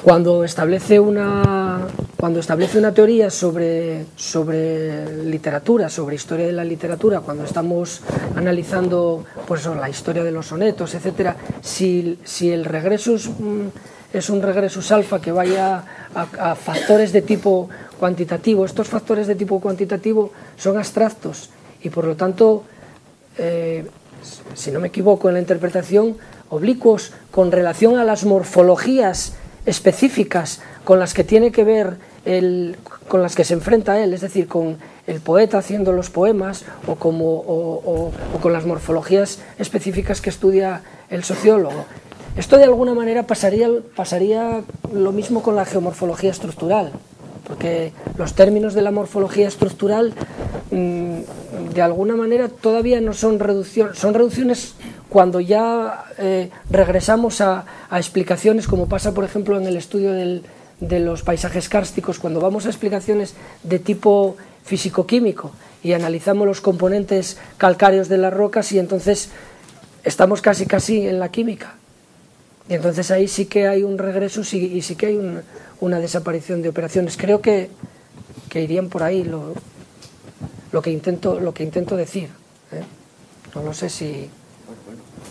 Cuando establece una, cuando establece una teoría sobre, sobre literatura, sobre historia de la literatura, cuando estamos analizando pues, la historia de los sonetos, etcétera, si, si el regreso es, un regresus alfa que vaya a, factores de tipo cuantitativo, estos factores de tipo cuantitativo son abstractos y por lo tanto, eh, si no me equivoco en la interpretación, oblicuos con relación a las morfologías específicas con las que tiene que ver con las que se enfrenta él, es decir, con el poeta haciendo los poemas o, como, o, con las morfologías específicas que estudia el sociólogo. Esto de alguna manera pasaría, pasaría lo mismo con la geomorfología estructural, porque los términos de la morfología estructural mm, de alguna manera todavía no son reducciones, son reducciones cuando ya eh, regresamos a, explicaciones, como pasa por ejemplo en el estudio de los paisajes kársticos, cuando vamos a explicaciones de tipo físico-químico y analizamos los componentes calcáreos de las rocas y entonces estamos casi casi en la química. Y entonces ahí sí que hay un regreso y sí que hay una desaparición de operaciones. Creo que, irían por ahí lo, lo, que, intento, lo que intento decir. ¿eh? No lo sé si...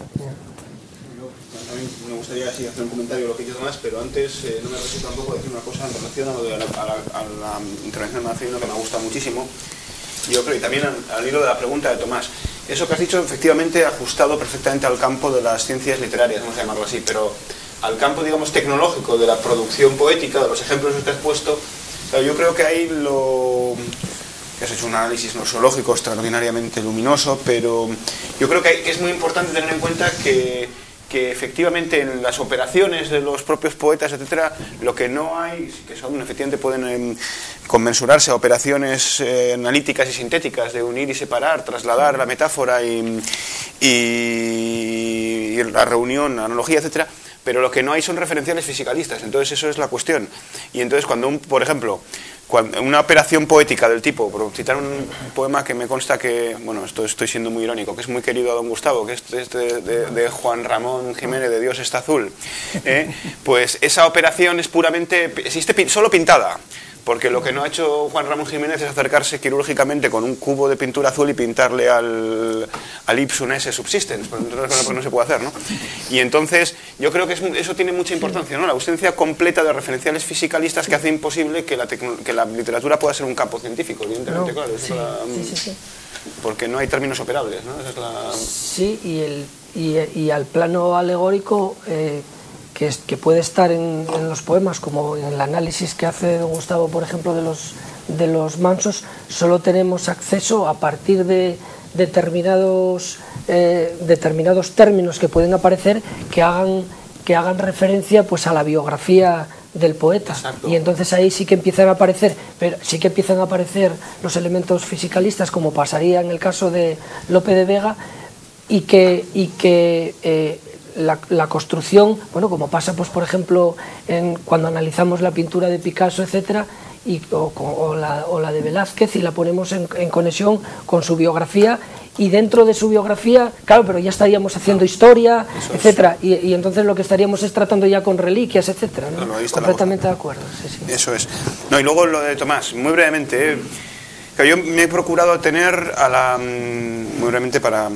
A me gustaría hacer un comentario lo que quiero más, pero antes eh, no me resisto tampoco decir una cosa en relación a, la, intervención de Marcelino que me gusta muchísimo. Yo creo, y también al, hilo de la pregunta de Tomás, eso que has dicho efectivamente ajustado perfectamente al campo de las ciencias literarias, vamos a llamarlo así, pero al campo, digamos, tecnológico de la producción poética, de los ejemplos que te has puesto, yo creo que ahí lo has hecho un análisis nosológico extraordinariamente luminoso, pero yo creo que es muy importante tener en cuenta que, efectivamente en las operaciones de los propios poetas, etcétera, lo que no hay, que son efectivamente pueden em, conmensurarse a operaciones eh, analíticas y sintéticas de unir y separar, trasladar la metáfora y, y, y la reunión, la analogía, etcétera, pero lo que no hay son referenciales fisicalistas, entonces eso es la cuestión. Y entonces cuando, un, por ejemplo, una operación poética del tipo, por citar un poema que me consta que, bueno, esto estoy siendo muy irónico, que es muy querido a don Gustavo, que es de, Juan Ramón Jiménez de Dios está azul, ¿eh? pues esa operación es puramente, existe solo pintada porque lo que no ha hecho Juan Ramón Jiménez es acercarse quirúrgicamente con un cubo de pintura azul y pintarle al, al Ipsum S subsistence, porque no se puede hacer, ¿no? Y entonces yo creo que eso tiene mucha importancia, ¿no? La ausencia completa de referenciales fisicalistas que hace imposible que la, que la literatura pueda ser un campo científico, evidentemente, claro. sí, sí, porque no hay términos operables, ¿no? Sí, y, el, y, al plano alegórico... Eh, que, puede estar en, los poemas, como en el análisis que hace Gustavo, por ejemplo, de los, de los mansos, solo tenemos acceso a partir de determinados, eh, determinados términos que pueden aparecer que hagan, que hagan referencia pues, a la biografía del poeta. Y entonces ahí sí que empiezan a aparecer pero sí que empiezan a aparecer los elementos fisicalistas como pasaría en el caso de Lope de Vega y que, y que eh, la, construcción, bueno, como pasa, pues, por ejemplo, en, cuando analizamos la pintura de Picasso, etcétera, y, o, la, de Velázquez y la ponemos en, conexión con su biografía y dentro de su biografía, claro, pero ya estaríamos haciendo historia, etcétera, y, entonces lo que estaríamos es tratando ya con reliquias, etcétera, ¿no? Completamente de acuerdo. Eso es. No, y luego lo de Tomás, muy brevemente, que yo me he procurado tener a la, mm, muy brevemente para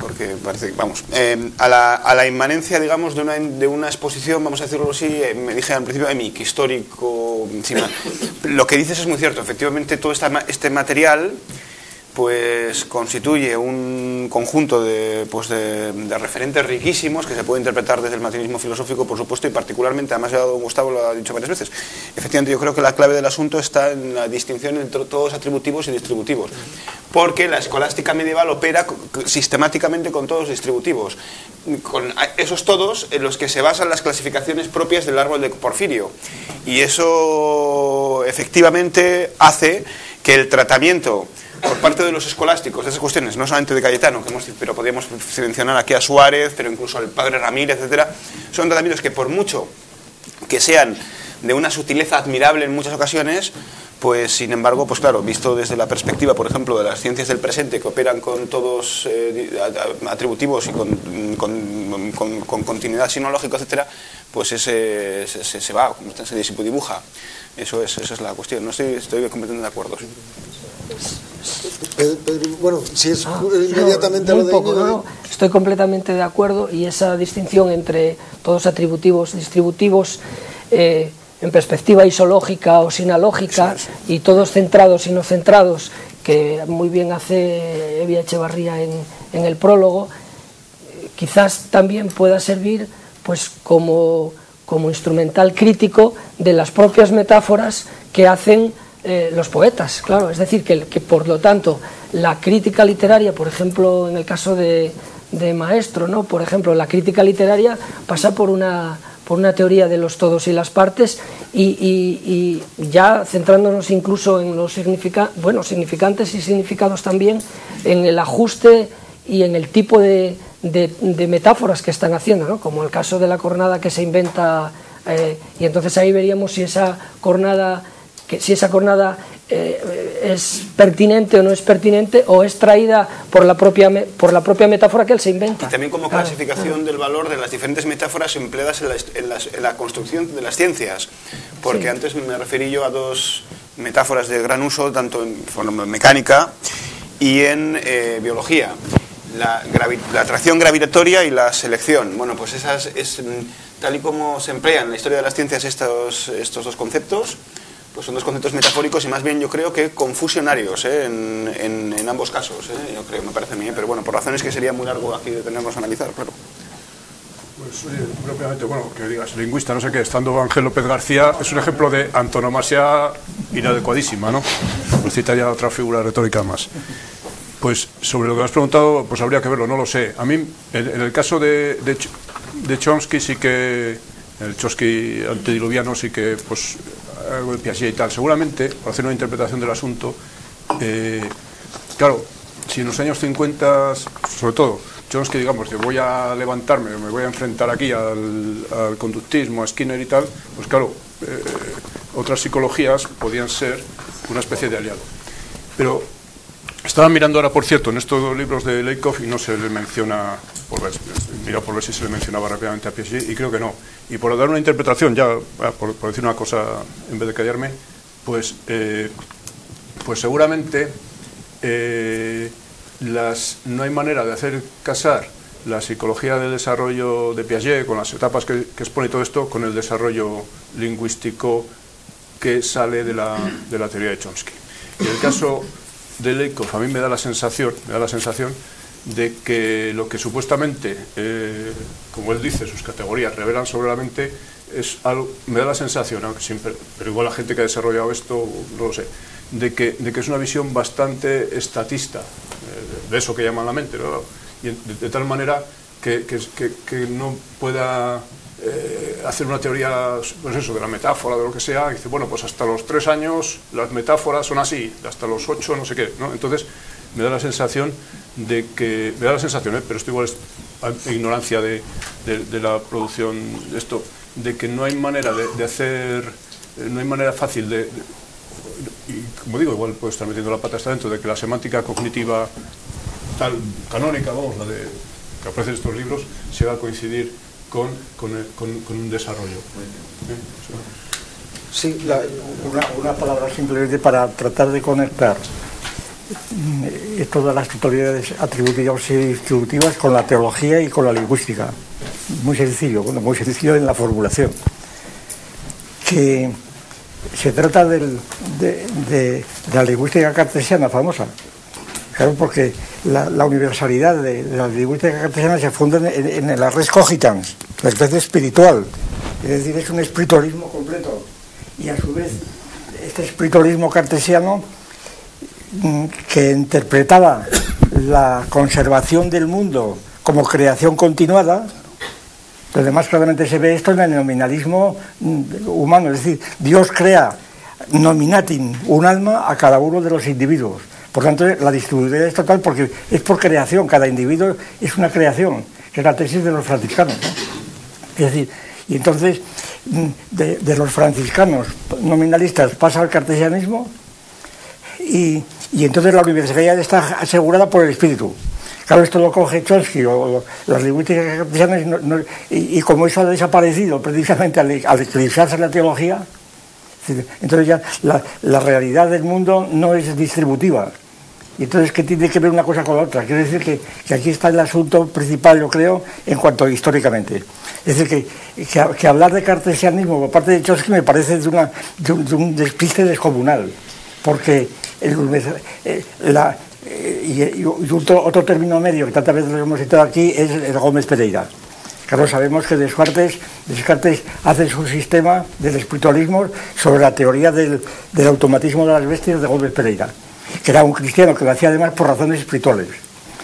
porque parece que, vamos, eh, a, la, a, la, inmanencia, digamos, de una, de una exposición, vamos a decirlo así, eh, me dije al principio, EMIC, histórico, encima. Lo que dices es muy cierto, efectivamente todo este material pues constituye un conjunto de, pues de, referentes riquísimos que se puede interpretar desde el materialismo filosófico, por supuesto, y particularmente, además ya Gustavo lo ha dicho varias veces, efectivamente yo creo que la clave del asunto está en la distinción entre todos atributivos y distributivos, porque la escolástica medieval opera sistemáticamente con todos distributivos, con esos todos en los que se basan las clasificaciones propias del árbol de Porfirio, y eso efectivamente hace que el tratamiento por parte de los escolásticos, de esas cuestiones, no solamente de Cayetano, que hemos, pero podríamos mencionar aquí a Suárez, pero incluso al padre Ramírez, etcétera, son tratamientos que por mucho que sean de una sutileza admirable en muchas ocasiones, pues sin embargo, pues claro, visto desde la perspectiva, por ejemplo, de las ciencias del presente que operan con todos eh, atributivos y con, con, continuidad sinológica, etcétera, pues ese, se, va, como se dibuja. Eso es, esa es la cuestión. No estoy, estoy completamente de acuerdo. bueno, si es ah, inmediatamente lo de Estoy completamente de acuerdo y esa distinción entre todos atributivos, distributivos, eh, en perspectiva isológica o sinalógica y todos centrados y no centrados, que muy bien hace Evia Echevarría en, en el prólogo, quizás también pueda servir pues como, como instrumental crítico de las propias metáforas que hacen eh, los poetas, claro, es decir, que, que, por lo tanto la crítica literaria, por ejemplo, en el caso de, de Maestro, ¿no? por ejemplo, la crítica literaria pasa por una por una teoría de los todos y las partes y, ya centrándonos incluso en los bueno, significantes y significados también, en el ajuste y en el tipo de, metáforas que están haciendo, ¿no? como el caso de la cornada que se inventa, eh, y entonces ahí veríamos si esa cornada, que, si esa cornada eh, es pertinente o no es pertinente o es traída por la propia por la propia metáfora que él se inventa. Y también como clasificación del valor de las diferentes metáforas empleadas en la, construcción de las ciencias, porque antes me referí yo a dos metáforas de gran uso, tanto en mecánica y en eh, biología. La, atracción gravitatoria y la selección. Bueno, pues esas es mm, tal y como se emplean en la historia de las ciencias estos, estos dos conceptos, pues son dos conceptos metafóricos y más bien yo creo que confusionarios ¿eh? en, en, ambos casos, ¿eh? yo creo, me parece a mí, ¿eh? pero bueno, por razones que sería muy largo aquí de tenernos a analizar, claro. Pues oye, propiamente, bueno, que digas, lingüista, no sé qué, estando Ángel López García, es un ejemplo de antonomasia inadecuadísima, ¿no? Pues citaría otra figura retórica más. Pues sobre lo que me has preguntado, pues habría que verlo, no lo sé. A mí, en, el caso de, de, de Chomsky sí que, el Chomsky antediluviano sí que, pues algo de Piaget y tal. Seguramente, para hacer una interpretación del asunto, eh, claro, si en los años 50, sobre todo, que digamos, que voy a levantarme, me voy a enfrentar aquí al, conductismo, a Skinner y tal, pues claro, eh, otras psicologías podían ser una especie de aliado. Pero estaba mirando ahora, por cierto, en estos libros de Leikov y no se le menciona, por ver, mira por ver si se le mencionaba rápidamente a Piaget y creo que no. Y por dar una interpretación, ya ah, por, decir una cosa en vez de callarme, pues, eh, pues seguramente eh, las, no hay manera de hacer casar la psicología del desarrollo de Piaget con las etapas que, que expone todo esto con el desarrollo lingüístico que sale de la, de la teoría de Chomsky. En el caso de Leikov a mí me da la sensación, me da la sensación de que lo que supuestamente, eh, como él dice, sus categorías revelan sobre la mente, es algo, me da la sensación, aunque siempre, pero igual la gente que ha desarrollado esto, no lo sé, de que, de que es una visión bastante estatista eh, de eso que llaman la mente, y de, tal manera que, que no pueda eh, hacer una teoría pues eso, de la metáfora, de lo que sea, y dice, bueno, pues hasta los tres años las metáforas son así, hasta los ocho no sé qué, ¿no? Entonces me da la sensación de que, me da la sensación, ¿eh? pero esto igual es ignorancia de, de, la producción de esto, de que no hay manera de, hacer, eh, no hay manera fácil de, y como digo, igual puedo estar metiendo la pata hasta dentro, de que la semántica cognitiva tal, canónica, vamos, la de que aparece estos libros, se va a coincidir con, con, un desarrollo. Sí, una, palabra simplemente para tratar de conectar eh, todas las tutoriales atributivas y distributivas con la teología y con la lingüística. Muy sencillo, muy sencillo en la formulación. Que se trata de, de la lingüística cartesiana famosa, Claro, porque la, universalidad de, la lingüística cartesiana se funda en, en, la res cogitans, la especie espiritual. Es decir, es un espiritualismo completo. Y a su vez, este espiritualismo cartesiano mm, que interpretaba la conservación del mundo como creación continuada, además claramente se ve esto en el nominalismo mm, humano, es decir, Dios crea nominatin, un alma a cada uno de los individuos. Por tanto, la distribución es total porque es por creación, cada individuo es una creación, que es la tesis de los franciscanos. Es decir, y entonces de, de los franciscanos nominalistas pasa al cartesianismo y, y entonces la universalidad está asegurada por el espíritu. Claro, esto lo coge Chomsky o las lingüísticas cartesianas y, como eso ha desaparecido precisamente al, al eclipsarse la teología, entonces ya la realidad del mundo no es distributiva. Y entonces, ¿qué tiene que ver una cosa con la otra? Quiere decir que, que aquí está el asunto principal, yo creo, en cuanto históricamente. Es decir, que, que, hablar de cartesianismo por parte de Chomsky me parece de, un, de despiste descomunal. Porque el, eh, eh, y, y otro, otro término medio que tantas veces lo hemos citado aquí es el Gómez Pereira. Claro, sabemos que Descartes, Descartes hace su sistema del espiritualismo sobre la teoría del, del automatismo de las bestias de Gómez Pereira, que era un cristiano que lo hacía además por razones espirituales.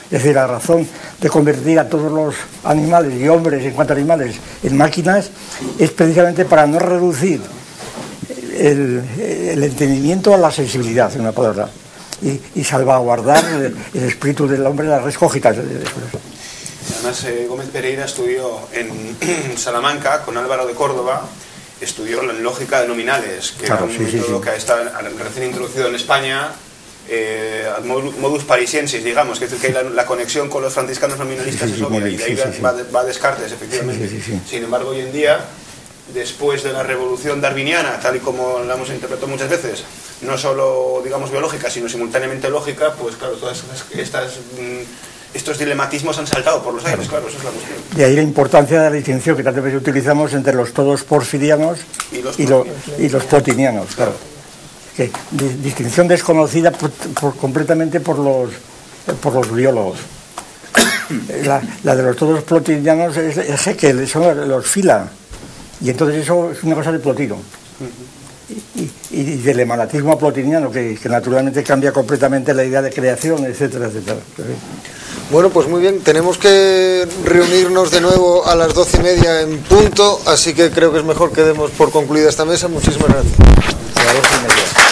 Es decir, la razón de convertir a todos los animales y hombres en cuanto a animales en máquinas es precisamente para no reducir el, el entendimiento a la sensibilidad, en una palabra, y, y salvaguardar el, el espíritu del hombre, las res cógitas. Además, eh, Gómez Pereira estudió en Salamanca con Álvaro de Córdoba, estudió la lógica de nominales, que Claro, era un sí, método sí. que está recién introducido en España, eh, modus parisiensis, digamos, que es decir, que la, la conexión con los franciscanos nominalistas Sí, sí, es obvia, muy y ahí sí, va, sí, sí. va de- va Descartes, efectivamente. Sí, sí, sí. Sin embargo, hoy en día, después de la revolución darwiniana, tal y como la hemos interpretado muchas veces, no solo, digamos, biológica, sino simultáneamente lógica, pues claro, todas estas, mm, estos dilematismos han saltado por los aires, claro, eso es la cuestión. De ahí la importancia de la distinción que tantas veces utilizamos entre los todos porfirianos Y los y, lo- y los plotinianos. Claro. Que, di- distinción desconocida por- por- completamente por los, por los biólogos. La, la de los todos plotinianos es, es son los fila. Y entonces eso es una cosa de Plotino. Y, y- y del emanatismo plotiniano, que, que naturalmente cambia completamente la idea de creación, etcétera, etcétera. Bueno, pues muy bien, tenemos que reunirnos de nuevo a las doce y media en punto, así que creo que es mejor que demos por concluida esta mesa. Muchísimas gracias. A las doce y media.